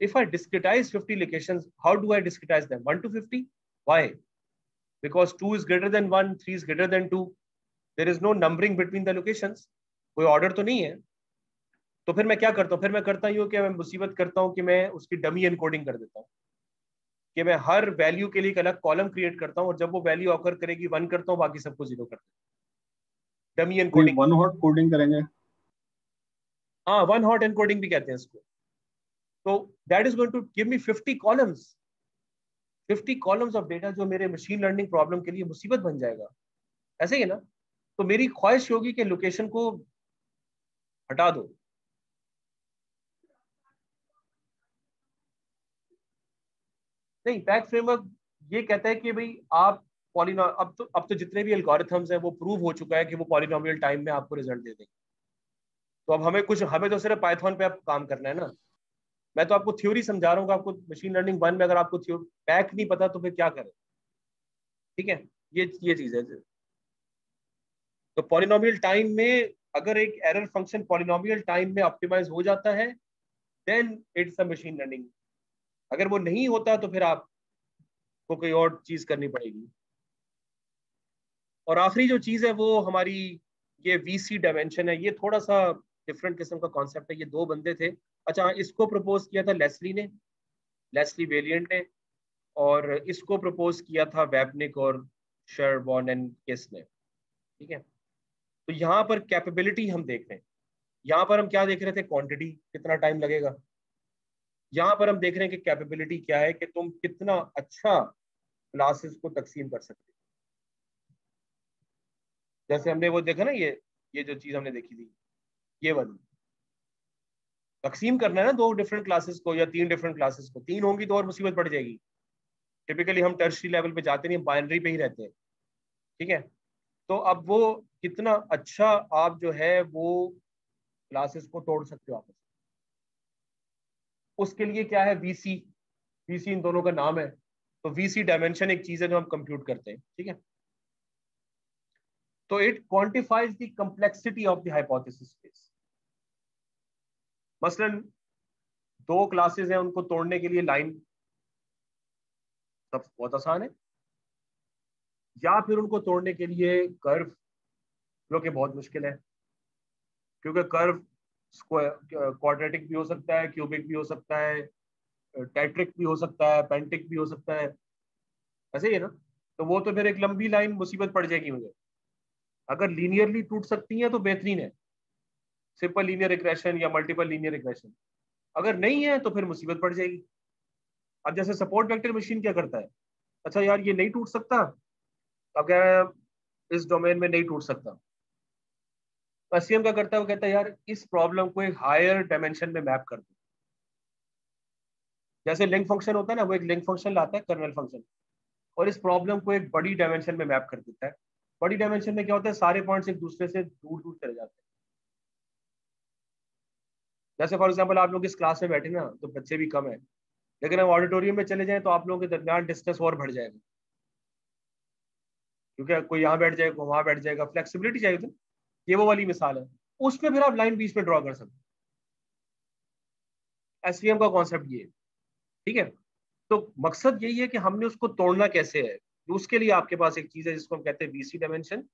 if I discretize 50 locations, how do I discretize them? 1 to 50? Why? because 2 is greater than 1 3 is greater than 2 there is no numbering between the locations कोई ऑर्डर तो नहीं है। तो फिर मैं क्या करता हूँ? फिर मैं करता हूँ कि मैं मुसीबत करता हूँ कि मैं उसकी डमी एनकोडिंग कर देता हूँ। कि मैं हर वैल्यू के लिए एक अलग कॉलम क्रिएट करता हूँ और जब वो वैल्यू ऑफ़र करेगी वन करता हूँ बाकी सबको ज़ीरो करता हूँ। Dummy encoding one hot coding करेंगे? हाँ वन हॉट एनकोडिंग भी कहते हैं इसको। तो that is going to give me 50 columns fifty columns of data जो मेरे मशीन लर्निंग प्रॉब्लम के लिए मुसीबत बन जाएगा। ऐसे ही ना? तो मेरी ख्वाहिश होगी कि लोकेशन को हटा दो। नहीं पैक फ्रेमवर्क ये कहता है कि भाई आप पॉलिनो अब तो अब तो जितने भी एल्गोरिथम्स हैं, वो प्रूव हो चुका है कि वो पॉलिनोमियल टाइम में आपको रिज़ल्ट दे देंगे। तो अब हमें कुछ, हमें तो सिर्फ़ पाइथन पे अब काम करना है ना। मैं तो आपको थ्योरी समझा रहा हूँ आपको मशीन लर्निंग वन में अगर आपको पैक नहीं पता तो फिर क्या करें? ठीक है? ये ये चीज़ है। तो पॉलिनोमियल टाइम में अगर एक एरर फ़ंक्शन पॉलिनोमियल टाइम में ऑप्टिमाइज हो जाता है then it's a machine learning अगर वो नहीं होता तो फिर आपको कोई और चीज़ करनी पड़ेगी। और आखिरी जो चीज़ है वो हमारी ये वीसी डायमेंशन है, ये थोड़ा सा डिफरेंट किस्म का कॉन्सेप्ट है। ये दो बंदे थे। अच्छा इसको प्रपोज किया था लेस्ली ने। लेस्ली वेलियंट ने। और इसको प्रपोज किया था वेबनिक और शर्बॉन एंड किस ने। ठीक है? तो यहाँ पर कैपेबिलिटी हम देख रहे हैं। यहाँ पर हम क्या देख रहे थे? क्वांटिटी कितना टाइम लगेगा? यहाँ पर हम देख रहे हैं कि कैपेबिलिटी क्या है कि तुम कितना अच्छा क्लासेस को तकसीम कर सकते जैसे हमने वो देखा ना ये ये जो चीज़ हमने देखी थी, ये वाली। तकसीम करना है ना दो डिफरेंट क्लासेस को या तीन डिफरेंट क्लासेस को। तीन होंगी तो और मुसीबत पड़ जाएगी। टिपिकली हम टर्सरी लेवल पे जाते नहीं बाइनरी पे ही रहते हैं। ठीक है? तो अब वो कितना अच्छा आप जो है वो क्लासेस को तोड़ सकते हो आपस उसके लिए क्या है? वीसी वीसी इन दोनों का नाम है। तो वीसी डायमेंशन एक चीज़ है जो हम कंप्यूट करते हैं, ठीक है? तो it quantifies the complexity of the hypothesis space मसलन, दो क्लासेस हैं उनको तोड़ने के लिए लाइन सब बहुत आसान है। या फिर उनको तोड़ने के लिए कर्व जो कि बहुत मुश्किल है। क्योंकि कर्व क्वाड्रेटिक भी हो सकता है क्यूबिक भी हो सकता है टेट्रिक भी हो सकता है पेंटिक भी हो सकता है। ऐसे ही है ना? तो वो तो फिर एक लंबी लाइन मुसीबत पड़ जाएगी मुझे। अगर लीनियरली टूट सकती है तो बेहतरीन है। सिंपल लीनियर इक्वेशन या मल्टीपल लीनियर इक्वेशन अगर नहीं है तो फिर मुसीबत पड़ जाएगी। अब जैसे सपोर्ट वेक्टर मशीन क्या करता है? अच्छा यार ये नहीं टूट सकता? अब क्या इस डोमेन में नहीं टूट सकता। एससीएम क्या करता है वो कहता है, यार, इस प्रॉब्लम को एक हायर डायमेंशन में मैप कर दो। जैसे लिंक फ़ंक्शन होता है ना, वो एक लिंक फ़ंक्शन लाता है कर्नल फ़ंक्शन और इस प्रॉब्लम को एक बड़ी डायमेंशन में मैप कर देता है। बड़ी डायमेंशन में क्या होता है, सारे पॉइंट्स एक दूसरे से दूर दूर चले जाते हैं। जैसे फॉर एग्ज़ाम्पल आप लोग इस क्लास में बैठे ना तो बच्चे भी कम है। लेकिन हम ऑडिटोरियम में चले जाएँ तो आप लोगों के दरमियान डिस्टेंस और बढ़ जाएगा। क्योंकि कोई यहाँ बैठ जाएगा वहाँ बैठ जाएगा। फ्लेक्सिबिलिटी चाहिए तो। ये वो वाली मिसाल है। उसमें फिर आप लाइन बीच में ड्रॉ कर सकते एस का कॉन्सेप्ट ये ठीक है? तो मकसद यही है कि हमने उसको तोड़ना कैसे है? उसके लिए आपके पास एक चीज़ है, जिसको हम कहते हैं VC dimension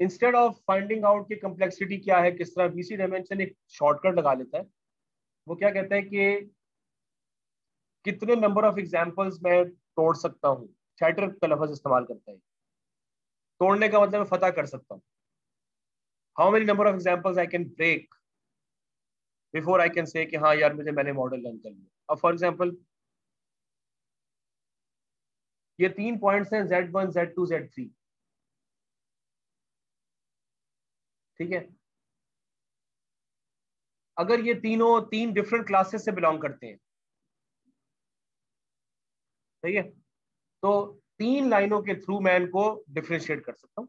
instead of finding out की कम्प्लेक्सिटी क्या है, किस तरह बीसी डायमेंशन एक शॉर्टकट लगा लेता है, वो क्या कहता है कि कितने नंबर ऑफ़ एग्जाम्पल्स मैं तोड़ सकता हूँ? शैटर का लफज इस्तेमाल करता है। तोड़ने का मतलब मैं फतह कर सकता हूँ। How many number of examples I can break before I can say हाँ यार मुझे मैंने मॉडल लर्न कर लिया। अब फॉर एग्ज़ाम्पल ये तीन पॉइंट्स हैं Z one Z two Z three ठीक है? अगर ये तीनों, तीन डिफरेंट क्लासेस से बिलोंग करते हैं। सही है? तो तीन लाइनों के थ्रू मैं इनको डिफ्रेंशिएट कर सकता हूँ।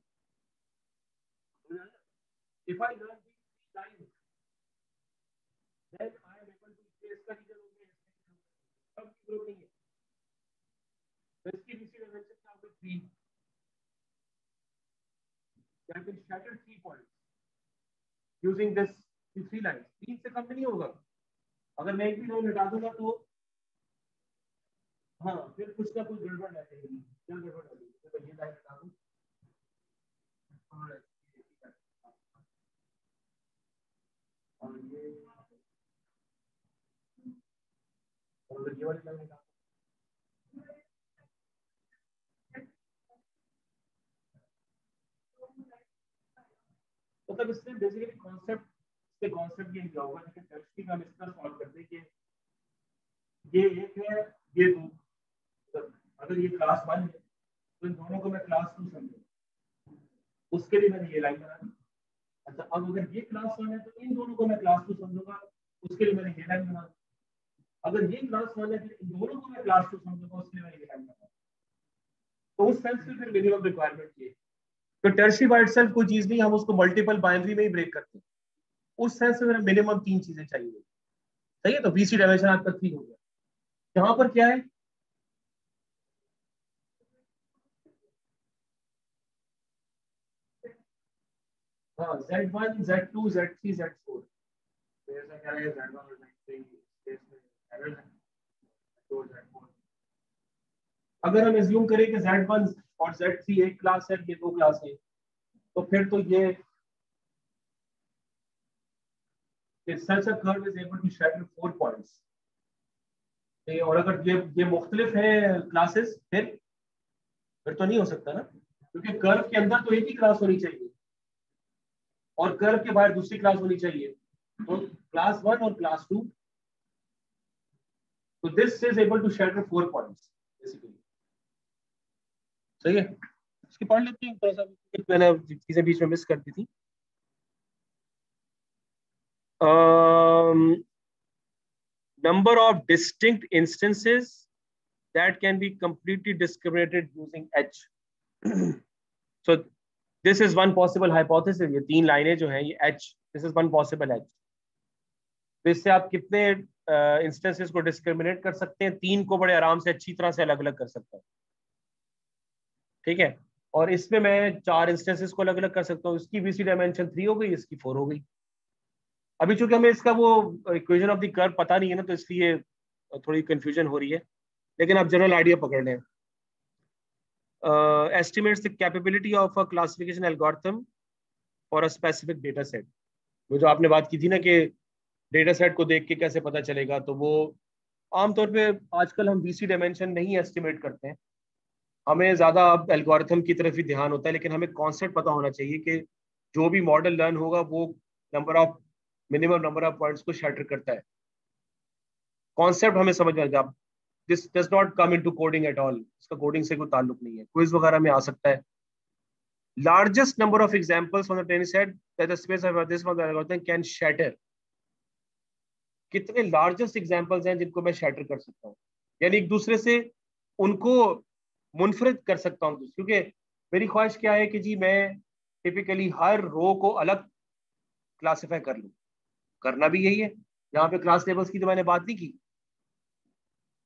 Three lines. तीन से कम नहीं होगा। अगर मैं एक भी लाइन हटा दूँगा तो हाँ फिर कुछ ना कुछ गड़बड़ आ जाएगी क्या गड़बड़ आ जाएगी। तो ये लाइन हटा दूँ और ये मतलब इससे बेसिकली कॉन्सेप्ट इसके कॉन्सेप्ट ये क्या होगा लेकिन टेक्स्ट की हम इसका सॉल्व करते हैं कि ये एक है, ये दो। अगर ये क्लास वन है तो इन दोनों को मैं क्लास टू समझू उसके लिए मैंने ये लाइन बना दी अच्छा अब अगर ये क्लास वन है तो इन दोनों को मैं क्लास टू समझूँगा। उसके लिए मैंने ये लाइन बना दी अगर ये क्लास वन है तो इन दोनों को मैं क्लास टू समझूँगा, उसके लिए मैंने ये लाइन बना तो उस सेंस में फिर मिनिमम रिक्वायरमेंट ये तो टर्शी बाय इटसेल्फ कोई चीज़ नहीं, हम उसको मल्टीपल बाइनरी में ही ब्रेक करते हैं। उस सेंस में मिनिमम तीन चीज़ें चाहिए। सही है? तो बीसी डायमेंशन आपका थ्री हो गया। यहाँ पर क्या है? हाँ अगर हम एज्यूम करें कि जेड वन और जेड थ्री एक क्लास है, ये दो क्लास है तो फिर तो ये और अगर ये ये मुख्तलिफ़ है क्लासेस फिर फिर तो नहीं हो सकता ना? क्योंकि कर्व के अंदर तो एक ही क्लास होनी चाहिए। और कर्व के बाहर दूसरी क्लास होनी चाहिए। तो क्लास वन और क्लास टू तो this is able to shatter four points basically सही है? इसकी पढ़ लेते हैं थोड़ा सा मैंने चीज़ें बीच में मिस कर दी थी। Um, number of distinct instances that can be completely discriminated using H. [CLEARS THROAT] so this is one possible hypothesis. ये तीन लाइनें जो हैं ये H. This is one possible H. तो इससे आप कितने इंस्टेंसेस uh, को डिस्क्रिमिनेट कर सकते हैं तीन को बड़े आराम से अच्छी तरह से अलग अलग कर सकते हैं ठीक है और इसमें मैं चार इंस्टेंसेस को अलग अलग कर सकता हूँ इसकी बीसी डायमेंशन थ्री हो गई इसकी फोर हो गई अभी चूँकि हमें इसका वो इक्वेशन ऑफ़ द कर्व पता नहीं है ना तो इसलिए थोड़ी कंफ्यूजन हो रही है लेकिन आप जनरल आइडिया पकड़ लें estimates the capability of a classification algorithm for a specific data set वो जो आपने बात की थी ना कि डेटा सेट को देख के कैसे पता चलेगा तो वो आमतौर पे आजकल हम बीसी डायमेंशन नहीं एस्टिमेट करते हैं। हमें ज़्यादा अब एल्गोरिथम की तरफ़ ही ध्यान होता है, लेकिन हमें कॉन्सेप्ट पता होना चाहिए कि जो भी मॉडल लर्न होगा, वो number of minimum number of points को शटर करता है। कॉन्सेप्ट हमें समझ में आ this does not come into coding at all इसका कोडिंग से कोई ताल्लुक नहीं है। क्विज वगैरह में आ सकता है। Largest number of examples from the can shatter. कितने लार्जेस्ट एग्जाम्पल्स हैं जिनको मैं शैटर कर सकता हूँ? यानी एक दूसरे से उनको मुनफरद कर सकता हूँ। क्योंकि मेरी ख्वाहिश क्या है कि जी, मैं टिपिकली हर रो को अलग क्लासीफाई कर लूँ। करना भी यही है। यहाँ पे क्लास लेवल्स की तो मैंने बात नहीं की।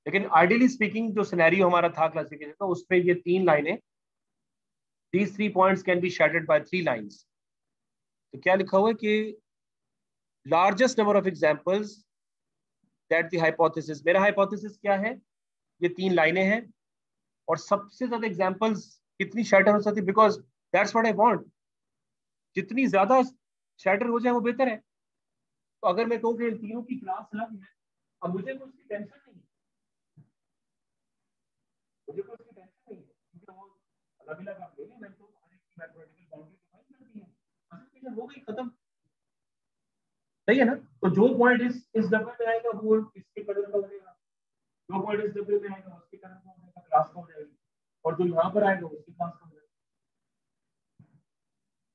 लेकिन आइडियली स्पीकिंग जो सिनेरियो हमारा था क्लासिफिकेशन का उस पर ये तीन लाइनें, these three points can be shattered by three lines. तो क्या लिखा हुआ है कि largest number of examples that the hypothesis, मेरा hypothesis क्या है? ये तीन लाइनें हैं, और सबसे ज़्यादा एग्जाम्पल्स कितनी शैटर हो सकती because that's what I want जितनी ज़्यादा शैटर हो जाए, वो बेहतर है। तो अगर मैं कहूँ कि इन तीनों की क्लास अलग है, अब मुझे उसकी टेंशन नहीं है। नहीं है तो है। हो खत्म। सही है ना? तो जो पॉइंट इस इस डब्बे में आएगा, वो इसके कलर का बनेगा जो पॉइंट इस डब्बे में आएगा, उसके कलर का बनेगा क्लास का हो जाएगी और जो यहाँ पर आएगा, उसकी क्लास का हो जाएगा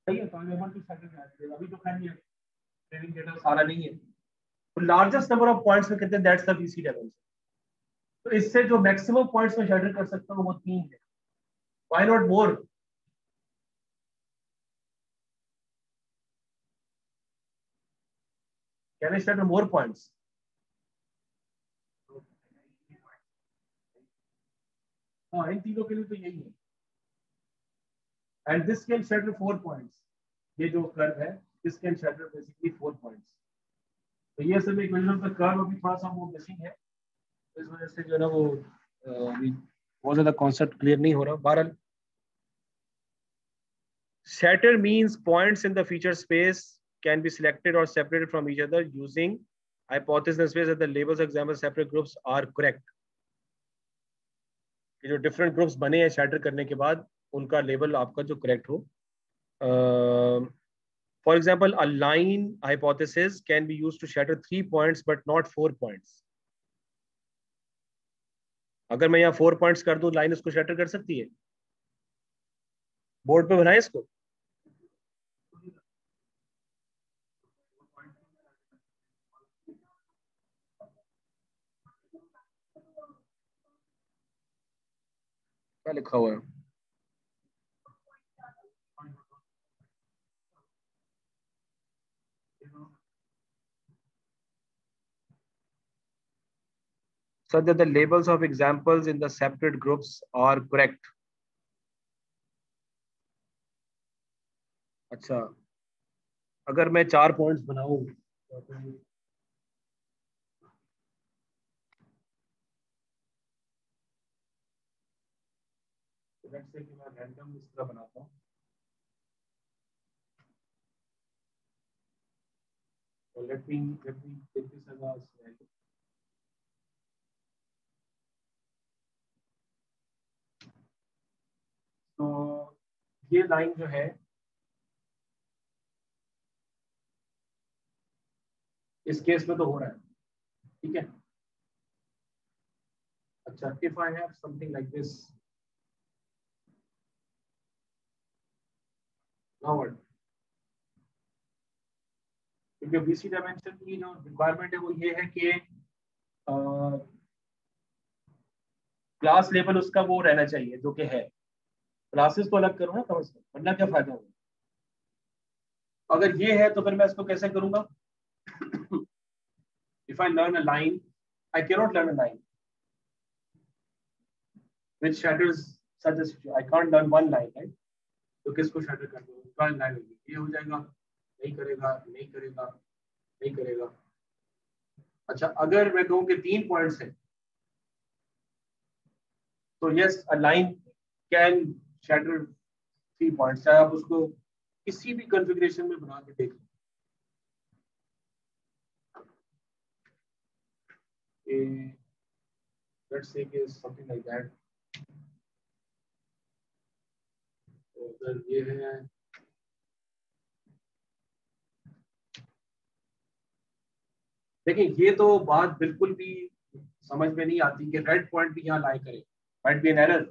सही है तो आई एबल टू सेटल अभी तो खैर ये ट्रेनिंग डेटा सारा नहीं है। तो लार्जेस्ट नंबर ऑफ़ पॉइंट्स में कहते हैं दैट्स द बीसी डायमेंशन तो इससे जो मैक्सिमम पॉइंट्स में शेडर कर सकता हूँ, वो तीन है। Why not more can I shatter more points हाँ इन तीनों के लिए तो यही है। And this can shatter four points ये जो कर्व है this can shatter basically four points. तो ये में इक्वेशन का कर्व अभी थोड़ा सा वो मिसिंग है। जो shatter means points in the feature space can be selected और separated from each other using hypothesis in labels example separate groups are correct कि जो डिफरेंट ग्रुप्स बने हैं शैटर करने के बाद, उनका लेबल आपका जो करेक्ट हो। For example a line hypothesis can be use to shatter three point but not four points अगर मैं यहाँ फोर पॉइंट्स कर दूँ लाइन इसको शटर कर सकती है? बोर्ड पे बनाए इसको? क्या लिखा हुआ है? So that the labels of examples in the separate groups are correct. अच्छा अगर मैं चार पॉइंट्स बनाऊँ रैंडम इस तरह बनाता हूँ so let me let me take this as तो ये लाइन जो है, इस केस में तो हो रहा है, ठीक है? अच्छा if I have something like this क्योंकि बीसी डायमेंशन की जो रिक्वायरमेंट है वो ये है कि क्लास लेवल उसका वो रहना चाहिए, जो कि है। क्लासेस को अलग करो ना कम से कम वरना क्या फ़ायदा होगा? अगर ये है तो फिर मैं इसको कैसे करूँगा? If I learn a line I cannot learn a line shatters such a situation. I can't learn one line, right? तो किसको शटर कर दो? ट्वेल्व लाइन ये हो जाएगा नहीं करेगा नहीं करेगा नहीं करेगा। अच्छा अगर मैं कहूँ कि तीन पॉइंट्स है तो yes a line can shatter three point चाहे आप उसको किसी भी कॉन्फ़िगरेशन में बना के देख that तो अगर ये है, देखिए, ये तो बात बिल्कुल भी समझ में नहीं आती कि रेड पॉइंट भी यहाँ लाई करे। माइट बी एन एरर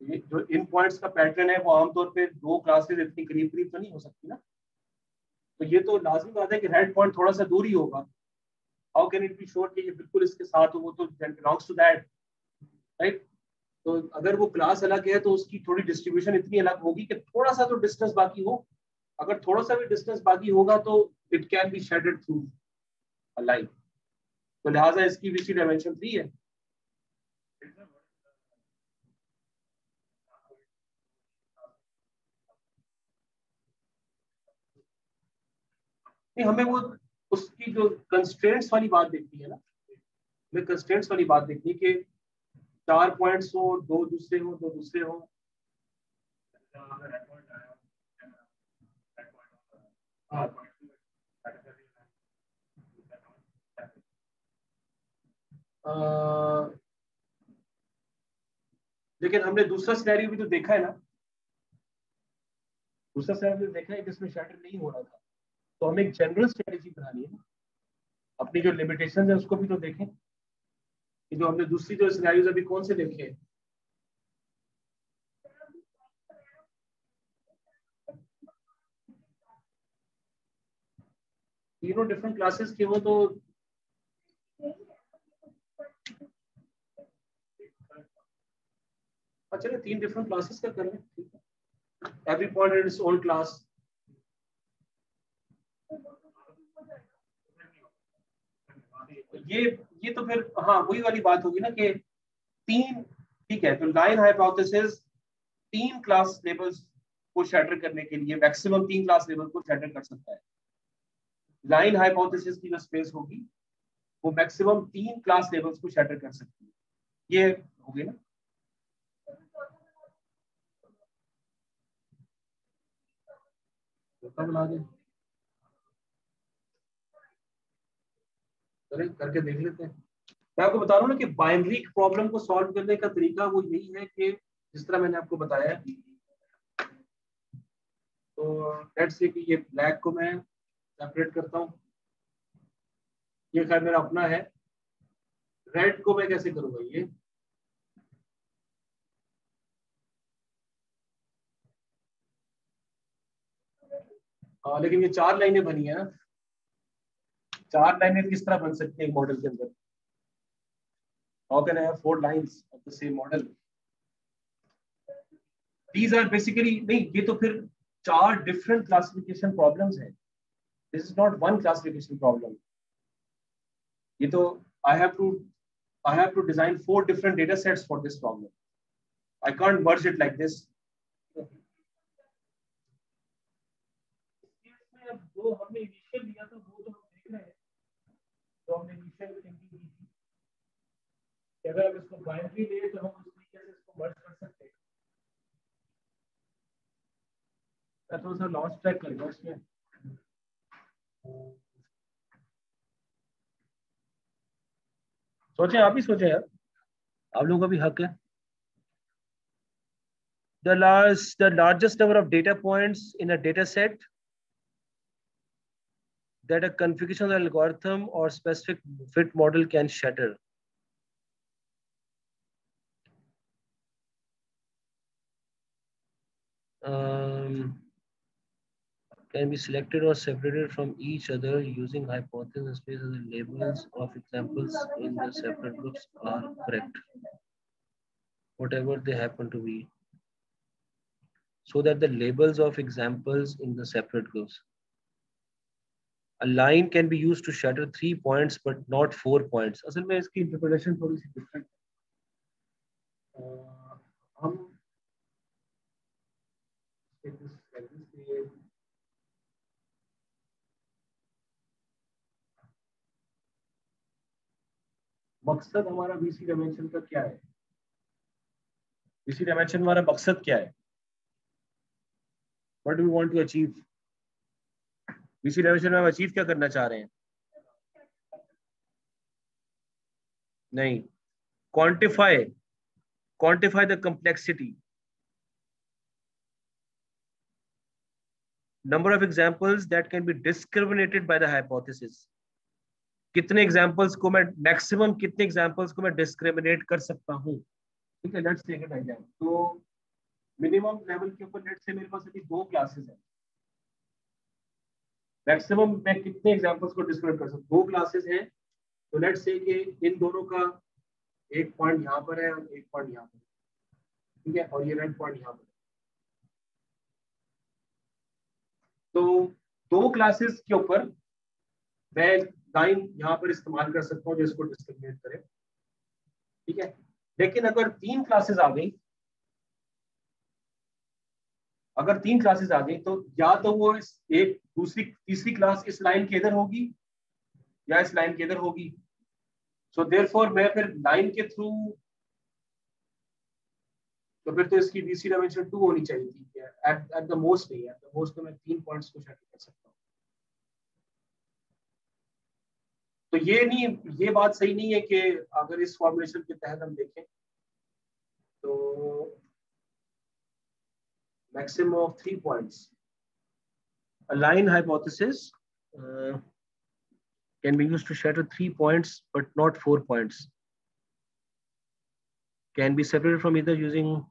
जो इन पॉइंट्स का पैटर्न है, वो आमतौर पे दो क्लासेस इतनी करीब करीब तो नहीं हो सकती ना। तो ये तो लाजमी बात है कि रेड पॉइंट थोड़ा सा दूर ही होगा। How can it be sure कि ये बिल्कुल इसके साथ हो, वो तो बिलोंग्स टू दैट राइट तो अगर वो क्लास अलग है तो उसकी थोड़ी डिस्ट्रीब्यूशन इतनी अलग होगी कि थोड़ा सा तो डिस्टेंस बाकी हो। अगर थोड़ा सा भी डिस्टेंस बाकी होगा तो it can be shattered through line तो लिहाजा इसकी वीसी डायमेंशन थ्री है। नहीं, हमें वो उसकी जो कंस्ट्रेंट्स वाली बात देखनी है ना। हमें कंस्ट्रेंट्स वाली बात देखनी कि चार पॉइंट्स हो, दो दूसरे हो, दो दूसरे हो। लेकिन हमने दूसरा सिनेरियो भी तो देखा है ना। दूसरा सिनेरियो देखा है जिसमें शटर नहीं हो रहा था। तो हमें एक जनरल स्ट्रेटेजी बनानी है। अपनी जो लिमिटेशन है, उसको भी तो देखें। कि जो हमने दूसरी जो सिनेरियोज अभी कौन से देखे हैं? तीनों डिफरेंट क्लासेस के हो तो अच्छा तीन डिफरेंट क्लासेस का कर लें every point in its own class ये ये तो फिर हाँ वही वाली बात होगी ना कि तीन, ठीक है तो लाइन हाइपोथेसिस तीन क्लास लेबल्स को शैटर करने के लिए मैक्सिमम तीन क्लास लेबल को शैटर कर सकता है। लाइन हाइपोथेसिस की जो स्पेस होगी, वो मैक्सिमम तीन क्लास लेवल्स को शैटर कर सकती है। ये हो गई ना? बना दें करके देख लेते हैं। मैं आपको बता रहा हूँ ना कि बाइनरी प्रॉब्लम को सॉल्व करने का तरीका वो यही है कि जिस तरह मैंने आपको बताया तो लेट्स से कि ये ब्लैक को मैं सेपरेट करता हूँ। ये खैर मेरा अपना है। रेड को मैं कैसे करूँगा ये? हाँ लेकिन ये चार लाइनें बनी है ना। चार लाइनें किस तरह बन सकती है मॉडल के अंदर? How can I have four lines of the same model these are basically नहीं, ये तो फिर चार डिफरेंट क्लासिफिकेशन प्रॉब्लम्स हैं। This is not one classification problem ये तो I have to I have to design four different data sets for this problem. I can't merge it like this. जो हमने इनिशियल लिया था वो तो हम देख रहे हैं तो हमने इनिशियल थिंकिंग की थी कि अगर हम इसको बाइनरी ले तो हम उस तरीके से इसको मर्ज कर सकते हैं। मैं थोड़ा सा ट्रैक करूँगा इसमें। सोचें, आप ही सोचें यार। आप लोगों का भी हक है। The large the largest number of data points in a data set that a configuration algorithm or specific fit model can shatter um, can be selected or separated from each other using hypothesis space as labels of examples in the separate groups are correct, whatever they happen to be. So that the labels of examples in the separate groups. A line can be used to shatter three points, but not four points. असल में इसकी interpretation थोड़ी सी different. Uh, हम मकसद हमारा BC dimension का क्या है बीसी डायमेंशन हमारा मकसद क्या है what do we want to achieve VC dimension में हम अचीव क्या करना चाह रहे हैं? नहीं। Quantify quantify the complexity number of examples that can be discriminated by the hypothesis. कितने एग्जाम्पल्स को मैं मैक्सिमम कितने एग्जाम्पल्स को मैं डिस्क्रिमिनेट कर सकता हूँ? ठीक है लेट्स टेक एन एग्ज़ाम तो मिनिमम लेवल के ऊपर लेट्स से मेरे पास अभी दो क्लासेस हैं। मैक्सिमम मैं कितने एग्जाम्पल्स को डिस्क्राइब कर सकता दो क्लासेस हैं तो लेट्स से कि इन दोनों का एक पॉइंट यहाँ पर है और एक पॉइंट यहाँ पर ठीक है? और ये रेड पॉइंट यहाँ पर तो दो क्लासेस के ऊपर मैं लाइन यहाँ पर इस्तेमाल कर सकता हूँ, जिसको डिस्क्रिमिनेट करे। ठीक है? लेकिन अगर तीन क्लासेस आ गई अगर तीन क्लासेस आ गई तो या तो वो इस एक, दूसरी, तीसरी क्लास इस लाइन के इधर होगी, या इस लाइन के इधर होगी। सो देर फॉर मैं फिर लाइन के थ्रू तो फिर तो इसकी डीसी डायमेंशन टू होनी चाहिए थी एट एट द मोस्ट नहीं एट द मोस्ट तो मैं तीन पॉइंट्स को सेट कर सकता हूँ। तो ये नहीं, ये बात सही नहीं है कि अगर इस फॉर्मुलेशन के तहत हम देखें तो maximum of three points. A line hypothesis uh, can be used to shatter three points, but not four points. Can be separated from either using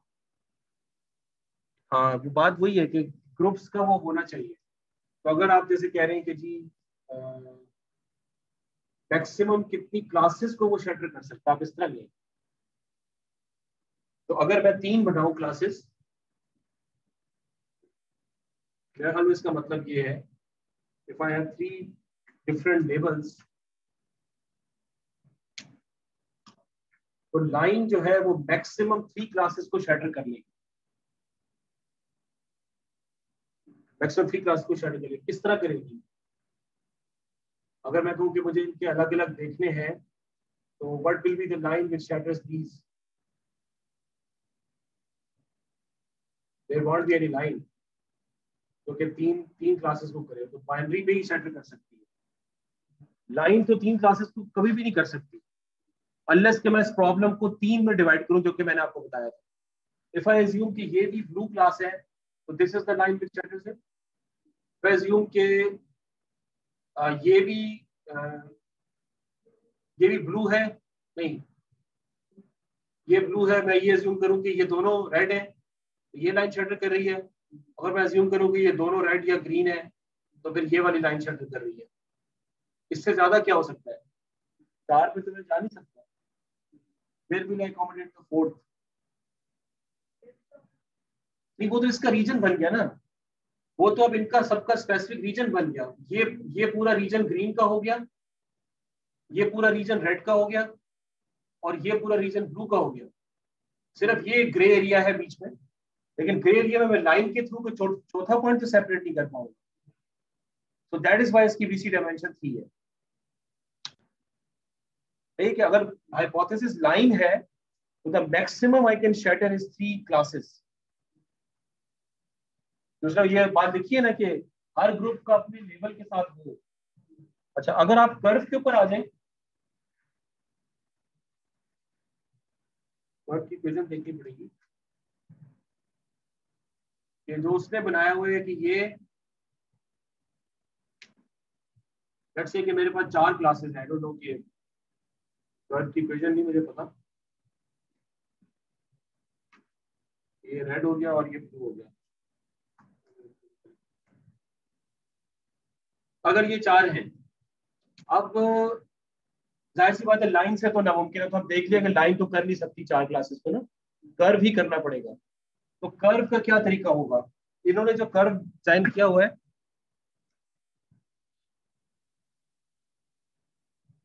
हाँ वो बात वही है कि ग्रुप्स का वो होना चाहिए तो अगर आप जैसे कह रहे हैं कि जी मैक्सिमम कितनी क्लासेस को वो शटर कर सकता आप इस तरह लें तो अगर मैं तीन बनाऊँ क्लासेस मेरे ख्याल में इसका मतलब ये है if I have three different levels तो लाइन जो है वो मैक्सिमम थ्री क्लासेस को शटर कर लेगी। मैक्सिमम थ्री क्लास को शटर करेगी किस तरह करेगी? अगर मैं कहूँ कि मुझे इनके अलग अलग देखने हैं तो what will be the line which shatters these there won't be any line तो तीन तीन क्लासेस को करे तो बाइनरी में ही सेटल कर सकती है। लाइन तो तीन क्लासेस को कभी भी नहीं कर सकती। अनलेस कि मैं इस प्रॉब्लम को तीन में डिवाइड करूँ, जो कि मैंने आपको बताया था। इफ़ आई एज्यूम कि ये भी ब्लू क्लास है तो this is the line which settles it if assume के ये भी ये भी ब्लू है, नहीं। ये ब्लू है, मैं ये एज्यूम करूँ कि ये दोनों रेड है ये लाइन शेडर कर रही है। अगर मैं अज्यूम करूँ कि ये दोनों रेड या ग्रीन है तो फिर ये वाली लाइन शेडर कर रही है। इससे ज़्यादा क्या हो सकता है? चार पे तो मैं जा नहीं सकता। फिर भी मैं अकोमोडेट द फोर्थ नहीं वो तो इसका रीजन बन गया ना। वो तो अब इनका सबका स्पेसिफिक रीजन बन गया। ये ये पूरा रीजन ग्रीन का हो गया। ये पूरा रीजन रेड का हो गया। और ये पूरा रीजन ब्लू का हो गया। सिर्फ़ ये ग्रे एरिया है बीच में। लेकिन ग्रे एरिया में मैं लाइन के थ्रू चौथा पॉइंट तो सेपरेट नहीं कर पाऊँगा। सो दैट इज़ वाई इसकी बीसी डायमेंशन थ्री है। ठीक है, अगर हाइपोथेसिस लाइन है तो the maximum I can shatter is three classes दूसरा, ये बात देखिए ना कि हर ग्रुप का अपने लेवल के साथ हो। अच्छा अगर आप कर्व के ऊपर आ जाए की देखनी पड़ेगी। कि जो उसने बनाया हुआ है कि ये लेट्स से कि मेरे पास चार क्लासेस हैं डोंट नो कि की इक्वेशन नहीं मुझे पता। ये रेड हो गया और ये ब्लू हो गया। अगर ये चार हैं, अब ज़ाहिर सी बात है लाइन से तो नामुमकिन है तो हम देख लिया लाइन तो कर नहीं सकती चार क्लासेस को ना कर भी करना पड़ेगा। तो कर्व का क्या तरीका होगा? इन्होंने जो कर्व डिज़ाइन किया हुआ है,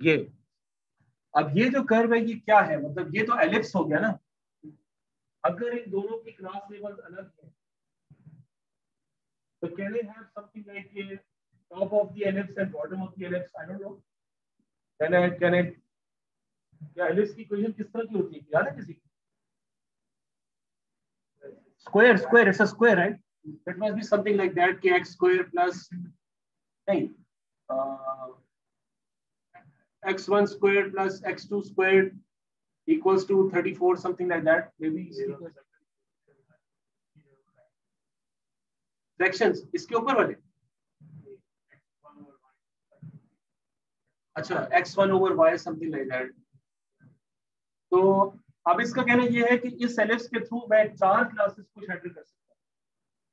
ये, अब ये जो कर्व है, ये क्या है? मतलब ये तो एलिप्स हो गया ना। अगर इन दोनों की क्लास लेवल अलग है तो can I have something like ये top of the ellipse and bottom of the ellipse I don't know can I can I क्या एलिप्स की इक्वेशन किस तरह की होती है? याद है किसी की? Square square it's a square right it must be something like that kx square plus नहीं uh, x1 squared plus x2 squared equals to 34 something like that maybe fractions इसके ऊपर वाले अच्छा x1 over y something like that तो अब इसका कहना यह है कि इस एलिप्स के थ्रू मैं चार क्लासेस को हैंडल कर सकता हूँ।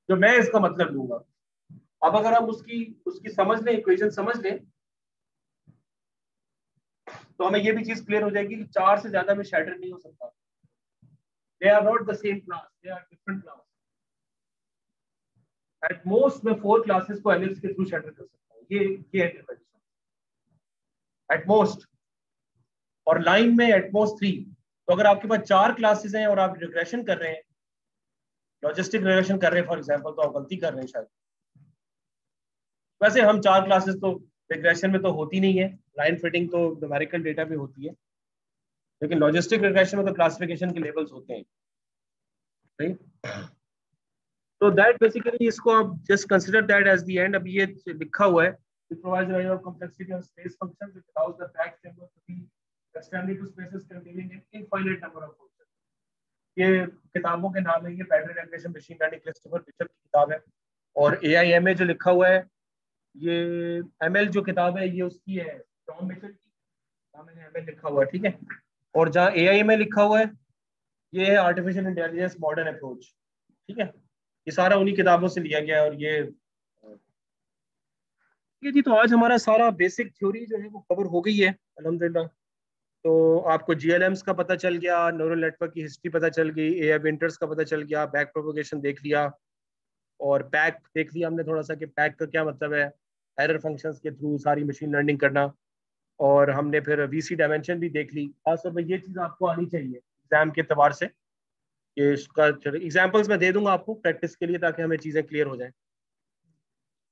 जो मैं इसका मतलब लूँगा। अब अगर हम उसकी उसकी समझ लें इक्वेशन समझ लें तो हमें ये भी चीज़ क्लियर हो जाएगी कि चार से ज़्यादा में शैटर नहीं हो सकता। They are not the same class they are different class at most मैं फोर क्लासेस को एलिप्स के थ्रू शैटर कर सकता हूँ। ये ये एट मोस्ट और लाइन में एट मोस्ट थ्री तो अगर आपके पास चार क्लासेस हैं और आप रिग्रेशन कर रहे हैं लॉजिस्टिक रिग्रेशन कर रहे हैं फॉर एग्जांपल तो आप गलती कर रहे हैं शायद। वैसे हम चार क्लासेस तो रिग्रेशन में तो होती नहीं है। लाइन फिटिंग तो न्यूमेरिकल डेटा पे होती है। लेकिन लॉजिस्टिक रिग्रेशन में तो क्लासिफिकेशन के लेवल्स होते हैं। राइट तो दैट बेसिकली इसको आप just consider that as the end अभी ये लिखा हुआ है। It provides a range of complexity of space functions which allows the fact framework to be extended to spaces containing an infinite number of functions ये किताबों के नाम है, ये pattern regulation machine learning Christopher Fisher की किताब है। और ए आई एम ए जो लिखा हुआ है, ये एमएल जो किताब है, ये उसकी है टॉम मिचल की। मैंने एम एल लिखा हुआ है, ठीक है? और जहाँ ए ए लिखा हुआ है, ये है आर्टिफिशियल इंटेलिजेंस मॉडर्न अप्रोच ठीक है? ये सारा उन्हीं किताबों से लिया गया है और ये ये जी तो आज हमारा सारा बेसिक थ्योरी जो है वो कवर हो गई है अलहमदिल्ला तो आपको जीएलएम्स का पता चल गया न्यूरल नेटवर्क की हिस्ट्री पता चल गई ए विंटर्स का पता चल गया बैक प्रोपोगेशन देख लिया और पैक देख लिया हमने थोड़ा सा कि पैक का क्या मतलब है एरर फ़ंक्शंस के थ्रू सारी मशीन लर्निंग करना और हमने फिर वीसी डायमेंशन भी देख ली। खासतौर पर ये चीज़ आपको आनी चाहिए एग्ज़ाम के अतबार से कि इसका एग्जाम्पल्स मैं दे दूँगा आपको प्रैक्टिस के लिए ताकि हमें चीज़ें क्लियर हो जाए।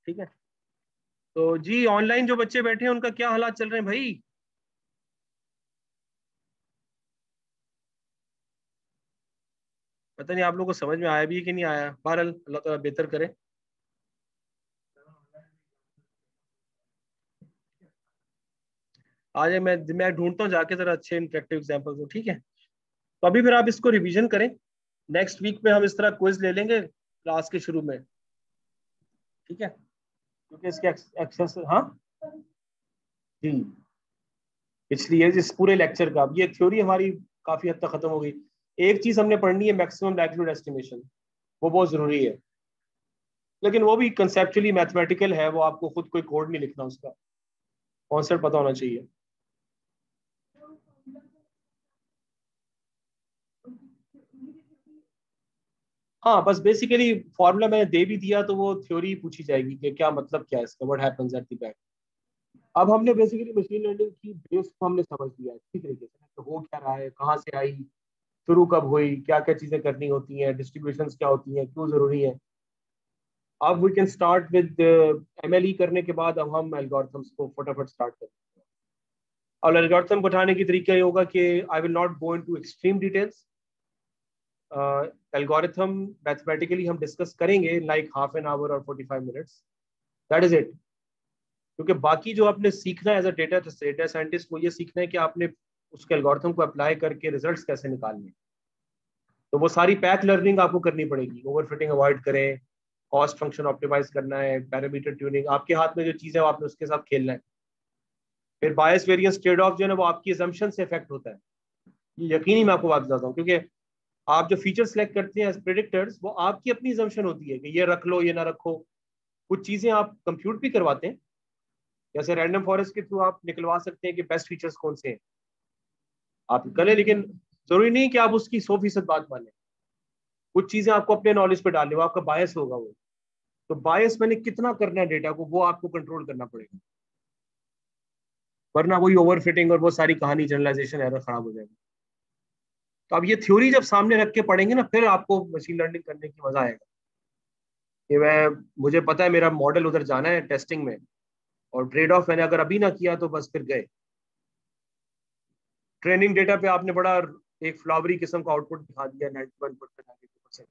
ठीक है? तो जी ऑनलाइन जो बच्चे बैठे हैं, उनका क्या हालात चल रहे हैं भाई? पता नहीं आप लोगों को समझ में आया भी है कि नहीं आया? बहरहाल, अल्लाह ताला बेहतर करे। आज मैं मैं ढूंढता हूँ जाके जरा अच्छे इंटरेक्टिव एग्ज़ाम्पल हो ठीक है? तो अभी फिर आप इसको रिवीजन करें। नेक्स्ट वीक में हम इस तरह क्विज ले लेंगे क्लास के शुरू में। ठीक है? क्योंकि इसके एक्सेस हाँ? जी। इसलिए इस पूरे लेक्चर का ये थ्योरी हमारी काफ़ी हद तक खत्म हो गई। एक चीज़ हमने पढ़नी है मैक्सिमम लाइक्लीहुड एस्टिमेशन वो बहुत ज़रूरी है। लेकिन वो भी कंसेप्चुअली मैथमेटिकल है, वो आपको खुद कोई कोड नहीं लिखना उसका। कॉन्सेप्ट पता होना चाहिए। हाँ बस बेसिकली फॉर्मूला मैंने दे भी दिया तो वो थ्योरी पूछी जाएगी कि क्या मतलब क्या है इसका what happens at the back अब हमने बेसिकली मशीन लर्निंग की बेस को हमने समझ लिया ठीक तरीके से। तो हो क्या रहा है, कहाँ से आई? शुरू कब हुई क्या क्या चीज़ें करनी होती हैं डिस्ट्रीब्यूशन क्या होती हैं, क्यों ज़रूरी है? अब we can start with M करने के बाद अब हम एल्गोरिथम्स को फटाफट स्टार्ट करते हैं और एल्गोरिथम बताने की तरीका ये होगा कि I will not go into extreme details algorithm mathematically हम डिस्कस करेंगे लाइक हाफ़ एन आवर और 45 मिनट्स दैट इज़ इट क्योंकि बाकी जो आपने सीखना है as a data data scientist वो ये सीखना है कि आपने उसके एल्गोरिथम को अप्लाई करके रिजल्ट्स कैसे निकालने। तो वो सारी पैथ लर्निंग आपको करनी पड़ेगी। ओवरफिटिंग अवॉइड करें कॉस्ट फ़ंक्शन ऑप्टिमाइज करना है पैरामीटर ट्यूनिंग आपके हाथ में जो चीज़ है, वो आपने उसके साथ खेलना है। फिर बायस वेरियंस ट्रेड ऑफ़ जो है ना, वो आपकी एजम्पशन से इफ़ेक्ट होता है। ये यकीनी मैं आपको बात बताता हूँ, क्योंकि आप जो फीचर सेलेक्ट करते हैं प्रिडिक्टर्स वो आपकी अपनी जम्पन होती है कि ये रख लो, ये ना रखो। कुछ चीज़ें आप कंप्यूट भी करवाते हैं। जैसे रैंडम फॉरेस्ट के थ्रू आप निकलवा सकते हैं कि बेस्ट फीचर्स कौन से हैं। आप करें लेकिन ज़रूरी नहीं कि आप उसकी सौ फ़ीसद बात माने। कुछ चीज़ें आपको अपने नॉलेज पे डालनी वो आपका बायस होगा वो। तो बायस मैंने कितना करना है डेटा को, वो आपको कंट्रोल करना पड़ेगा। वरना वही ओवर फिटिंग और वो सारी कहानी जनरलाइजेशन एरर खराब हो जाएगी। तो अब ये थ्योरी जब सामने रख के पढ़ेंगे ना, फिर आपको मशीन लर्निंग करने की मज़ा आएगा। कि मैं, मुझे पता है मेरा मॉडल उधर जाना है टेस्टिंग में, और ट्रेड ऑफ़ मैंने अगर अभी ना किया तो बस फिर गए। ट्रेनिंग डेटा पे आपने बड़ा एक फ्लावरी किस्म का आउटपुट दिखा दिया नाइन्टी वन परसेंट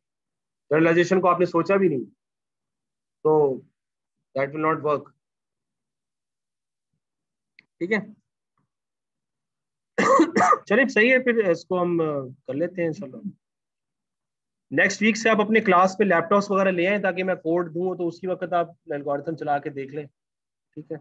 जनरलाइजेशन को आपने सोचा भी नहीं। तो दैट विल नॉट वर्क ठीक है? चलिए सही है, फिर इसको हम कर लेते हैं चलो नेक्स्ट वीक से आप अपने क्लास पे लैपटॉप्स वगैरह ले आए, ताकि मैं कोड दूँ तो उसी वक्त आप एल्गोरिथम चला के देख लें। ठीक है?